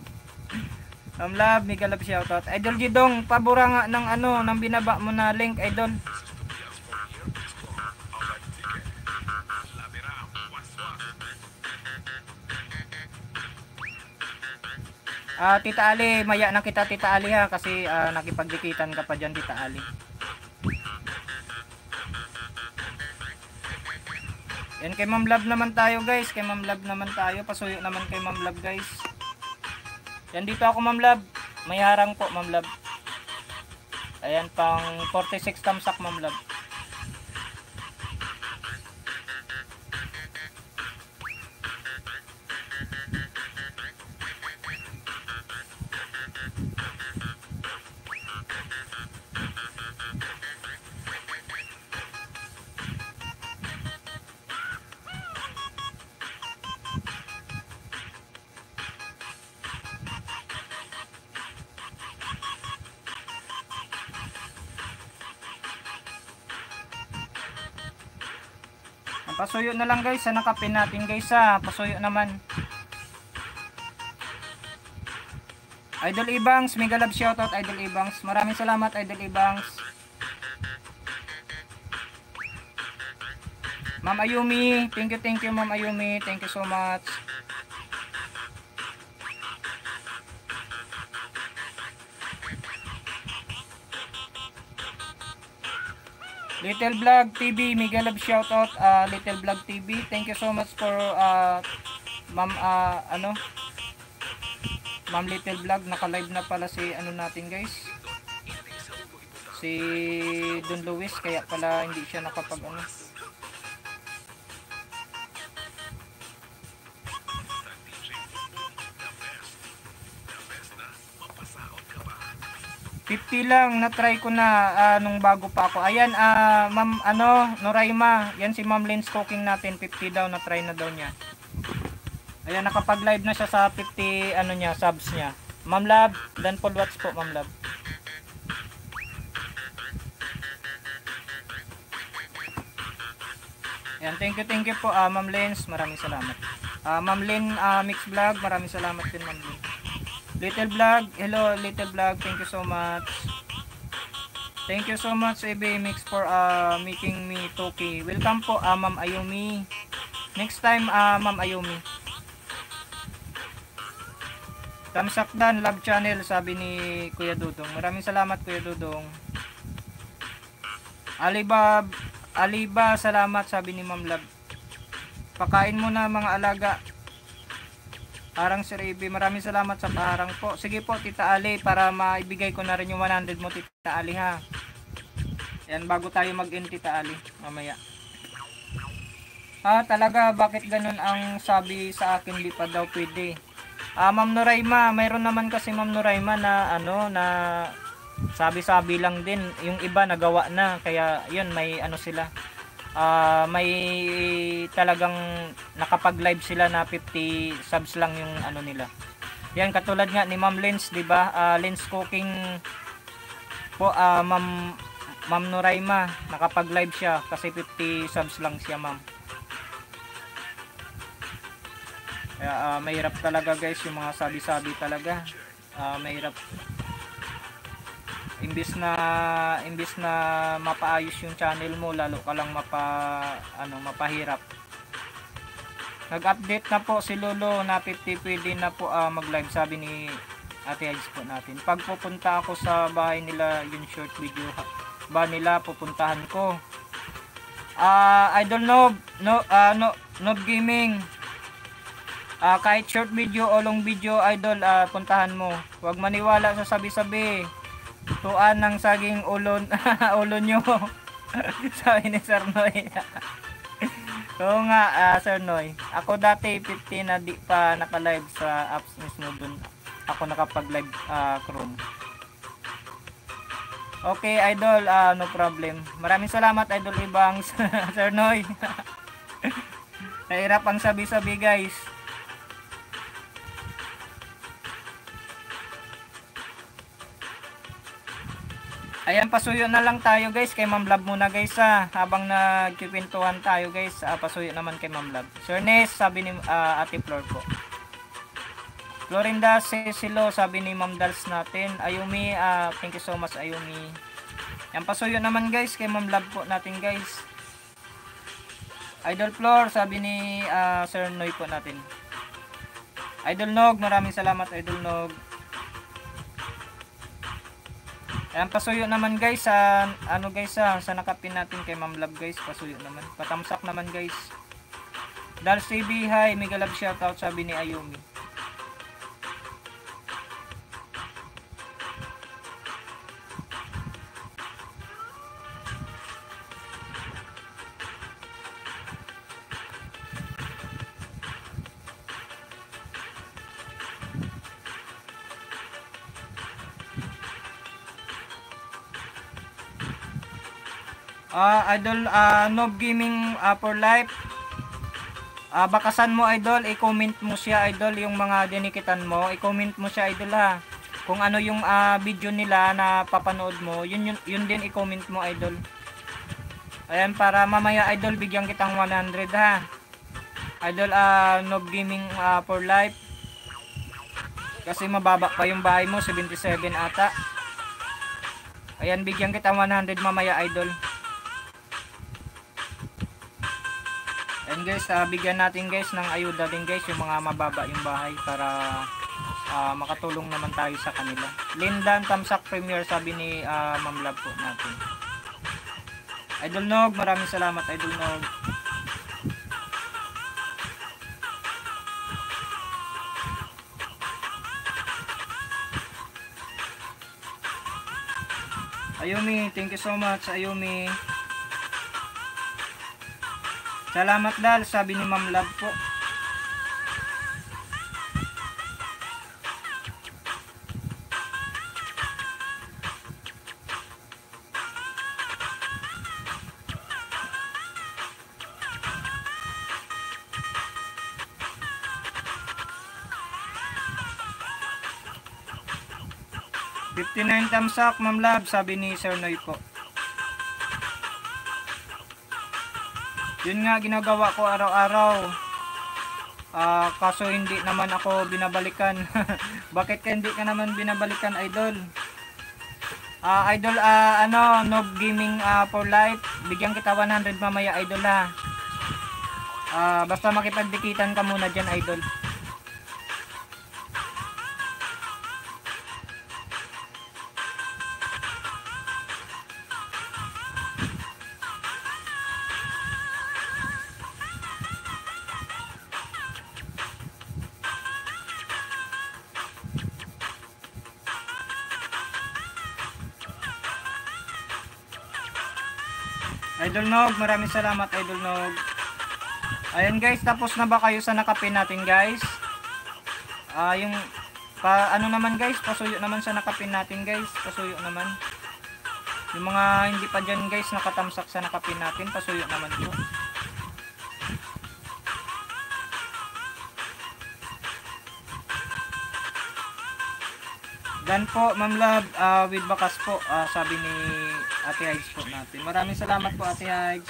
Ma'am Love, mega love shoutout. Idol Jidong, pabura nga ng ano, ng binaba mo na link, Idol. Ah, Tita Ali, maya na kita Tita Ali ha kasi ah, nakipagdikitan ka pa diyan Tita Ali. Yan kay Ma'am Love naman tayo guys, kay Ma'am Love naman tayo, pasuyo naman kay Ma'am Love guys. Yan dito ako Ma'am Love, may harang po Ma'am Love. Ayan pang 46 tamsak Ma'am Love. Pasuyo na lang guys, sa nakapin natin guys ha. Pasuyo naman. Idol Ibangs, mega love shoutout Idol Ibangs. Maraming salamat Idol Ibangs. Ma'am Ayumi, thank you, thank you Ma'am Ayumi. Thank you so much. Little Vlog TV, mega love shoutout uh, Little Vlog TV. Thank you so much for uh, Ma'am uh, ano Ma'am Little Vlog, naka-live na pala si ano natin guys. Si Don Luis kaya pala hindi siya nakapag ano. 50 lang, na-try ko na ah, nung bago pa ako. Ayan, ah, ma'am, ano, Noraima, yan si Ma'am Lynn's cooking natin, 50 daw, na-try na daw niya. Ayan, nakapag-live na siya sa 50, ano niya, subs niya. Ma'am Lab, dan full watch po, Ma'am Lab. Ayan, thank you, thank you po, ah, Ma'am Lynn's, maraming salamat. Ah, Ma'am Lynn, ah, Mix Vlog, maraming salamat din, Ma'am Lynn. Little Vlog, hello Little Vlog, thank you so much. Thank you so much AB Mix for uh, making me Toki. Welcome po uh, Ma'am Ayumi. Next time uh, Ma'am Ayumi. Tamsakdan Love Channel sabi ni Kuya Dudong. Maraming salamat Kuya Dudong. Alibab Aliba salamat sabi ni Ma'am Love. Pakain mo na mga alaga. Parang Sir AB, maraming salamat sa parang po. Sige po, Tita Ali, para maibigay ko na rin yung 100 mo, Tita Ali, ha. Yan, bago tayo mag-in, Tita Ali, mamaya. Ah, talaga, bakit ganun ang sabi sa akin, di pa daw pwede? Ah, Ma'am Noraima, mayroon naman kasi Ma'am Noraima na, ano, na sabi-sabi lang din. Yung iba nagawa na, kaya yun, may ano sila ah may talagang nakapag-live sila na 50 subs lang yung ano nila. Yan katulad nga ni Ma'am Lens, 'di ba? Ah, Lens Cooking po ah, Ma'am Ma'am Noraima, nakapag-live siya kasi 50 subs lang siya, Ma'am. Kaya ah, mahirap talaga guys yung mga sabi-sabi talaga. Ah, mahirap imbis na imbis na mapaayos yung channel mo lalo ka lang mapa ano mapahirap. Nag-update na po si Lolo na 50 pwede na po ah, mag-live sabi ni Ate Ice po natin. Pag pupunta ako sa bahay nila yung short video ba nila pupuntahan ko. Ah idol nob no ah, no nob gaming. Ah kahit short video o long video idol ah, puntahan mo. Huwag maniwala sa sabi-sabi tuan ng saging ulon ulo nyo. Sabi ni Sir Noy. Oo nga ah, Sir Noy. Ako dati 15 na di pa naka-live sa apps mismo dun. Ako nakapag-live ah, Chrome. Okay idol ah, no problem. Maraming salamat idol ibang Sir Noy. Nahirap ang sabi-sabi guys Ayan, pasuyo na lang tayo guys kay Ma'am Lab muna guys ha. Habang nagkikwentuhan tayo guys, ah, pasuyo naman kay Ma'am Lab. Sir Ness, sabi ni ah, Ate Flor po. Florinda Cecilo, sabi ni Ma'am Dals natin. Ayumi, ah, thank you so much Ayumi. Yan, pasuyo naman guys kay Ma'am Lab po natin guys. Idol Flor, sabi ni ah, Sir Noy po natin. Idol Nog, maraming salamat Idol Nog. Ayan, pasuyo naman guys sa ano guys sa, sa nakapin natin kay Ma'am Love guys, pasuyo naman. Patamsak naman guys. Dal CB, hi, mega love shoutout sabi ni Ayumi. Ah, idol ah, Nob Gaming ah, for life. Ah, bakasan mo idol, i-comment mo siya idol yung mga dinikitan mo, i-comment mo siya idol ha. Kung ano yung ah, video nila na papanood mo, yun, yun, yun din i-comment mo idol. Ayan para mamaya idol bigyan kitang 100 ha. Idol ah, Nob Gaming ah, for life. Kasi mababa pa yung bahay mo, 77 ata. Ayan, bigyan kita 100 mamaya idol. And guys, ah, bigyan natin guys ng ayuda din guys yung mga mababa yung bahay para ah, makatulong naman tayo sa kanila. Lindan Tamsak Premier sabi ni ah, Ma'am Love po natin. Idol Nog, maraming salamat Idol Nog. Ayumi, thank you so much Ayumi. Salamat dal, sabi ni Ma'am Love po. Fifty nine thumbs up, Ma'am Love, sabi ni Sir Noy po. Yun nga ginagawa ko araw-araw. Ah, kaso hindi naman ako binabalikan. Bakit ka hindi ka naman binabalikan, idol? Ah, idol, ah, ano, Noob Gaming ah, for Life. Bigyan kita 100 mamaya, idol ha. Ah, basta makipagdikitan ka muna dyan, idol. Nog, maraming salamat Idol Nog. Ayan guys, tapos na ba kayo sa nakapin natin guys? Ah, yung pa ano naman guys, pasuyo naman sa nakapin natin guys, pasuyo naman. Yung mga hindi pa diyan guys nakatamsak sa nakapin natin, pasuyo naman po. Dan po, Ma'am Love, ah, with bakas po, ah, sabi ni Ate Hides po natin. Maraming salamat po Ate Hides.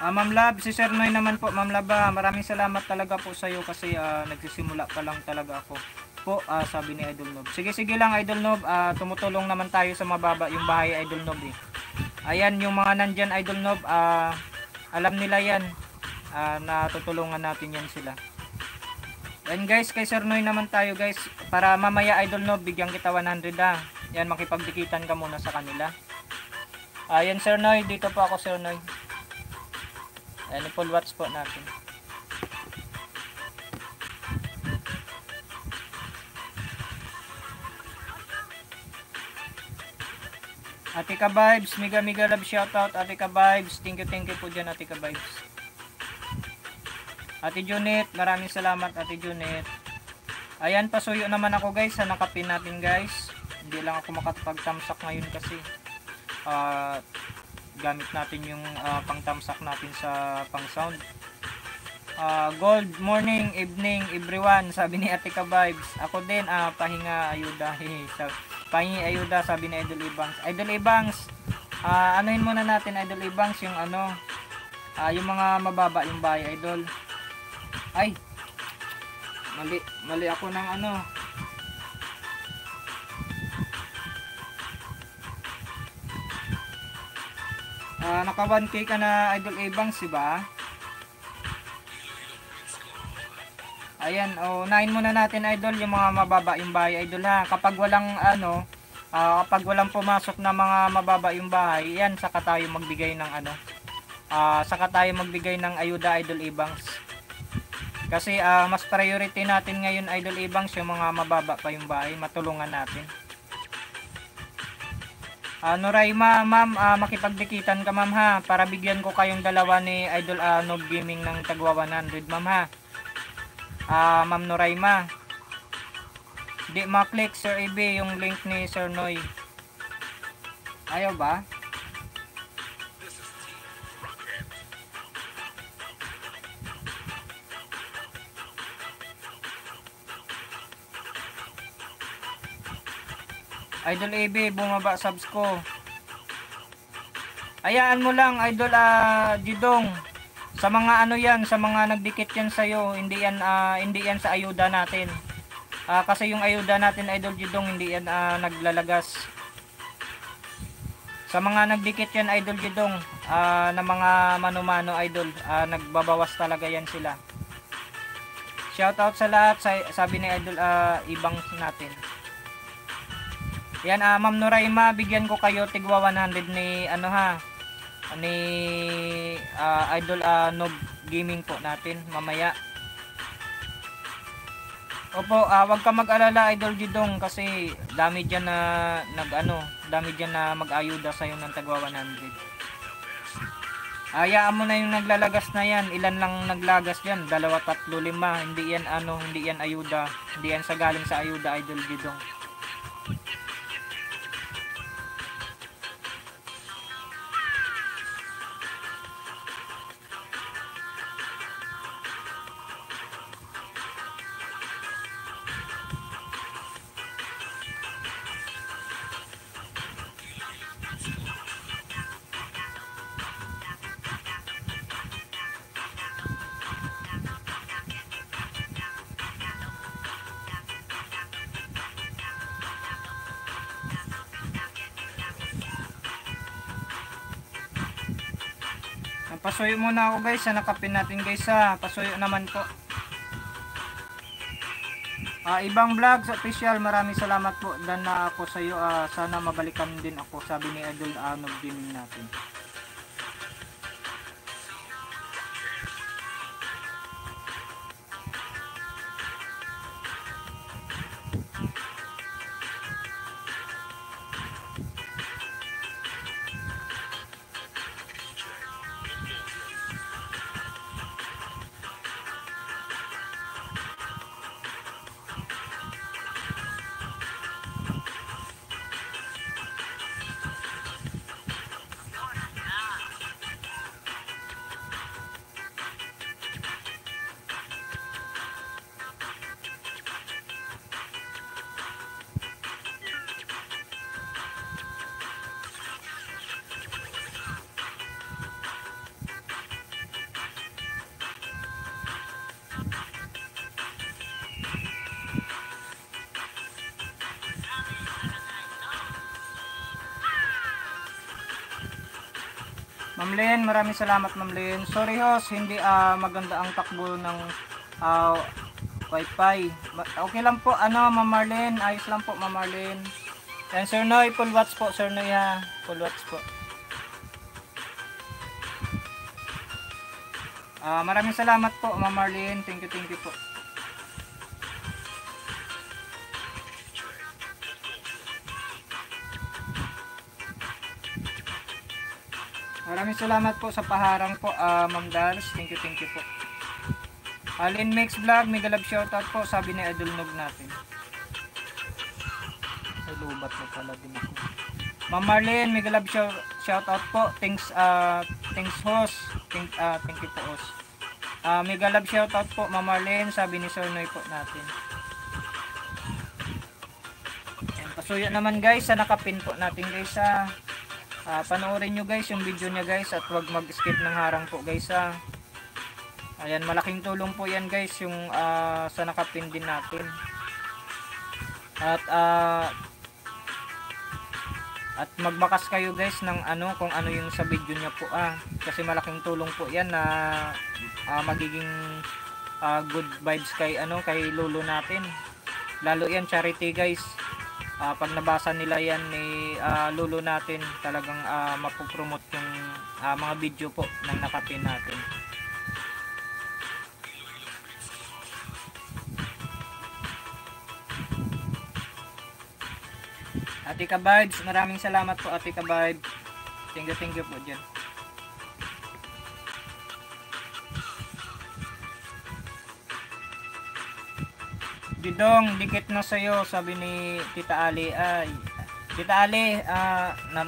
Ah, Ma'am Love, si Sir Noy naman po, Ma'am Love, ah, maraming salamat talaga po sa iyo kasi ah, nagsisimula pa lang talaga ako. Po, ah, sabi ni Idol Nob. Sige, sige lang Idol Nob, ah, tumutulong naman tayo sa mababa yung bahay Idol Nob eh. Ayan, yung mga nandyan Idol Nob, ah, alam nila yan. Ah, na tutulungan natin yan sila. And guys, kay Sir Noy naman tayo guys. Para mamaya Idol Nob, bigyan kita 100 ah. Yan, makipagdikitan ka muna sa kanila. Ayan Sir Noy, dito po ako Sir Noy. Ayan, full watch po natin. Atika Vibes, mega mega love shoutout Atika Vibes. Thank you, thank you po dyan Atika Vibes. Ate Junet, maraming salamat Ate Junet. Ayan, pasuyo naman ako guys sa nakapin natin guys. Hindi lang ako makapagtamsak ngayon kasi ah, gamit natin yung ah, pangtamsak natin sa pang sound. Ah, gold morning, evening, everyone, sabi ni Ate Ka Vibes. Ako din, ah, pahinga ayuda. Pahingi ayuda, sabi ni Idol Ibangs. Idol Ibangs, ah, anuhin muna natin Idol Ibangs yung ano, ah, yung mga mababa yung bahay Idol. Ay, mali, mali ako ng ano. Ah, naka 1k ka na Idol Ibangs, di ba? Ayan, oh, unahin muna natin idol yung mga mababa yung bahay idol ha. Kapag walang ano, ah, kapag walang pumasok na mga mababa yung bahay, yan saka tayo magbigay ng ano. Ah, saka tayo magbigay ng ayuda idol Ibangs. Kasi ah, mas priority natin ngayon idol Ibangs yung mga mababa pa yung bahay, matulungan natin. Ano Raima, ma'am, ah, makipagdikitan ka ma'am ha para bigyan ko kayong dalawa ni Idol ah, Noob Gaming ng tagwa 100 ma'am ha. Ah, Ma'am Noraima. Di ma-click Sir AB yung link ni Sir Noy. Ayaw ba? Idol AB, bumaba subs ko. Ayaan mo lang, Idol ah, Jidong. Sa mga ano yan, sa mga nagdikit yan sa'yo, hindi yan, ah, hindi yan sa ayuda natin. Ah, kasi yung ayuda natin, Idol Jidong, hindi yan ah, naglalagas. Sa mga nagdikit yan, Idol Jidong, ah, na mga mano-mano, Idol, ah, nagbabawas talaga yan sila. Shoutout sa lahat, sa, sabi ni Idol ah, ibang natin. Yan, ah, Ma'am Noraima, bigyan ko kayo tigwa 100 ni, ano ha, ni ah, Idol ah, Noob Gaming po natin mamaya. Opo, ah, wag ka mag-alala Idol Jidong kasi dami diyan na nag-ano, dami diyan na mag-ayuda sa ng tagwa 100. Hayaan mo na yung naglalagas na yan. Ilan lang naglagas diyan? Dalawa, tatlo, lima. Hindi yan ano, hindi yan ayuda. Hindi yan sa galing sa ayuda Idol Jidong. Pasuyo muna ako guys sa nakapin natin guys ha. Pasuyo naman po. Ah, ibang vlog sa official, maraming salamat po dan na ako sa iyo. Ah, sana mabalikan din ako, sabi ni Idol Anog Gaming natin. Maraming salamat Ma'am Len. Sorry host, hindi ah, maganda ang takbo ng ah, wifi. Okay lang po, ano Ma'am Marlene, ayos lang po Ma'am Marlene. Yan Sir Noy, full watch po Sir Noy ha. Full watch po. Ah, maraming salamat po Ma'am Marlene. Thank you, thank you po. Maraming salamat po sa paharang po, ah, Ma'am Dals. Thank you, thank you po. Alin Mix Vlog, mega love shoutout po, sabi ni Idol Nog natin. Ay, lubat na pala din ako. Ma'am Marlene, mega love shout, shoutout po. Thanks, ah, thanks host. Thank, ah, thank you po host. Ah, mega love shoutout po, Ma'am Marlene, sabi ni Sir Noy po natin. Ayan, pasuyo naman guys, sa nakapin po natin guys sa Ah, panoorin nyo guys yung video niya guys at wag mag-skip ng harang po guys ha. Ayan, malaking tulong po yan guys yung ah, sa nakapin din natin. At ah, at magbakas kayo guys ng ano kung ano yung sa video niya po ah. Kasi malaking tulong po yan na ah, magiging ah, good vibes kay ano kay lolo natin. Lalo yan charity guys. Ah, pag nabasa nila yan ni ah, lolo natin talagang uh, mapopromote yung ah, mga video po ng nakapin natin Ate Vibes, maraming salamat po Ate Vibes. Thank you, thank you po dyan. Didong, dikit na sa'yo, sabi ni Tita Ali. Ay, Tita Ali, na,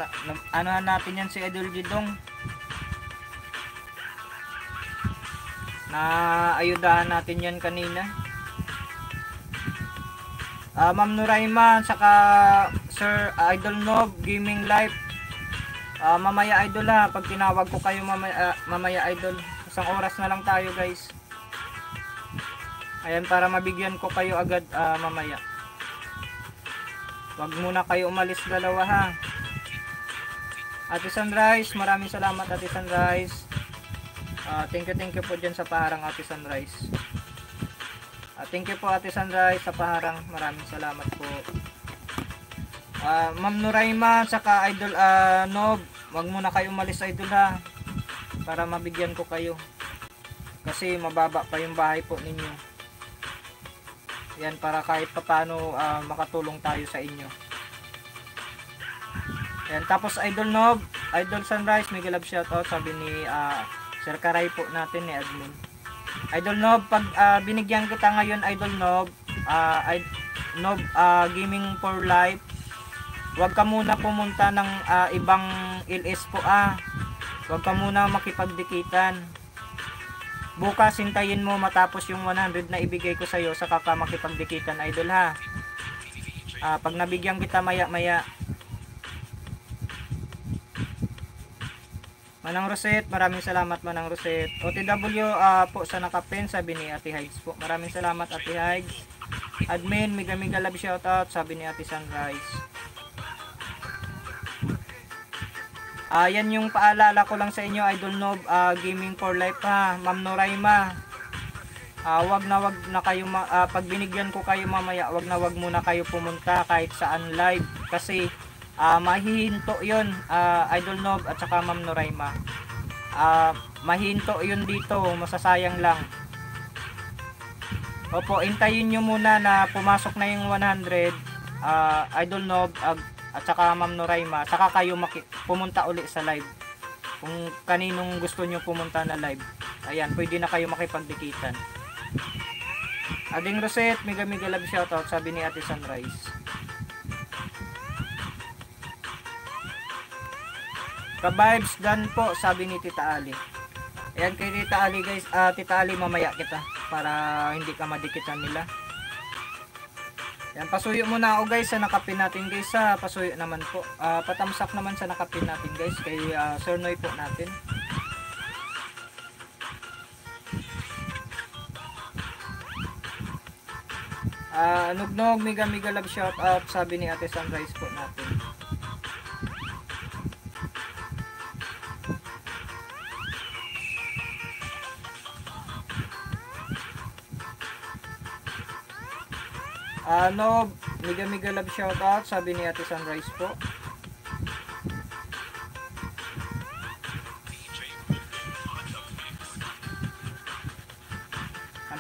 ano natin yan si Idol Didong. Na ayudahan natin yan kanina. Ah, Ma'am Nuraima, saka Sir Idol Nob, Gaming Life. Ah, mamaya idol ha, pag tinawag ko kayo mamaya, ah, mamaya idol. Isang oras na lang tayo guys. Ayan para mabigyan ko kayo agad ah, mamaya. Wag muna kayo umalis dalawa ha. Ate Sunrise, maraming salamat Ate Sunrise. Ah, thank you, thank you po dyan sa paharang Ate Sunrise. Ah, thank you po Ate Sunrise sa paharang. Maraming salamat po. Ah, Ma'am Nuraima, saka Idol ah, Nob, wag muna kayo umalis Idol ha. Para mabigyan ko kayo. Kasi mababa pa yung bahay po ninyo. Yan para kahit papano uh, makatulong tayo sa inyo. Yan tapos Idol Nob, Idol Sunrise, may love shoutout sabi ni uh, Sir Karay po natin ni admin. Idol Nob, pag uh, binigyan kita ngayon Idol Nob, uh, I, Nob uh, Gaming for Life, wag ka muna pumunta ng uh, ibang LS po ah. Wag ka muna makipagdikitan bukas hintayin mo matapos yung 100 na ibigay ko sa'yo sa ka makipagdikitan idol ha uh, pag nabigyan kita maya maya Manang Roset, maraming salamat Manang Roset. OTW uh, po sa nakapen, sabi ni Ate Hides po. Maraming salamat Ate Hides. Admin, mega mega love shoutout, sabi ni Ate Sunrise. Ah, yan yung paalala ko lang sa inyo, Idol Nob, ah, Gaming for Life ha, Ma'am Noraima. Ah, wag na wag na kayo ah, pag binigyan ko kayo mamaya, wag na wag muna kayo pumunta kahit saan live kasi ah, mahihinto 'yon, ah, Idol Nob at saka Ma'am Noraima. Ah, mahihinto 'yun dito, masasayang lang. Opo, intayin nyo muna na pumasok na yung 100 ah, Idol Nob ag- at saka Ma'am Noraima, saka kayo pumunta uli sa live. Kung kaninong gusto nyo pumunta na live. Ayan, pwede na kayo makipagdikitan. Ading Rosette, mega mega love shoutout, sabi ni Ate Sunrise. Ka-vibes done po, sabi ni Tita Ali. Ayan kay Tita Ali guys, ah, Tita Ali mamaya kita para hindi ka madikitan nila. Yan, pasuyo muna ako guys sa nakapin natin guys sa pasuyo naman po. Ah, patamsak naman sa nakapin natin guys kay ah, Sir Noy po natin. Ah, nugnog, mega mega love shout out sabi ni Ate Sunrise po natin. Ano, mega mega love shout out sabi ni Ate Sunrise po.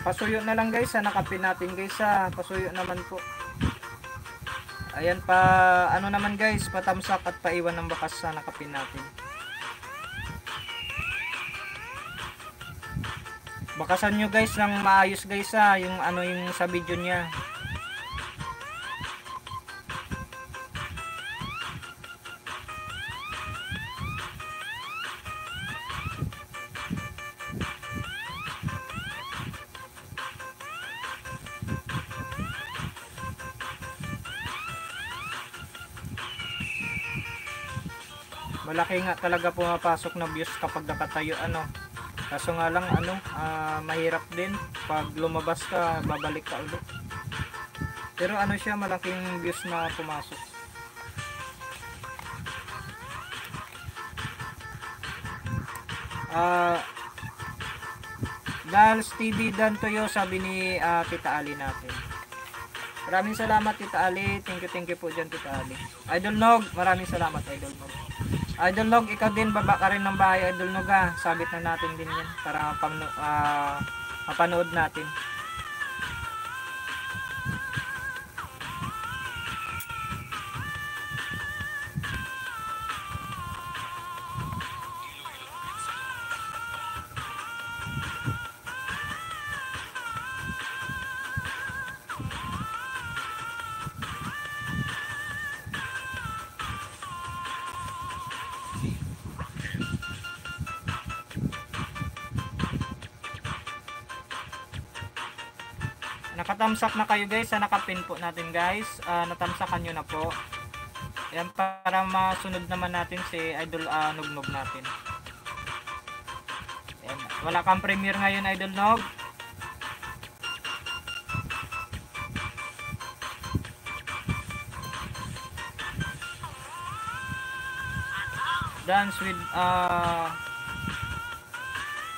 Pasuyo na lang guys, sa nakapin natin guys sa pasuyo naman po. Ayan pa, ano naman guys, patamsak at paiwan ng bakas sa nakapin natin. Bakasan nyo guys ng maayos guys ha, yung ano yung sa video niya. Malaki nga talaga pumapasok na views kapag nakatayo ano. Kaso nga lang ano ah, mahirap din. Pag lumabas ka babalik ka ulit. Pero ano siya malaking views na pumasok. Ah Dals TV Dan Toyo sabi ni ah, Tita Ali natin Maraming salamat Tita Ali. Thank you, thank you po dyan Tita Ali. Idol Nog, maraming salamat Idol Nog. Idol Nog, ikaw din baba ka rin ng bahay Idol Nog ha. Sabit na natin din yan para pang, ah, mapanood natin. Nakatamsak na kayo guys sa nakapin po natin guys. Ah, natamsakan nyo na po. Yan para masunod naman natin si Idol ah, Nugnog natin. Yan. Wala kang premiere ngayon Idol Nog. Dance with uh,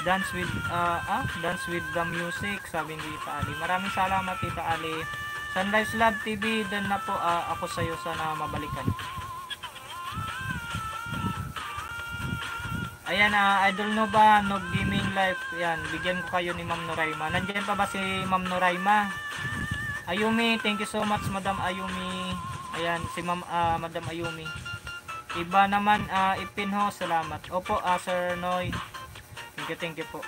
Dance with uh, ah, Dance with the music sabi ni Tita Ali. Maraming salamat Tita Ali. Sunrise Love TV din na po ah, ako sa iyo sana mabalikan. Ayan ah, Idol Nova, Nog Gaming Life. Yan, bigyan ko kayo ni Ma'am Noraima. Nandiyan pa ba si Ma'am Noraima? Ayumi, thank you so much Madam Ayumi. Ayan, si Ma'am ah, Madam Ayumi. Iba naman ah, Ipinho, salamat. Opo, ah, Sir Noy. Thank you, thank you po.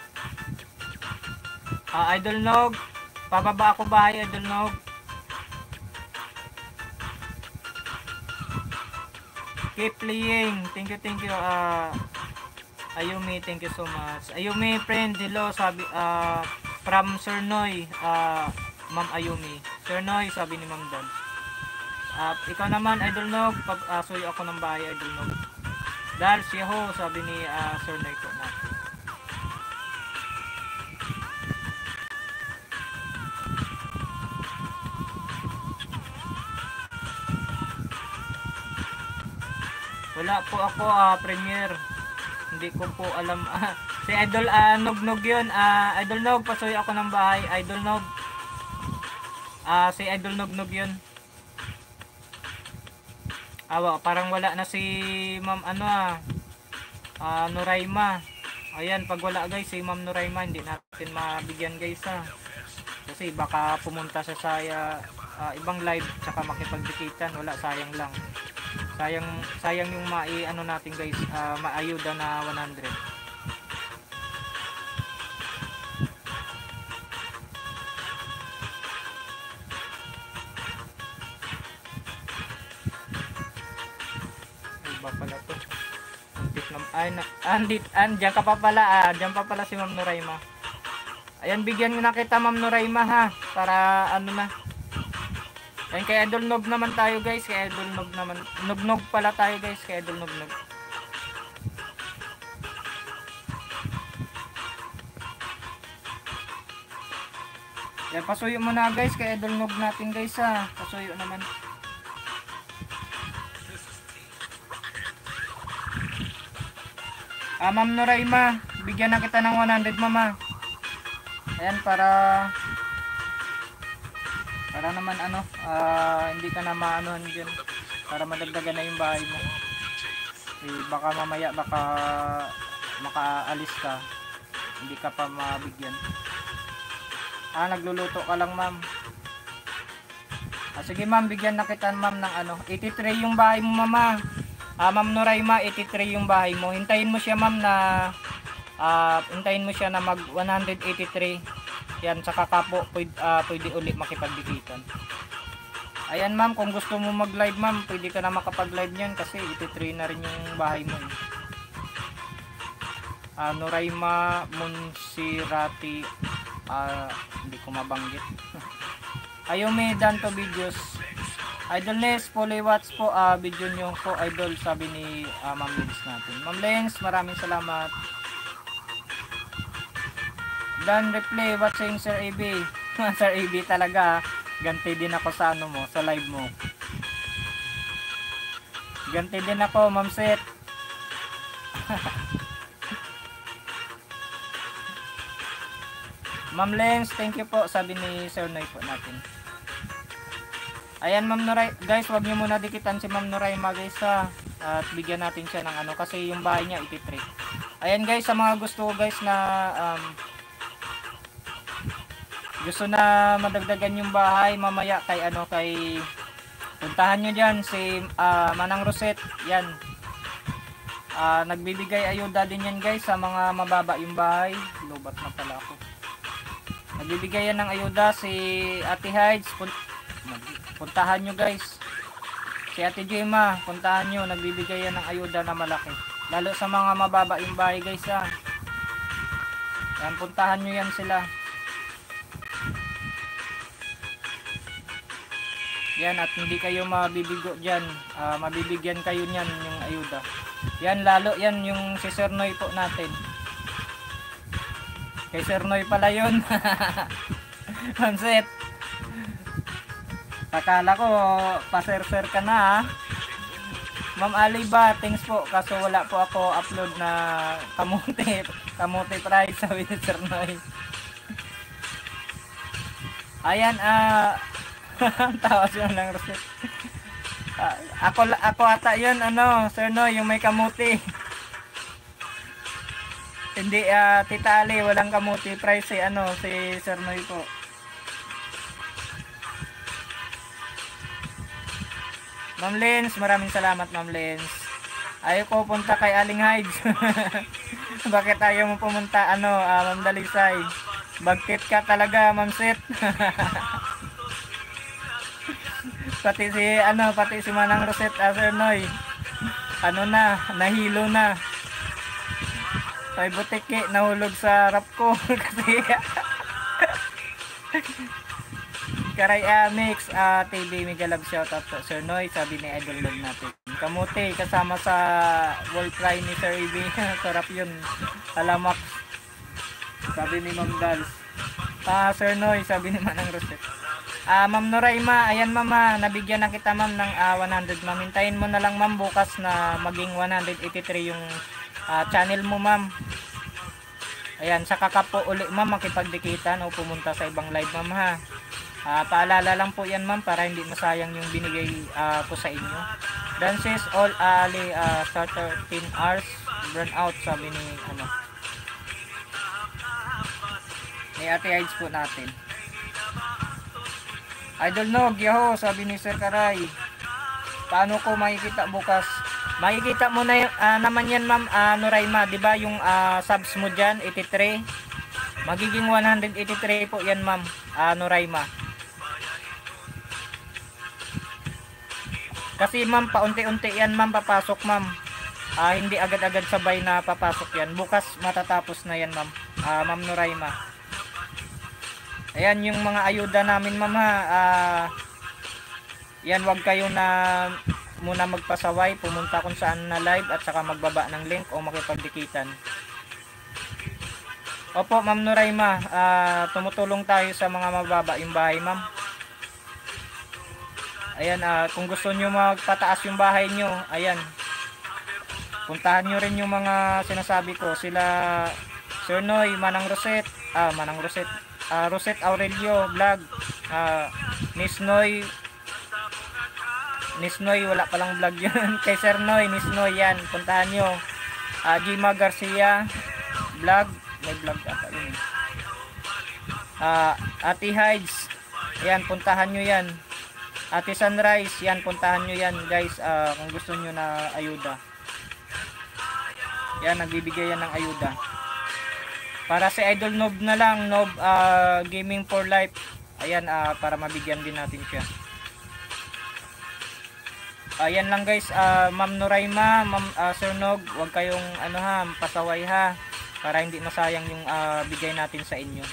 Ah, Idol Nog, pababa ako bahay, Idol Nog. Keep playing. Thank you, thank you. Ah, Ayumi, thank you so much. Ayumi, friend, hello, sabi, ah, from Sir Noy, ah, Ma'am Ayumi. Sir Noy, sabi ni Ma'am Dan. At ikaw naman, Idol Nog, pag uh, suyo ako ng bahay, Idol Nog. Dars, Yahoo, sabi ni ah, Sir Noy po natin. Wala po ako, ah, Premier. Hindi ko po alam. Ah, si Idol ah, Nognog yun. Ah, Idol Nog, pasuyo ako ng bahay. Idol Nog. Ah, si Idol Nognog yun. Awa, parang wala na si Ma'am ano ah. Ah, Nuraima. Ayan, pag wala guys, si Ma'am Nuraima, hindi natin mabigyan guys ah. Kasi baka pumunta sa saya ah, ibang live tsaka makipagdikitan, wala sayang lang. Sayang sayang yung mai ano natin guys, ah, maayuda na 100. Ay. Andit andyan ka pa pala, ah, andyan pa pala si Ma'am Nuraima. Ayan, bigyan na kita Ma'am Nuraima ha, para ano na. Ayan, kay Idol naman tayo guys, kay Idol naman. Nog-nog pala tayo guys, kay Idol Nog-nog. Yan, pasuyo mo na guys, kay Idol natin guys ha. Pasuyo naman. Ah, Ma'am Noraima, bigyan na kita ng 100, Mama. Ayan, para para naman ano, ah, hindi ka na maanohan dyan. Para madagdagan na yung bahay mo. Eh, baka mamaya, baka makaalis ka. Hindi ka pa mabigyan. Ah, nagluluto ka lang, ma'am. Ah, sige, ma'am, bigyan na kita, ma'am, ng ano. 83 yung bahay mo, mama. Ah, Ma'am Noraima, 83 yung bahay mo. Hintayin mo siya, ma'am, na ah, hintayin mo siya na mag 183. Yan, saka ka po, pwede, ah, pwede uli makipagdikitan. Ayan, ma'am, kung gusto mo mag-live, ma'am, pwede ka na makapag-live niyan kasi 83 na rin yung bahay mo. Eh. Ah, Noraima Monsirati, ah, hindi ko mabanggit. Ayome Danto Videos, Idol Lens, fully watch po ah video nyo po idol sabi ni ah, Ma'am Lens natin. Ma'am Lens, maraming salamat. Dan replay watching Sir AB. Sir AB talaga. ah. Ganti din ako sa ano mo, sa live mo. Ganti din ako, Ma'am Set. Ma'am Lens, thank you po, sabi ni Sir Noy po natin. Ayan Ma'am Noray, guys, wag niyo muna dikitan si Ma'am Noraima guys ha. At bigyan natin siya ng ano kasi yung bahay niya 83. Ayan guys, sa mga gusto guys na um, gusto na madagdagan yung bahay mamaya kay ano kay puntahan nyo dyan si ah, Manang Roset yan. Ah, nagbibigay ayuda din yan guys sa mga mababa yung bahay. Lobat na pala ako. Nagbibigay yan ng ayuda si Ate Hides. Puntahan nyo guys. Si Ate Gemma puntahan nyo. Nagbibigay yan ng ayuda na malaki. Lalo sa mga mababa yung bahay guys ha yan puntahan nyo yan sila yan at hindi kayo mabibigo dyan Ah, mabibigyan kayo niyan yung ayuda yan lalo yan yung si Sir Noy po natin kay Sir Noy pala yun Concept Akala ko, paser-ser ka na ha. Ma'am Ali thanks po. Kaso wala po ako upload na kamuti. Kamuti price sa Sir Noy. Ayan, ah... tawa siya ng Roset. Ah, ako, ako ata yun, ano, Sir Noy, yung may kamuti. Hindi, ah, Tita Ali, walang kamuti price si, ano, si Sir Noy po. Ma'am Lens, maraming salamat Ma'am Lens. Ayaw ko punta kay Aling Hides. Bakit ayaw mo pumunta ano, ah, Ma'am Dalisay? Bagkit ka talaga, Ma'am Set. pati si ano, pati si Manang Roset Sir Noy. Ano na, nahilo na. Ay butiki, nahulog sa rap ko kasi Karay Amix, ah TV Mega Love shoutout po Sir Noy, sabi ni Idol Love natin. Kamuti, kasama sa World Cry ni Sir EB. Sarap yun. Alamak. Sabi ni Ma'am Dals. Ah, Sir Noy, sabi ni Manang Roset. Ah, Ma'am Noraima, ayan ma'am ha, nabigyan na kita ma'am ng ah, 100 ma'am. Hintayin mo na lang ma'am bukas na maging 183 yung ah, channel mo ma'am. Ayan, saka ka po uli ma'am makipagdikitan o pumunta sa ibang live ma'am ha. Ah, paalala lang po yan ma'am para hindi masayang yung binigay ah, ko sa inyo. Dances all ali uh, starter 10 hours burn out sabi ni ano. Ni Ate Hides po natin. Idol Nog, yaho, sabi ni Sir Karay. Paano ko makikita bukas? Makikita mo na ah, naman yan ma'am uh, Noraima, di ba yung ah, subs mo dyan, 83. Magiging 183 po yan ma'am uh, Noraima. Kasi ma'am, paunti-unti yan ma'am papasok ma'am. Ah, hindi agad-agad sabay na papasok yan. Bukas matatapos na yan ma'am. Ah, ma'am Noraima. Ayan yung mga ayuda namin ma'am ha. Ah, yan wag kayo na muna magpasaway, pumunta kung saan na live at saka magbaba ng link o makipagdikitan. Opo, Ma'am Noraima, ah, tumutulong tayo sa mga mababa yung bahay, Ma'am. Ayan, ah, kung gusto nyo magpataas yung bahay nyo, ayan. Puntahan nyo rin yung mga sinasabi ko. Sila, Sir Noy, Manang Roset, ah, Manang Roset, ah, Roset Aurelio, vlog, ah, Miss Noy, Miss Noy, wala palang vlog yun. Kay Sir Noy, Miss Noy, yan, puntahan nyo. Ah, Gima Garcia, vlog, may vlog ata yun. Ah, Ate Hides, yan, puntahan nyo yan. Ate Sunrise, yan, puntahan nyo yan guys ah, kung gusto nyo na ayuda. Yan, nagbibigay yan ng ayuda. Para si Idol Nob na lang, Nob ah, Gaming for Life. Ayan, ah, para mabigyan din natin siya. Ayan lang guys, ah, Ma'am Noraima, Ma'am ah, Sir Nog, huwag kayong ano ha, pasaway ha para hindi masayang yung ah, bigay natin sa inyo.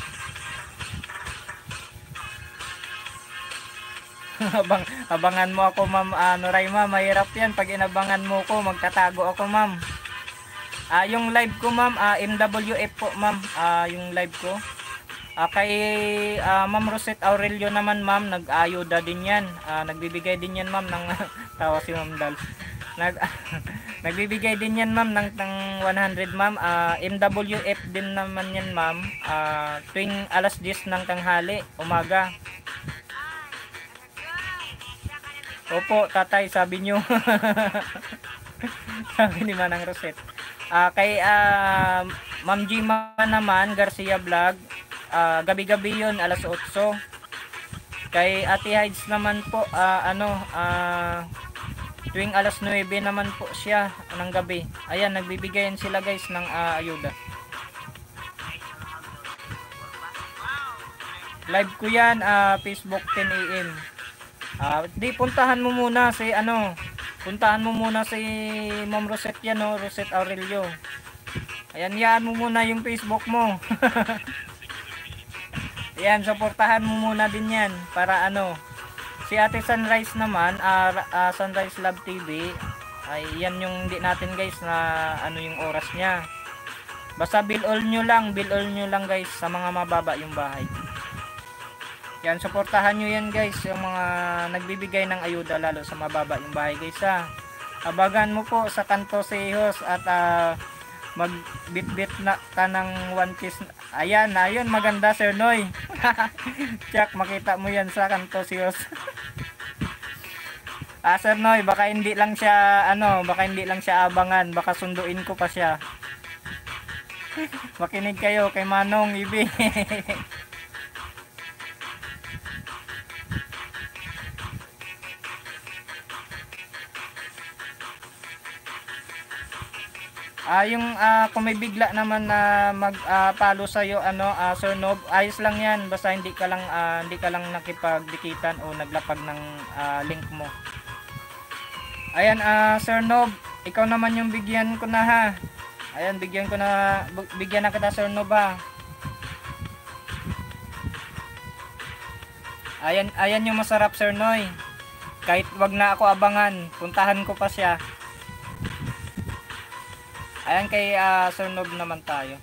Abang, abangan mo ako ma'am uh, Noraima, mahirap yan pag inabangan mo ko, magtatago ako ma'am. Ah, yung live ko ma'am, ah, MWF po ma'am, ah, yung live ko. Ah, kay ah, Ma'am Rosette Aurelio naman ma'am, nag-ayuda din yan. Ah, nagbibigay din yan ma'am ng tawa si Ma'am Dal. Nag nagbibigay din yan ma'am ng, ng 100 ma'am. Ah, MWF din naman yan ma'am. Ah, tuwing alas 10 ng tanghali, umaga. Opo, tatay, sabi nyo. sabi ni Manang Rosette. Ah, kay ah, Ma'am Gima naman, Garcia Vlog, ah, gabi-gabi yun, alas 8. Kay Ate Hides naman po, ah, ano, ah, tuwing alas 9 naman po siya ng gabi. Ayan, nagbibigayan sila guys ng ah, ayuda. Live ko yan, ah, Facebook 10 a.m. Ah, di puntahan mo muna si ano, puntahan mo muna si Ma'am Rosette yan, no? Rosette Aurelio. Ayan, yaan mo muna yung Facebook mo. Ayan, suportahan mo muna din yan para ano. Si Ate Sunrise naman, ah, ah, Sunrise Love TV, ay yan yung hindi natin guys na ano yung oras niya. Basta bill all nyo lang, bill all nyo lang guys sa mga mababa yung bahay. Yan, suportahan nyo yan guys, yung mga nagbibigay ng ayuda lalo sa mababa yung bahay guys ha. Abagan mo po sa kanto Sehos at uh, magbitbit na ka ng one piece. Ayan, ayun, maganda Sir Noy. Check, makita mo yan sa kanto Sehos. ah, Sir Noy, baka hindi lang siya, ano, baka hindi lang siya abangan, baka sunduin ko pa siya. Makinig kayo kay Manong Ibi. Ah, yung ah, kung may bigla naman na mag-follow sa iyo ano, ah, Sir Nob, ayos lang 'yan basta hindi ka lang ah, hindi ka lang nakipagdikitan o naglapag ng ah, link mo. Ayan, ah, Sir Nob, ikaw naman yung bigyan ko na ha. Ayan, bigyan ko na bigyan na kita Sir Nob ha. Ayan, ayan yung masarap Sir Noy. Kahit wag na ako abangan, puntahan ko pa siya. Ayan kay uh, Sir Nob naman tayo.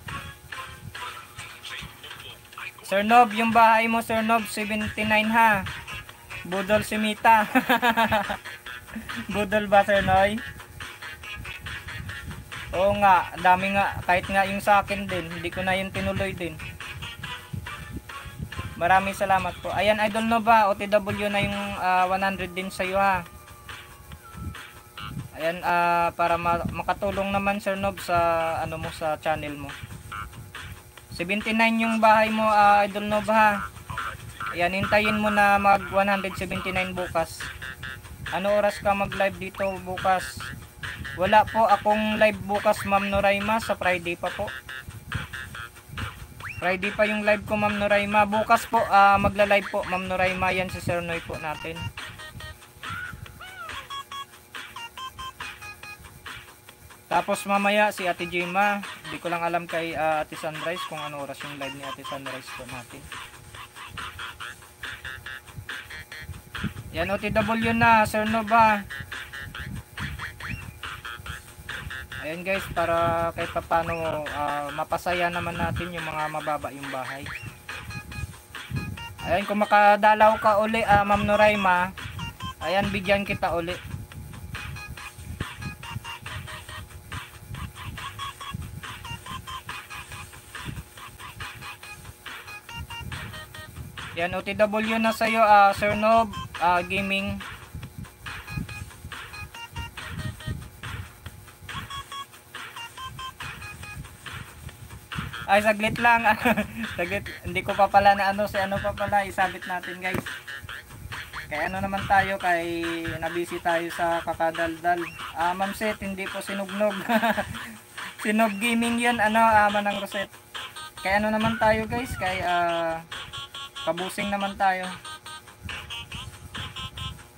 Sir Nob, yung bahay mo Sir Nob, 79 ha. Budol si Mita. Budol ba, Sir Noy? Oo nga, dami nga. Kahit nga yung sa akin din, hindi ko na yun tinuloy din. Maraming salamat po. Ayan, Idol Nova, OTW na yung ah, 100 din sa'yo ha. Ayan, ah, para ma- makatulong naman Sir Nob sa ano mo sa channel mo. 79 yung bahay mo, ah, Idol Nova ha. Ayan, hintayin mo na mag 179 bukas. Ano oras ka mag-live dito bukas? Wala po akong live bukas, Ma'am Noraima, sa Friday pa po. Friday pa yung live ko, Ma'am Noraima. Bukas po, ah, magla-live po, Ma'am Noraima. Yan si Sir Noy po natin. Tapos mamaya si Ate Jema, hindi ko lang alam kay ah, Ate Sunrise kung ano oras yung live ni Ate Sunrise po natin. Yan OTW na, Sir Nova. Ayan guys, para kahit papano ah, mapasaya naman natin yung mga mababa yung bahay. Ayan, kung makadalaw ka uli, ah, Ma'am Noraima, ayan, bigyan kita uli. Yan, OTW na sa'yo, ah, Sir Nob, ah, Gaming. Ay, saglit lang. saglit. Hindi ko pa pala na ano, si ano pa pala, isabit natin guys. Kaya ano naman tayo, kay nabisi tayo sa kakadaldal. Ah, Ma'am Seth, hindi po sinugnog. Sinog gaming yun, ano, ah, Manang Rosette. Kaya ano naman tayo guys, kay ah, kabusing naman tayo.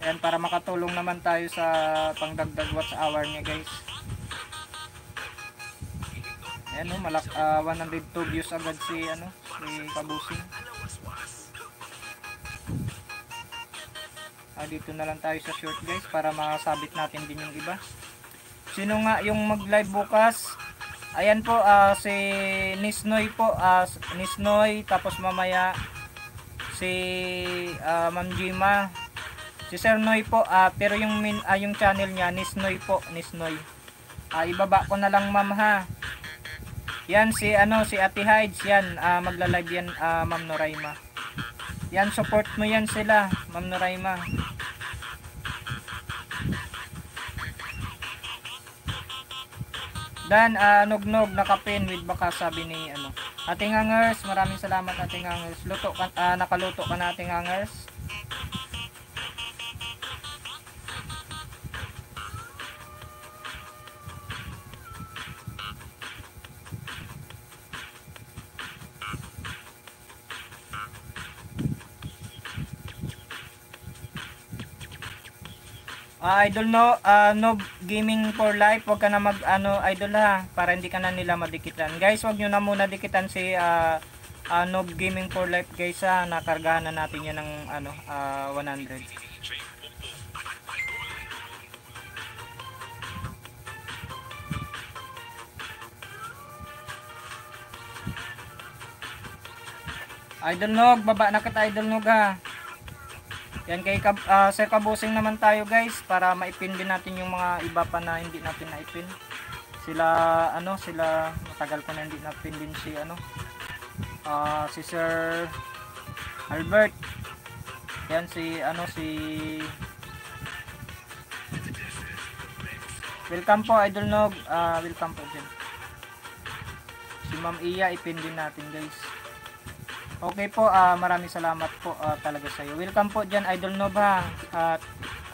Ayan, para makatulong naman tayo sa pangdagdag watch hour niya guys. Ayan o, malak, ah, 102 views agad si, ano, si kabusing. Ah, dito na lang tayo sa short guys para makasabit natin din yung iba. Sino nga yung mag-live bukas? Ayan po ah, si Nisnoy po, ah, Nisnoy tapos mamaya si ah, Ma'am Jima. Si Sir Noy po, ah, pero yung min, ah, yung channel niya Nisnoy po, Nisnoy. Ah, ibaba ko na lang Ma'am ha. Yan si ano si Ate Hides yan ah, magla-live yan ah, Ma'am Noraima. Yan support mo yan sila Ma'am Noraima. Dan ah, nugnog nakapin with baka sabi ni ano. Ating hangers, maraming salamat ating hangers. Luto ka, ah, nakaluto ka na ating hangers. Ah, idol no, ah, no gaming for life, wag ka na mag ano idol ha para hindi ka na nila madikitan. Guys, wag niyo na muna dikitan si ah, ah, Noob Gaming for Life guys ha. Nakargahan na natin yan ng ano, ah, 100. Idol Nog, baba na kita Idol Nog ha. Yan kay ah, Sir Kabusing naman tayo guys para maipin din natin yung mga iba pa na hindi natin naipin. Sila ano, sila matagal ko na hindi napin din si ano. ah si Sir Albert. Yan si ano si Welcome po Idol Nog. Ah, welcome po din. Si Ma'am Iya ipin din natin guys. Okay po, ah maraming salamat po ah, talaga sa iyo. Welcome po diyan Idol Nob ha. At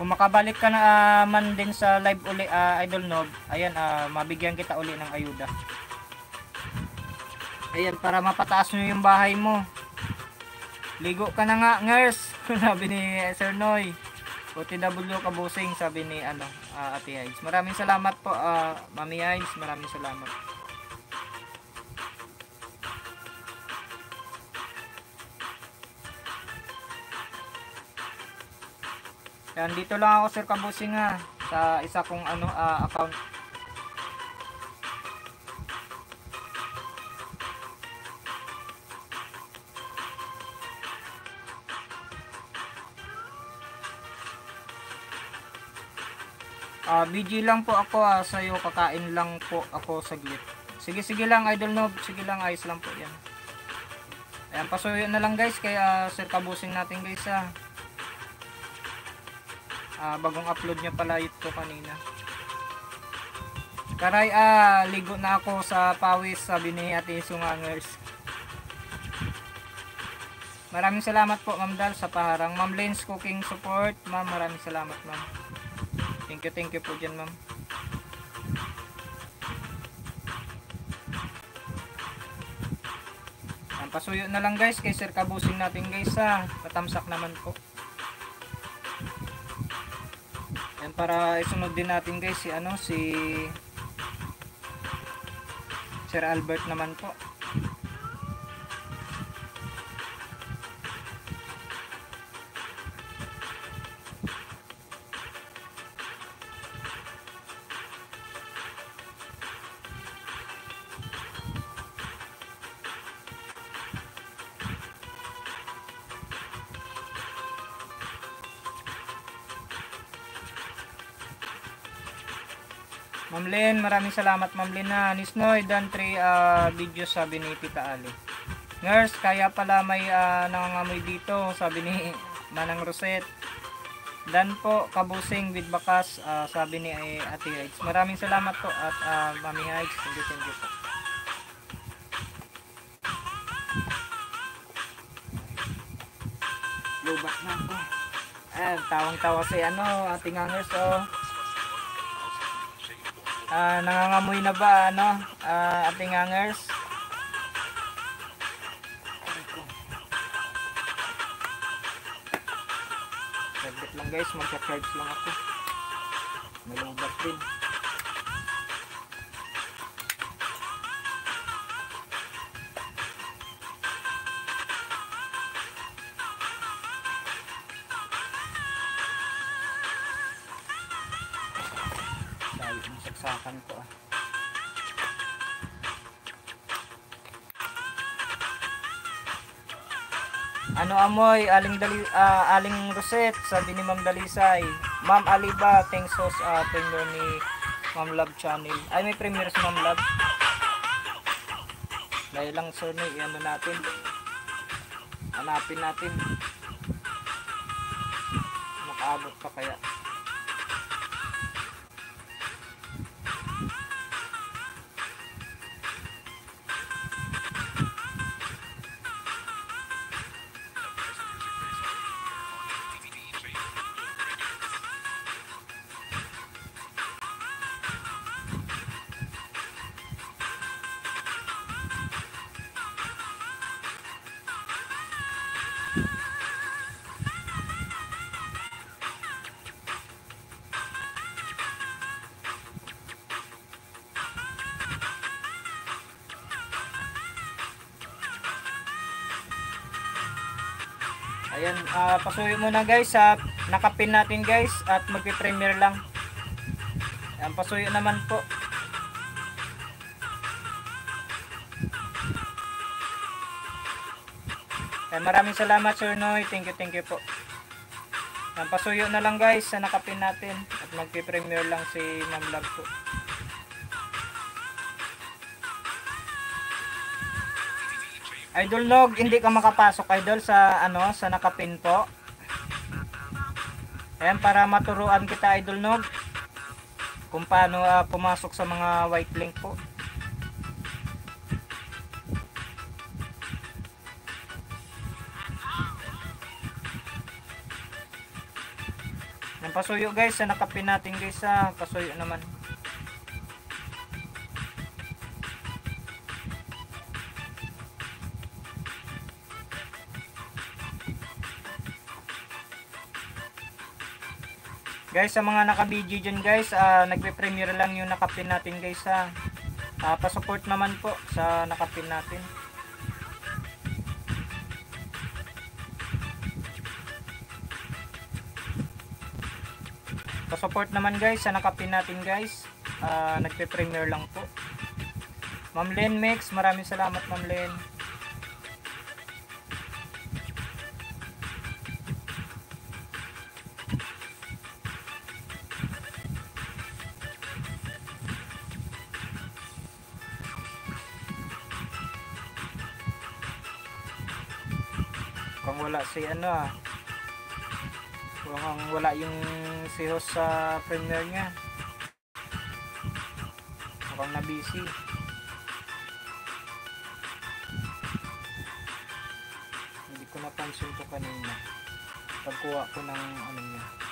kung makabalik ka na ah, man din sa live uli ah, Idol Nob, ayan ah, mabigyan kita uli ng ayuda. Ayan para mapataas mo yung bahay mo. Ligo ka na nga, ngers. sabi ni Sir Noy. OTW kabusing sabi ni ano, ah, Ate Ice. Maraming salamat po ah, Mami Ice, maraming salamat. Yan, dito lang ako Sir Kabusing ha, sa isa kong ano, uh, account. Ah, uh, BG lang po ako ha, sa'yo, kakain lang po ako sa saglit. Sige, sige lang, Idol Noob, sige lang, ayos lang po yan. Ayan, pasuyo na lang guys, kaya Sir Kabusing natin guys ha. Ah, bagong upload niya pala ito kanina. Karay ah, ligo na ako sa pawis sabi ni Ate Sungangers. Maraming salamat po Ma'am Dal sa paharang. Ma'am Lens Cooking Support. Ma'am, maraming salamat ma'am. Thank you, thank you po dyan ma'am. Pasuyo na lang guys kay Sir Kabusing natin guys ha. Patamsak naman po. Yan para isunod din natin guys si ano si Sir Albert naman po. Ma'am Len, maraming salamat Ma'am Len na. Nisnoy, dan 3 uh, videos sabi ni Tita Ali. Nurse, kaya pala may uh, nangangamoy dito sabi ni Manang Roset. Dan po, kabusing with bakas ah, sabi ni eh, Ate Hides. Maraming salamat po at uh, Mami Hides. Thank you, thank you po. Lubat na ako. Eh, tawang-tawa si ano, ating hangers oh. Ah, nangangamoy na ba ano? Ah, ating hangers? Saglit lang guys, magka-charge lang ako. May lubat din. Amoy, aling dali, ah, aling Roset, sabi ni Ma'am Dalisay. Ma'am Aliba, thanks host uh, tenure ni Ma'am Love Channel. Ay, may premiere si Ma'am Love. Dahil lang sir, may ano natin. Hanapin natin. Makaabot pa kaya. Pasuyo muna guys sa nakapin natin guys at magpi-premiere lang. Ayan, pasuyo naman po. Ayan, maraming salamat Sir Noy. Thank you, thank you po. Ayan, pasuyo na lang guys sa nakapin natin at magpi-premiere lang si Ma'am Love po. Idol Nog, hindi ka makapasok idol sa ano, sa nakapin po. Ayan, para maturuan kita Idol Nog kung paano ah, pumasok sa mga white link po. Yan, pasuyo guys, sa nakapin natin guys sa pasuyo naman. Guys, sa mga naka-video dyan guys, ah, nagpe-premiere lang yung nakapin natin guys ha. Ah, pa-support naman po sa nakapin natin. Pa-support naman guys sa nakapin natin guys. Ah, nagpe-premiere lang po. Ma'am Len Mix, maraming salamat Ma'am Len. Mukhang wala si ano ah. Mukhang wala yung si host sa premiere niya. Mukhang na busy. Hindi ko napansin to kanina. Pagkuha ko ng ano niya.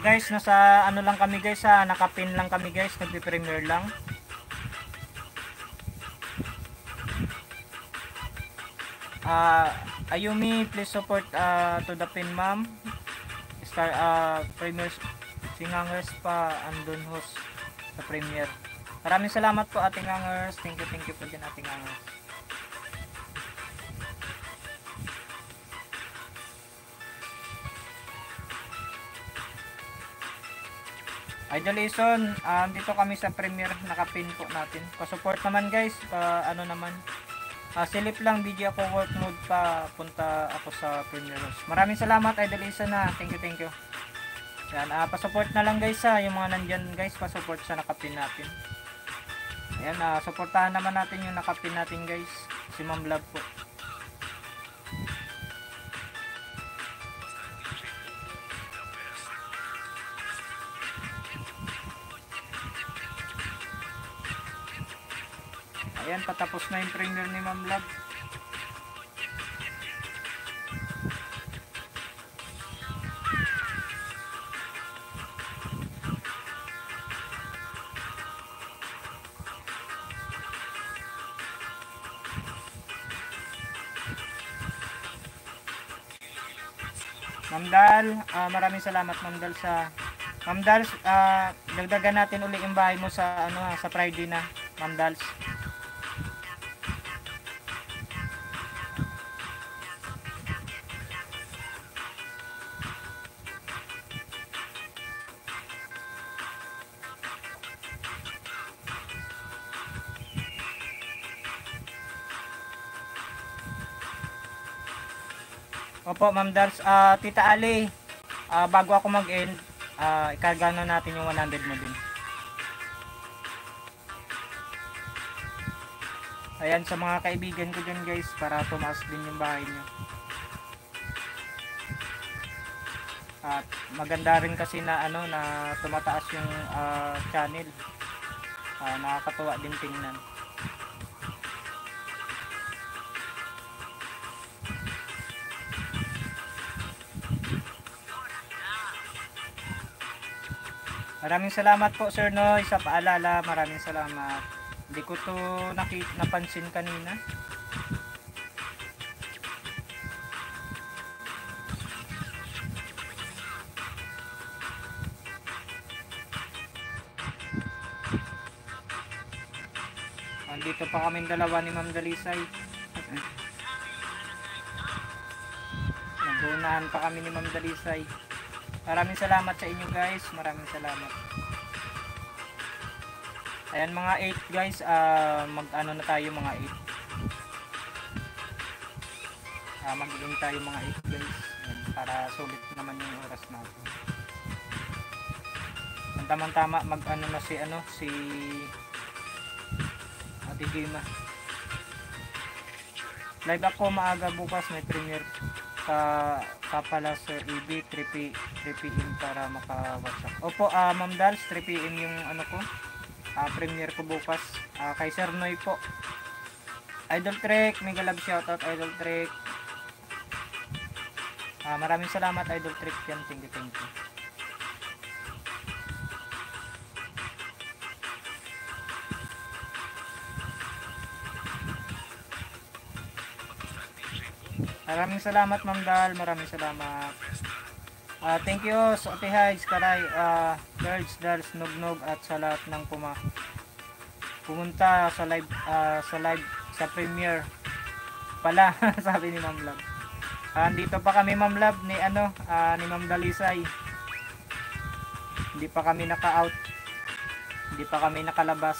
Guys, nasa ano lang kami guys ha, nakapin lang kami guys, nagpi-premiere lang. Ah, Ayumi, please support ah, to the pin ma'am. Star ah premiere singangers pa andun host sa premiere. Maraming salamat po ating hangers. Thank you, thank you po din ating hangers. Idol Ison, um, dito kami sa premiere nakapin po natin. Pa-support naman guys, pa ano naman. Ah, silip lang video ako work mode pa punta ako sa premiere. Maraming salamat Idol na. Thank you, thank you. Yan, ah, pa-support na lang guys ha, yung mga nandyan guys, pa-support sa nakapin natin. Ayan, ah, supportahan naman natin yung nakapin natin guys. Si Ma'am Love po. Ayan, patapos na yung premiere ni Ma'am Love. Ma'am ah, maraming salamat Ma'am sa Ma'am ah, dagdagan natin uli yung bahay mo sa ano ha, sa Friday na, Ma'am. Opo, Ma'am Dals. Ah, Tita Ali, ah, bago ako mag-end, ah, ikarga na natin yung 100 mo din. Ayan, sa mga kaibigan ko dyan guys, para tumaas din yung bahay nyo. At maganda rin kasi na ano na tumataas yung ah, channel. Ah, nakakatuwa din tingnan. Maraming salamat po Sir Noy sa paalala. Maraming salamat. Hindi ko to napansin kanina. Andito pa kami dalawa ni Ma'am Dalisay. Nagunahan pa kami ni Ma'am Dalisay. Maraming salamat sa inyo guys. Maraming salamat. Ayan mga 8 guys, ah mag ano na tayo mga 8. Ah mag-in tayo mga 8 guys. Ayan, para sulit naman yung oras natin. Ang tamang-tama mag ano na si ano si Ate Gima. Live ako maaga bukas may premiere ka kapala Sir EB 3 p 3 PM para maka-WhatsApp. Opo, ah Ma'am Dals, 3 PM yung ano ko. Ah premiere ko bukas. Ah kay Sir Noy po. Idol Trek, mega love shoutout Idol Trek. Ah maraming salamat Idol Trek yan. Thank you, thank you. Maraming salamat Ma'am Dal, maraming salamat. Ah, thank you sa Hides, Karay, uh, Birds, Dals, Nugnog at sa lahat ng puma pumunta sa live ah, sa live sa premiere pala sabi ni Ma'am Love. Ah, andito pa kami Ma'am Love ni ano ah, ni Ma'am Dalisay. Hindi pa kami naka-out. Hindi pa kami nakalabas.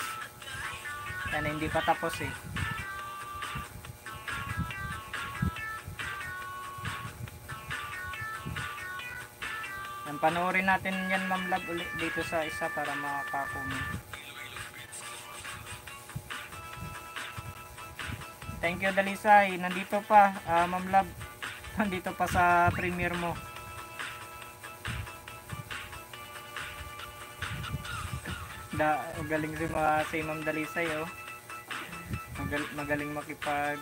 Yan hindi pa tapos eh. Yan, panoorin natin yan Ma'am Love ulit dito sa isa para makaka-comment. Thank you Dalisay. Nandito pa, ah, Ma'am Love. Nandito pa sa premiere mo. Da, magaling rin mga si Ma'am Dalisay oh. Magal, magaling makipag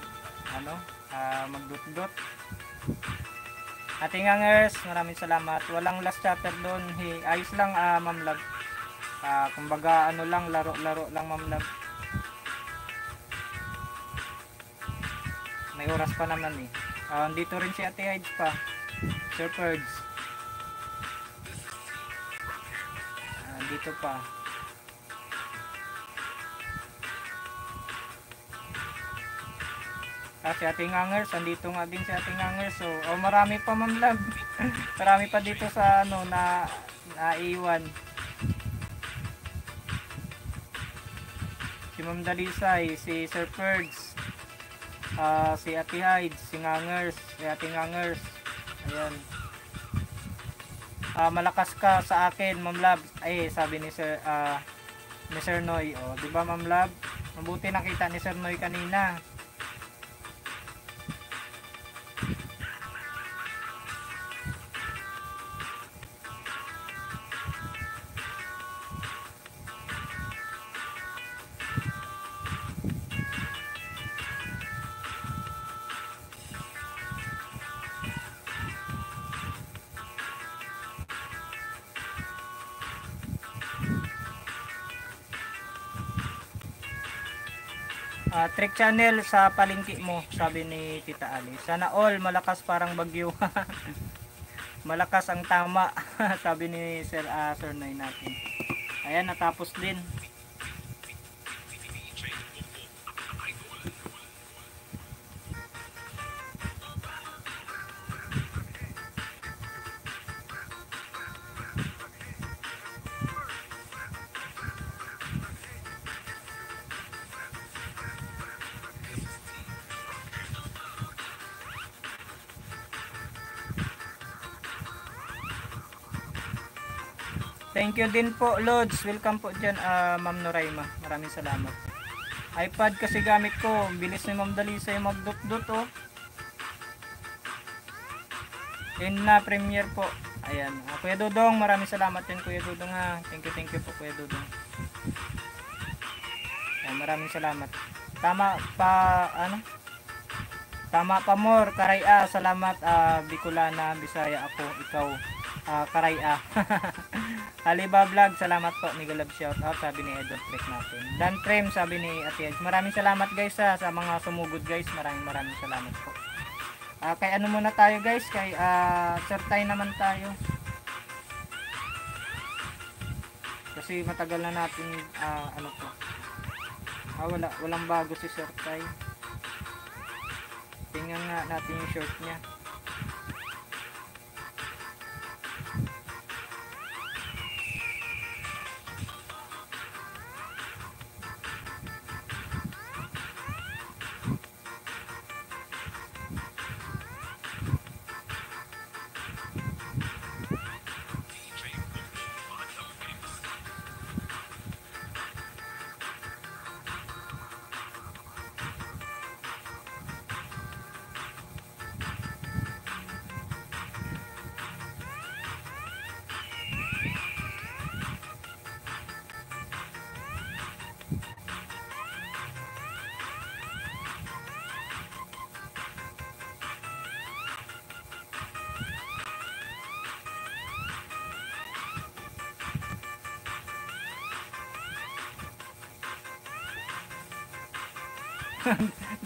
ano, ah, magdut-dut. Ating hangers, maraming salamat. Walang last chapter doon. Hey, ayos lang ah, Ma'am Love. Ah, kumbaga ano lang, laro-laro lang Ma'am Love. May oras pa naman eh. Ah, dito rin si Ate Hides pa. Sir Ferds. Ah, dito pa. Ah, si Ate Ngangers, andito nga din si Ate Ngangers. So, oh, marami pa Ma'am Love. marami pa dito sa ano na naiwan. Si Ma'am Dalisay, si Sir Ferds, Ah, si Ate Hides, si Ngangers, si Ate Ngangers. Ayan. Ah, malakas ka sa akin, Ma'am Lab. Ay, sabi ni Sir ah ni Sir Noy, oh, 'di ba Ma'am Lab? Mabuti nakita ni Sir Noy kanina. Trick channel sa palengke mo, sabi ni Tita Ali. Sana all malakas parang bagyo. malakas ang tama, sabi ni Sir uh, Sir Noy natin. Ayan, natapos din. Thank you din po, Lods. Welcome po dyan, ah, Ma'am Noraima. Maraming salamat. iPad kasi gamit ko. Bilis ni Ma'am Dalisa yung magdot-dot, oh. Yun na, premiere po. Ayan. Ah, Kuya Dudong, maraming salamat din, Kuya Dudong, ha. Thank you, thank you po, Kuya Dudong. Ayan, maraming salamat. Tama pa, ano? Tama pa, Mor. Karaya, salamat, ah, Bicolana, Bisaya ako, ikaw. Ah, Karaya. Aliba Vlog, salamat po. Mega love shout out, sabi ni Edward Trek natin. Dan Trem, sabi ni Ate Ed. Maraming salamat guys ha, sa mga sumugod guys. Maraming maraming salamat po. Ah, kay ano muna tayo guys, kay ah, Sir Tay naman tayo. Kasi matagal na natin ah, ano po. Ah, wala, walang bago si Sir Tay. Tingnan nga natin yung short niya.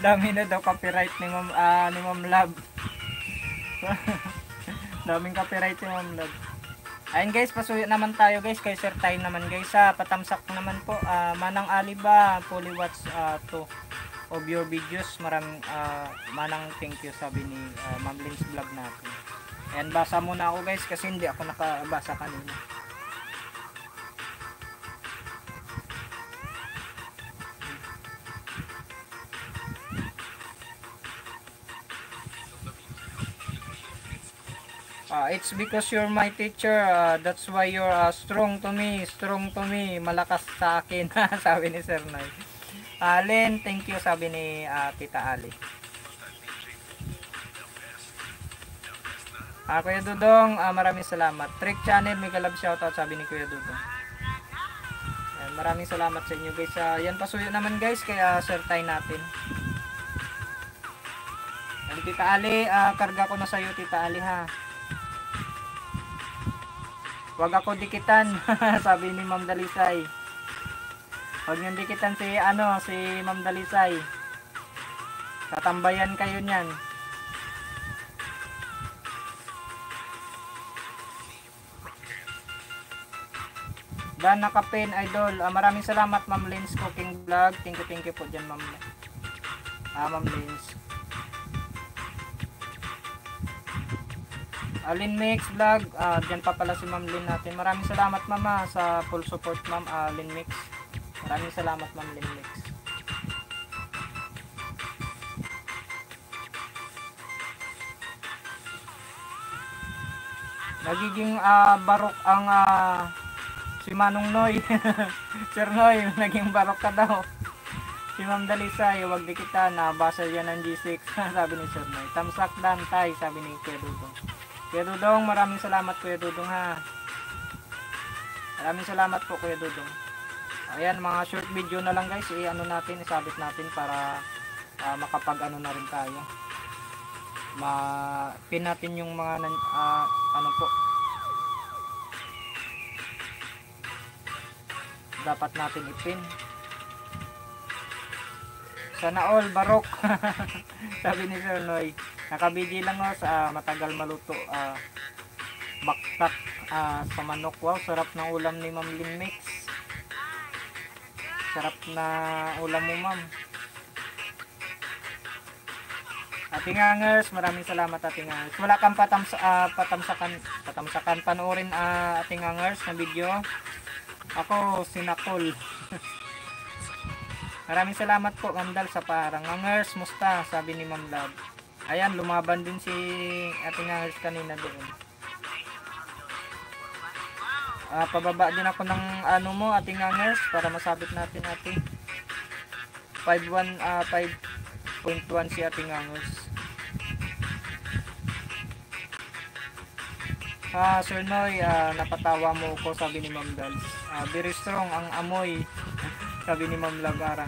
Dami na daw copyright ni Ma'am ah, ni Ma'am Love. Daming copyright si Ma'am Love. Ayun guys, pasuyo naman tayo guys. Kay Sir Tay naman guys. Sa patamsak naman po. ah, Manang Aliba, fully watch uh, to of your videos. Maraming ah, manang thank you sabi ni ah, Ma'am Lynn's vlog natin. Ayan, basa muna ako guys kasi hindi ako nakabasa kanina. Ah, it's because you're my teacher. ah, that's why you're ah, strong to me. Strong to me. Malakas sa akin. sabi ni Sir Noy. Alin, thank you. Sabi ni ah, Tita Ali. Ah, Kuya Dudong, ah, maraming salamat. Trick Channel, mega love shoutout, sabi ni Kuya Dudong. Ayan, maraming salamat sa inyo guys. Ah, yan pasuyo naman guys, kaya Sir Tay natin. Ayan, Tita Ali, ah, karga ko na sa'yo, Tita Ali ha. Huwag ako dikitan, sabi ni Ma'am Dalisay. Huwag niyong dikitan si, ano, si Ma'am Dalisay. Tatambayan kayo niyan. Dan Nakapin Idol. Ah, maraming salamat Ma'am Lins Cooking Vlog. Thank you, thank you po dyan Ma'am. Ah, Ma'am Lins. Alin Mix Vlog, ah dyan pa pala si Ma'am Lin natin. Maraming salamat Mama sa full support Ma'am Alin Mix. Maraming salamat Ma'am Lin Mix. Nagiging ah, barok ang ah, si Manong Noy. Sir Noy, naging barok ka daw. Si Ma'am Dalisay, wag di kita na basa yan ng G6. sabi ni Sir Noy. Tamsak dan tay, sabi ni Kuya Dudong. Kuya Dudong, maraming salamat Kuya Dudong ha. Maraming salamat po Kuya Dudong. Ayan, mga short video na lang guys. I-ano natin, isabit natin para ah, makapag ano na rin tayo. Ma-pin natin yung mga ah, ano po. Dapat natin ipin. Sana all barok. Sabi ni Sir Noy. Nakabidi lang ako sa matagal maluto. ah, baktak ah, sa manok. Wow, sarap ng ulam ni Ma'am Lin Mix. Sarap na ulam mo, Ma'am. Ating Angers, maraming salamat Ating Angers. Wala kang patams ah, patamsakan, patamsakan panoorin ah, Ating Angers na video. Ako, sinakol. Maraming salamat po, Mandal, sa parang. Angers, musta? Sabi ni Ma'am Love. Ayan, lumaban din si Ating Angers kanina doon. Ah, pababa din ako ng ano mo, Ating Angers, para masabit natin ating 5.1, ah, 5.1 si Ating Angers. Ah, Sir Noy, ah, napatawa mo ko, sabi ni Ma'am Dals. Ah, very strong ang amoy, sabi ni Ma'am Lagara.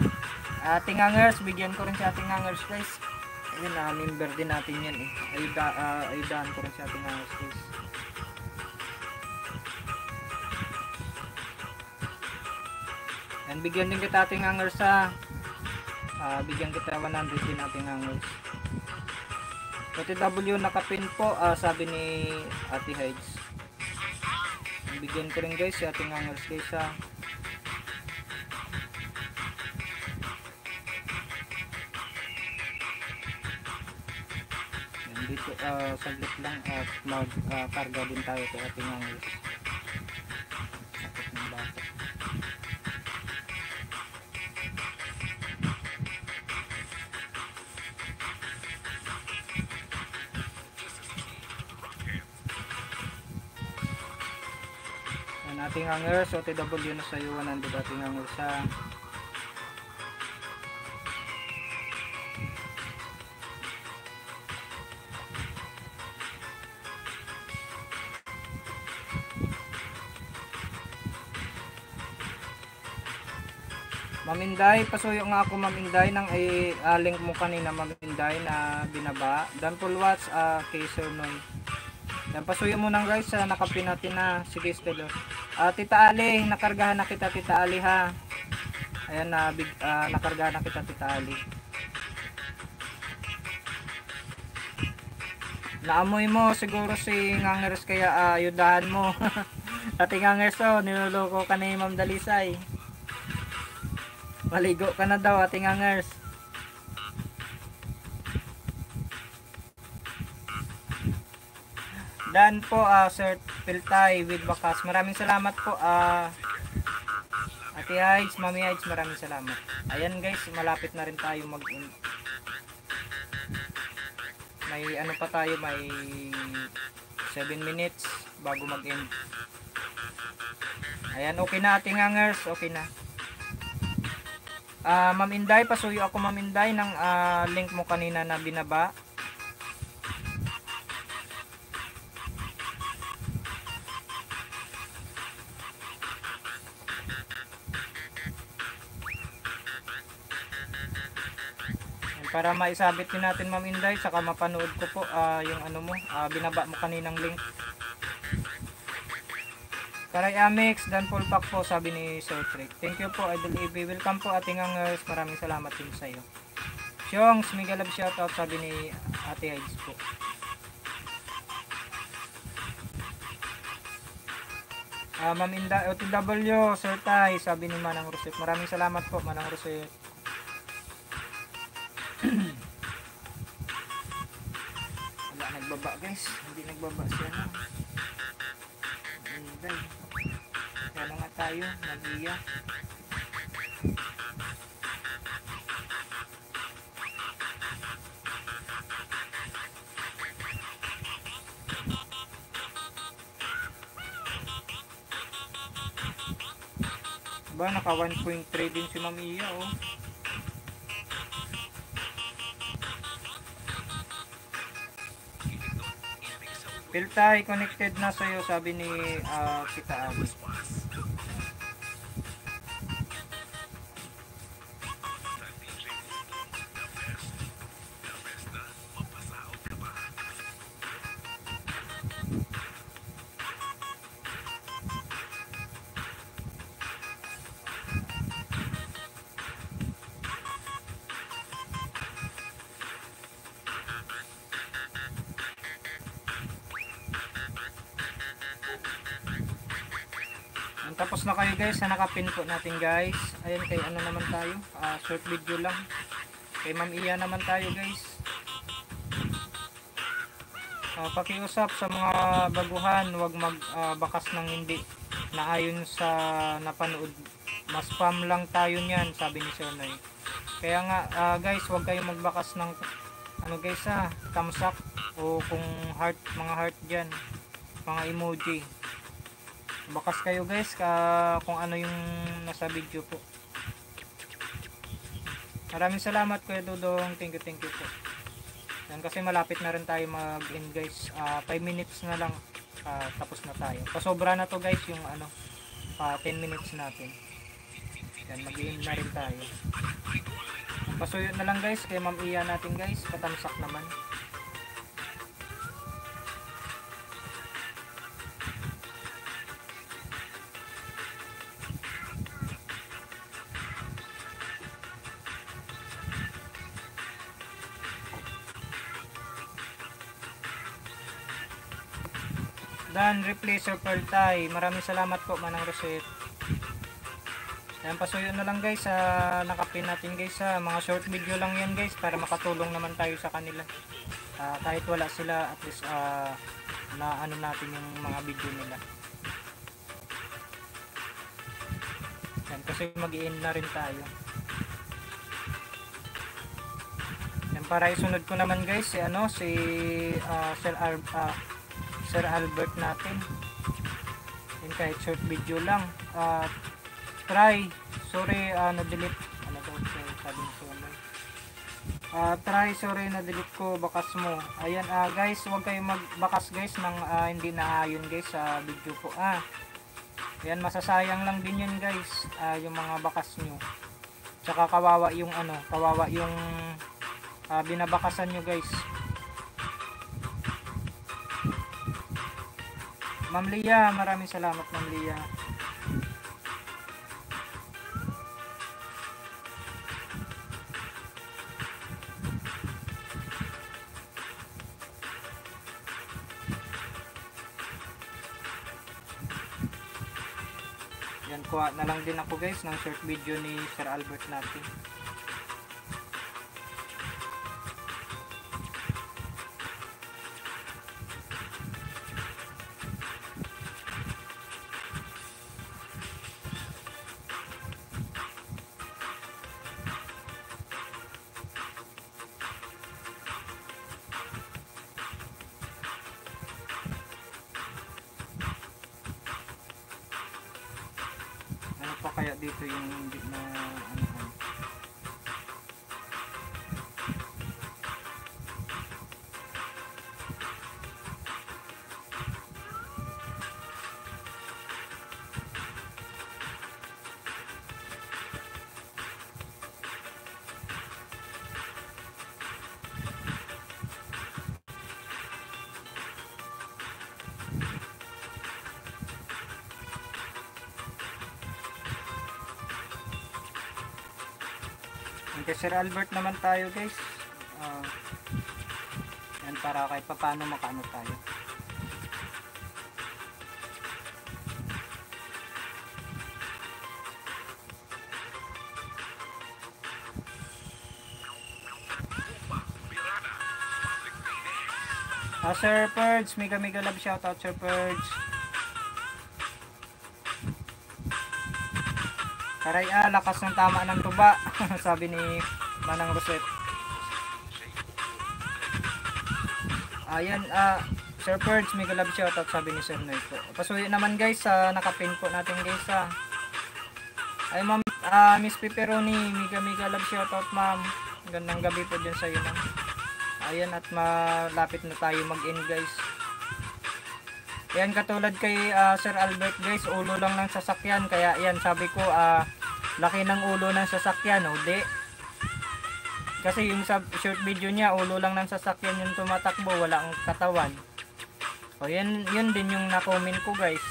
Ating hangers, bigyan ko rin si ating hangers guys. Ayun, ah, member din natin yan eh. Ayuda, ah, ayudahan ko rin si ating guys. And bigyan din kita ating hangers sa ah, bigyan kita 100 din ating hangers. OTW nakapin po, ah, sabi ni Ate Hides. Bigyan ko rin guys si ating hangers guys. Dito uh, saglit lang at mag ah, karga din tayo kay ating hangers. Sakit ng. Yan ating hangers, OTW na sa iyo 100 ating hangers ha. Maminday, pasuyo nga ako Maminday nang i-link mo kanina Maminday na binaba. Dan full watch ah, kay Sir Noy. Yan, pasuyo mo nang guys sa nakapin natin na. Sige, Stelo. Ah, Tita Ali, nakargahan na kita Tita Ali ha. Ayan na, big, ah, nakargahan na kita Tita Ali. Naamoy mo siguro si Ngangers kaya uh, ayudahan mo. Ate Ngangers oh, niloloko ka ni Ma'am Dalisay. Maligo ka na daw, Ate Ngangers. Dan po, uh, Sir Piltay with Bakas. Maraming salamat po. Uh, Ate Hides, Mami Hides, maraming salamat. Ayan guys, malapit na rin tayo mag may ano pa tayo, may 7 minutes bago mag-end. Ayan, okay na ating hangers, okay na. Uh, Ma'am Inday, pasuyo ako Ma'am Inday ng uh, link mo kanina na binaba. para maisabit din natin Ma'am Inday saka mapanood ko po uh, yung ano mo uh, binaba mo kaninang link Karay Amex Dan Paul Pack po sabi ni Sir Trick thank you po Idol AB welcome po ating angers maraming salamat din sa iyo Chongs mega love shoutout sabi ni Ate Hides po Uh, Ma'am Inda, OTW, Sir Tay, sabi ni Manang Roset. Maraming salamat po, Manang Roset. Wala nagbaba guys. Hindi nagbaba siya na. Hinday. Kaya nga tayo. Nag-iya. Ba, naka 1.3 din si Ma'am Iya oh. Piltay, connected na sa'yo, sabi ni uh, Tita Abby. Na kayo guys sa nakapin po natin guys. Ayan kay ano naman tayo? Uh, short video lang. Kay ma'am iya naman tayo guys. Uh, pakiusap sa mga baguhan. Wag magbakas uh, ng hindi. Na ayon sa napanood. Mas spam lang tayo niyan sabi ni Sir Noy kaya nga uh, guys wag kayong magbakas ng ano guys ah thumbs up o kung heart mga heart dyan mga emoji bakas kayo guys ka kung ano yung nasa video po. Maraming salamat kuya Dudong. Thank you thank you po. Yan kasi malapit na rin tayo mag end guys. 5 uh, ah, minutes na lang. Uh, tapos na tayo. Pasobra na to guys yung ano uh, 10 minutes natin. Yan mag end na rin tayo. Pasuyo na lang guys kay ma'am iya natin guys. Patamsak naman Dan Replacer Pearl Tie. Maraming salamat po Manang Roset. Ayan, pasuyo na lang guys sa nakapin natin guys sa mga short video lang yan guys para makatulong naman tayo sa kanila. Uh, kahit wala sila at least uh, na ano natin yung mga video nila. Ayan, kasi mag end na rin tayo. Ayan, para isunod ko naman guys si ano si uh, Sir Ar uh, Sir Albert natin. Yun kahit short video lang. Uh, try. Sorry uh, na-delete. Ano daw sabi ni Sumay uh, try. Sorry na-delete ko bakas mo. Ayan uh, guys huwag kayong magbakas guys ng uh, hindi naayon guys sa video po ah yan masasayang lang din yun guys uh, yung mga bakas nyo. Tsaka kawawa yung ano kawawa yung uh, binabakasan nyo guys Ma'am Lia, maraming salamat Ma'am Lia. Yan, kuha ah, na lang din ako guys ng short video ni Sir Albert natin. Sir Albert naman tayo guys. Ah, yan para kahit paano makaano tayo. Ah, Sir Purge, mega mega love shoutout Sir Purge. Karay ah, lakas ng tama ng tuba, sabi ni Manang Roset. Ayan, ah, Sir Purge, mega love shoutout sabi ni Sir Noy po. Pasuyo naman guys sa nakapin po natin guys ah. Ay ma'am, ah, Miss Pepperoni, mega mega love shoutout ma'am. Gandang gabi po dyan sa iyo ma'am. Ayan at malapit na tayo mag-end guys. Yan katulad kay ah, Sir Albert guys, ulo lang ng sasakyan kaya yan sabi ko ah laki ng ulo ng sasakyan, hindi. Kasi yung sa short video niya, ulo lang ng sasakyan yung tumatakbo, wala ang katawan. O yan, yun din yung na-comment ko guys.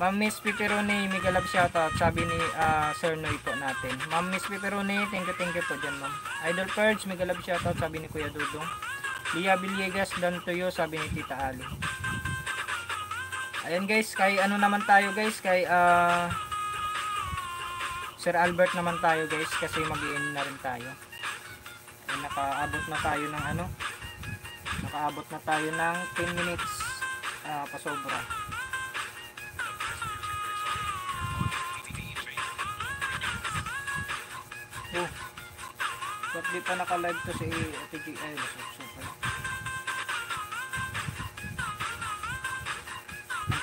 Ma'am Miss Pepperoni, mega love shoutout, sabi ni ah, Sir Noy po natin. Ma'am Miss Pepperoni, thank you, thank you po dyan ma'am. Idol Purge, mega love shoutout, sabi ni Kuya Dudong. Lia Villegas, done to you, sabi ni Tita Ali. Ayan guys, kay ano naman tayo guys, kay ah Sir Albert naman tayo guys, kasi mag na rin tayo. Ayan, nakaabot na tayo ng ano, nakaabot na tayo ng 10 minutes ah pasobra. Oh, ba't di pa naka-live to si Ate G? Ay, nasukso pala.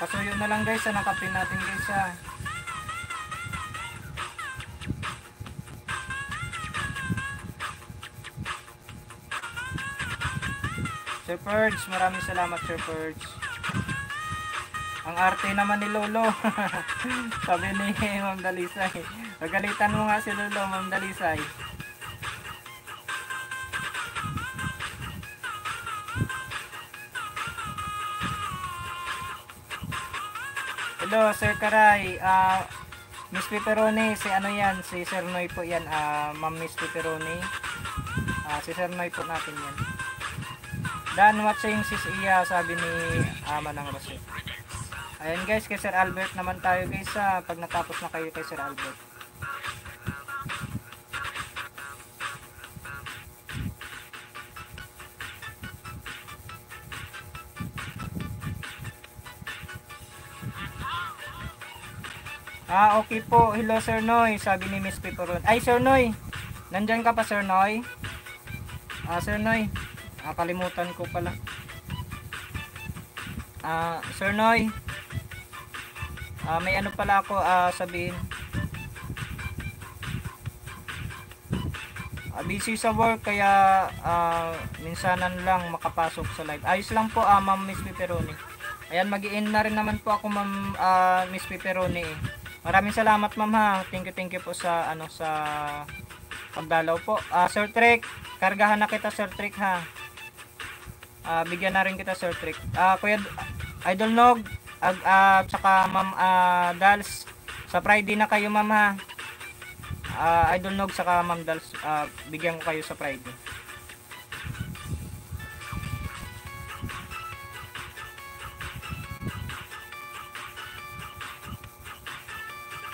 Pasuyo na lang guys, sa nakapin natin guys ha. Sir Purge, maraming salamat Sir Purge. Ang arte naman ni Lolo. Sabi ni Ma'am Dalisay. Pagalitan mo nga si Lolo, Ma'am Dalisay. Hello, Sir Karay. Ah, Miss Pepperoni, si ano yan? Si Sir Noy po yan. Ah, Ma'am Miss Pepperoni. Ah, si Sir Noy po natin yan. Dan watching sis Iya, sabi ni Ama ng Rosette. Ayan guys, kay Sir Albert naman tayo guys ah, pag natapos na kayo kay Sir Albert. Ah, okay po. Hello Sir Noy, sabi ni Miss Piperon. Ay, Sir Noy. Nandyan ka pa Sir Noy? Ah, Sir Noy. Ah, kalimutan ko pala. Ah, Sir Noy. Ah, may ano pala ako ah, sabihin. Ah, busy sa work kaya ah, minsanan lang makapasok sa live. Ayos lang po ah, Ma'am Miss Pepperoni. Ayan, mag na rin naman po ako Ma'am ah, Miss Pepperoni. Eh. Maraming salamat Ma'am ha. Thank you, thank you po sa ano sa pagdalaw po. Ah, Sir Trick, kargahan na kita Sir Trick ha. Ah, bigyan na rin kita Sir Trick. Ah, Kuya Idol Nog, ag ah, tsaka Ma'am ah, Dals, sa Friday na kayo Ma'am ha. Ah, Idol Nog saka Ma'am Dals, ah, bigyan ko kayo sa Friday.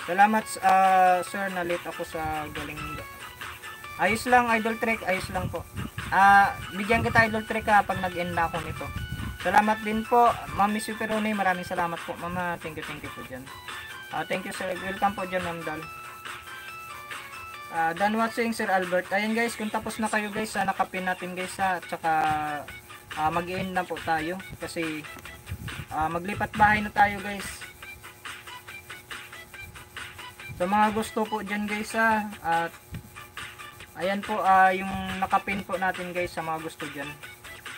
Salamat ah, sir na late ako sa galing. Ayos lang idol trick, ayos lang po. Ah, bigyan kita idol trick ha pag nag-end na ako nito. Salamat din po, Ma'am Miss Peroni, maraming salamat po. Mama, thank you, thank you po dyan. Ah, thank you sir, welcome po dyan Ma'am Dal. Ah, done watching Sir Albert. Ayan guys, kung tapos na kayo guys, sa nakapin natin guys ha, at saka ah, mag-end na po tayo kasi ah, maglipat bahay na tayo guys. Sa mga gusto po dyan guys ha, at ayan po ah, yung nakapin po natin guys sa mga gusto dyan.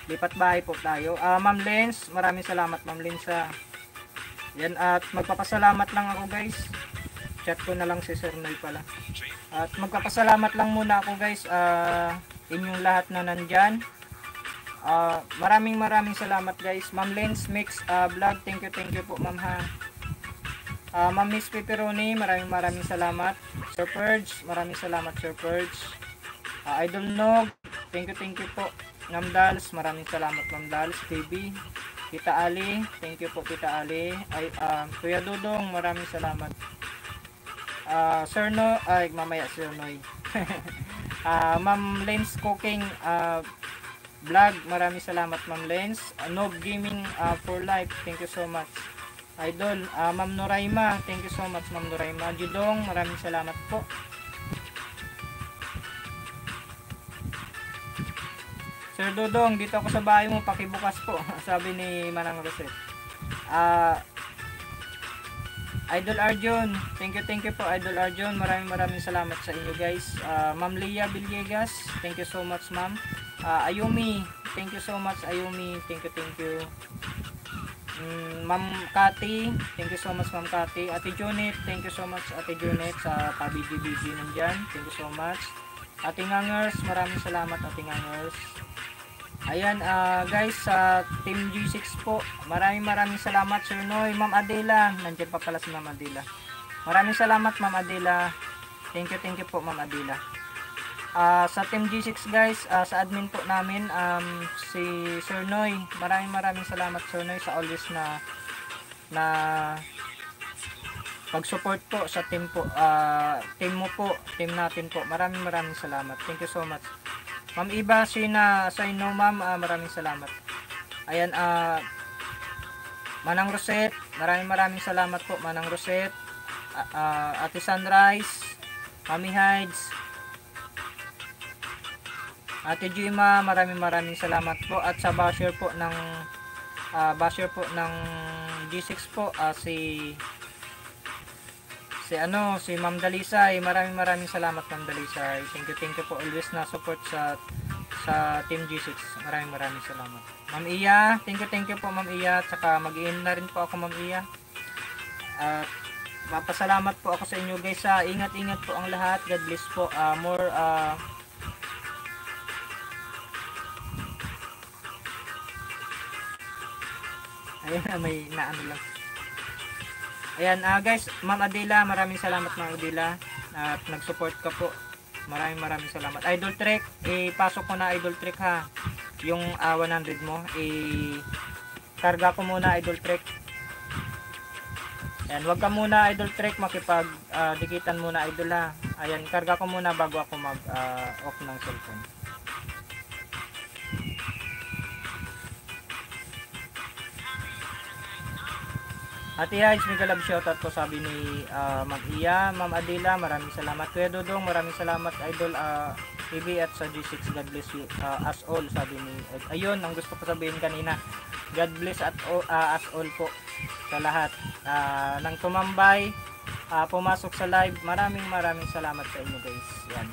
Lipat bahay po tayo. Ah, Ma'am Lens, maraming salamat Ma'am Lens ha. Yan at magpapasalamat lang ako guys. Chat ko na lang si Sir Noy pala. At magpapasalamat lang muna ako guys ah inyong lahat na nandyan. Ah, maraming maraming salamat guys. Ma'am Lens Mix ah, Vlog, thank you thank you po ma'am ha. Ah, Ma'am Miss Pepperoni, maraming maraming salamat. Sir Purge, maraming salamat Sir Purge. Ah, Idol Nog, thank you thank you po. Ma'am Dals, maraming salamat Ma'am Dals TV. Tita Ali, thank you po Tita Ali. Ay, ah, Kuya Dudong, maraming salamat. Ah, Sir No, ay mamaya Sir Noy. Ah, Ma'am Lens Cooking ah, Vlog, maraming salamat Ma'am Lens. Uh, Nob Gaming ah, for Life, thank you so much. Idol, ah, Ma'am Noraima, thank you so much Ma'am Noraima. Judong, maraming salamat po. Sir Dodong, dito ako sa bahay mo, pakibukas po, sabi ni Manang Rosette. Ah, Idol Arjun, thank you, thank you po Idol Arjun. Maraming maraming salamat sa inyo guys. Ah, Ma'am Leah Villegas, thank you so much ma'am. Ah, Ayumi, thank you so much Ayumi, thank you, thank you. Mm, Ma'am Kati, thank you so much Ma'am Kati. Ate Junit, thank you so much Ate Junit sa pabidi-bidi nandyan. Thank you so much. Ate Ngangers, maraming salamat Ate Ngangers. Ayan, ah, guys, sa Team G6 po, maraming maraming salamat, Sir Noy. Ma'am Adela, nandiyan pa pala si Ma'am Adela. Maraming salamat, Ma'am Adela. Thank you, thank you po, Ma'am Adela. Ah, sa Team G6, guys, ah, sa admin po namin, um, si Sir Noy. Maraming maraming salamat, Sir Noy, sa always na na pag-support po sa team po, ah, team mo po, team natin po. Maraming maraming salamat. Thank you so much. Ma'am Iba, Sina, sa inyo ma'am, ah, maraming salamat. Ayan, ah, Manang Rosette, maraming maraming salamat po, Manang Rosette. Ah, ah, Ate Sunrise, Mami Hides, Ate Jima, maraming maraming salamat po. At sa basher po ng, ah, basher po ng G6 po, ah, si si ano, si Ma'am Dalisay. Maraming maraming salamat Ma'am Dalisay. Thank you, thank you po always na support sa sa Team G6. Maraming maraming salamat. Ma'am Iya, thank you, thank you po Ma'am Iya. Tsaka mag na rin po ako Ma'am Iya. At mapasalamat po ako sa inyo guys. ingat-ingat po ang lahat. God bless po. Ah, more ah, Ayan, may naano lang. Ayan, ah guys, Ma'am Adela, maraming salamat Ma'am Adela at nag-support ka po. Maraming maraming salamat. Idol Trek, ipasok ko na Idol Trek ha. Yung ah, 100 mo, i karga ko muna Idol Trek. Ayan, wag ka muna Idol Trek makipag ah, dikitan muna Idol ha. Ayan, karga ko muna bago ako mag ah, off ng cellphone. Ate Hides, mega love shoutout po sabi ni ah, Ma'am Iya, Ma'am Adela, maraming salamat. Kuya Dudong, maraming salamat Idol ah, TV at sa G6, God bless you ah, as all sabi ni Ed. Ayun, ang gusto ko sabihin kanina. God bless at all, ah, as all po sa lahat. Ah, nang tumambay, ah, pumasok sa live, maraming maraming salamat sa inyo guys. Yan.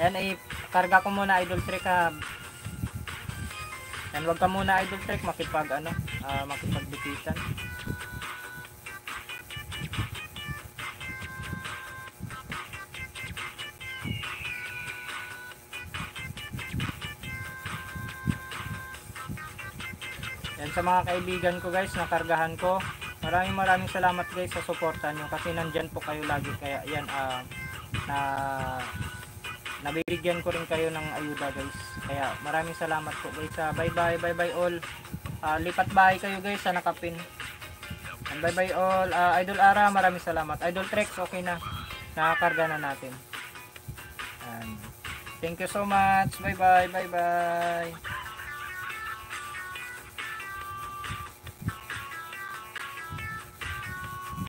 Ayan, eh, karga ko muna Idol Trick ha. Yan, wag ka muna Idol Trick makipag ano, ah, makipagbikitan. Yan sa mga kaibigan ko guys, nakargahan ko. Maraming maraming salamat guys sa suporta nyo kasi nandyan po kayo lagi kaya yan ah, na nabibigyan ko rin kayo ng ayuda guys. Kaya maraming salamat po guys. Ah, bye bye, bye bye all. Ah, lipat bahay kayo guys sa nakapin. And bye bye all. Ah, Idol Ara, maraming salamat. Idol Trex, okay na. Nakakarga na natin. And thank you so much. Bye bye. Bye bye.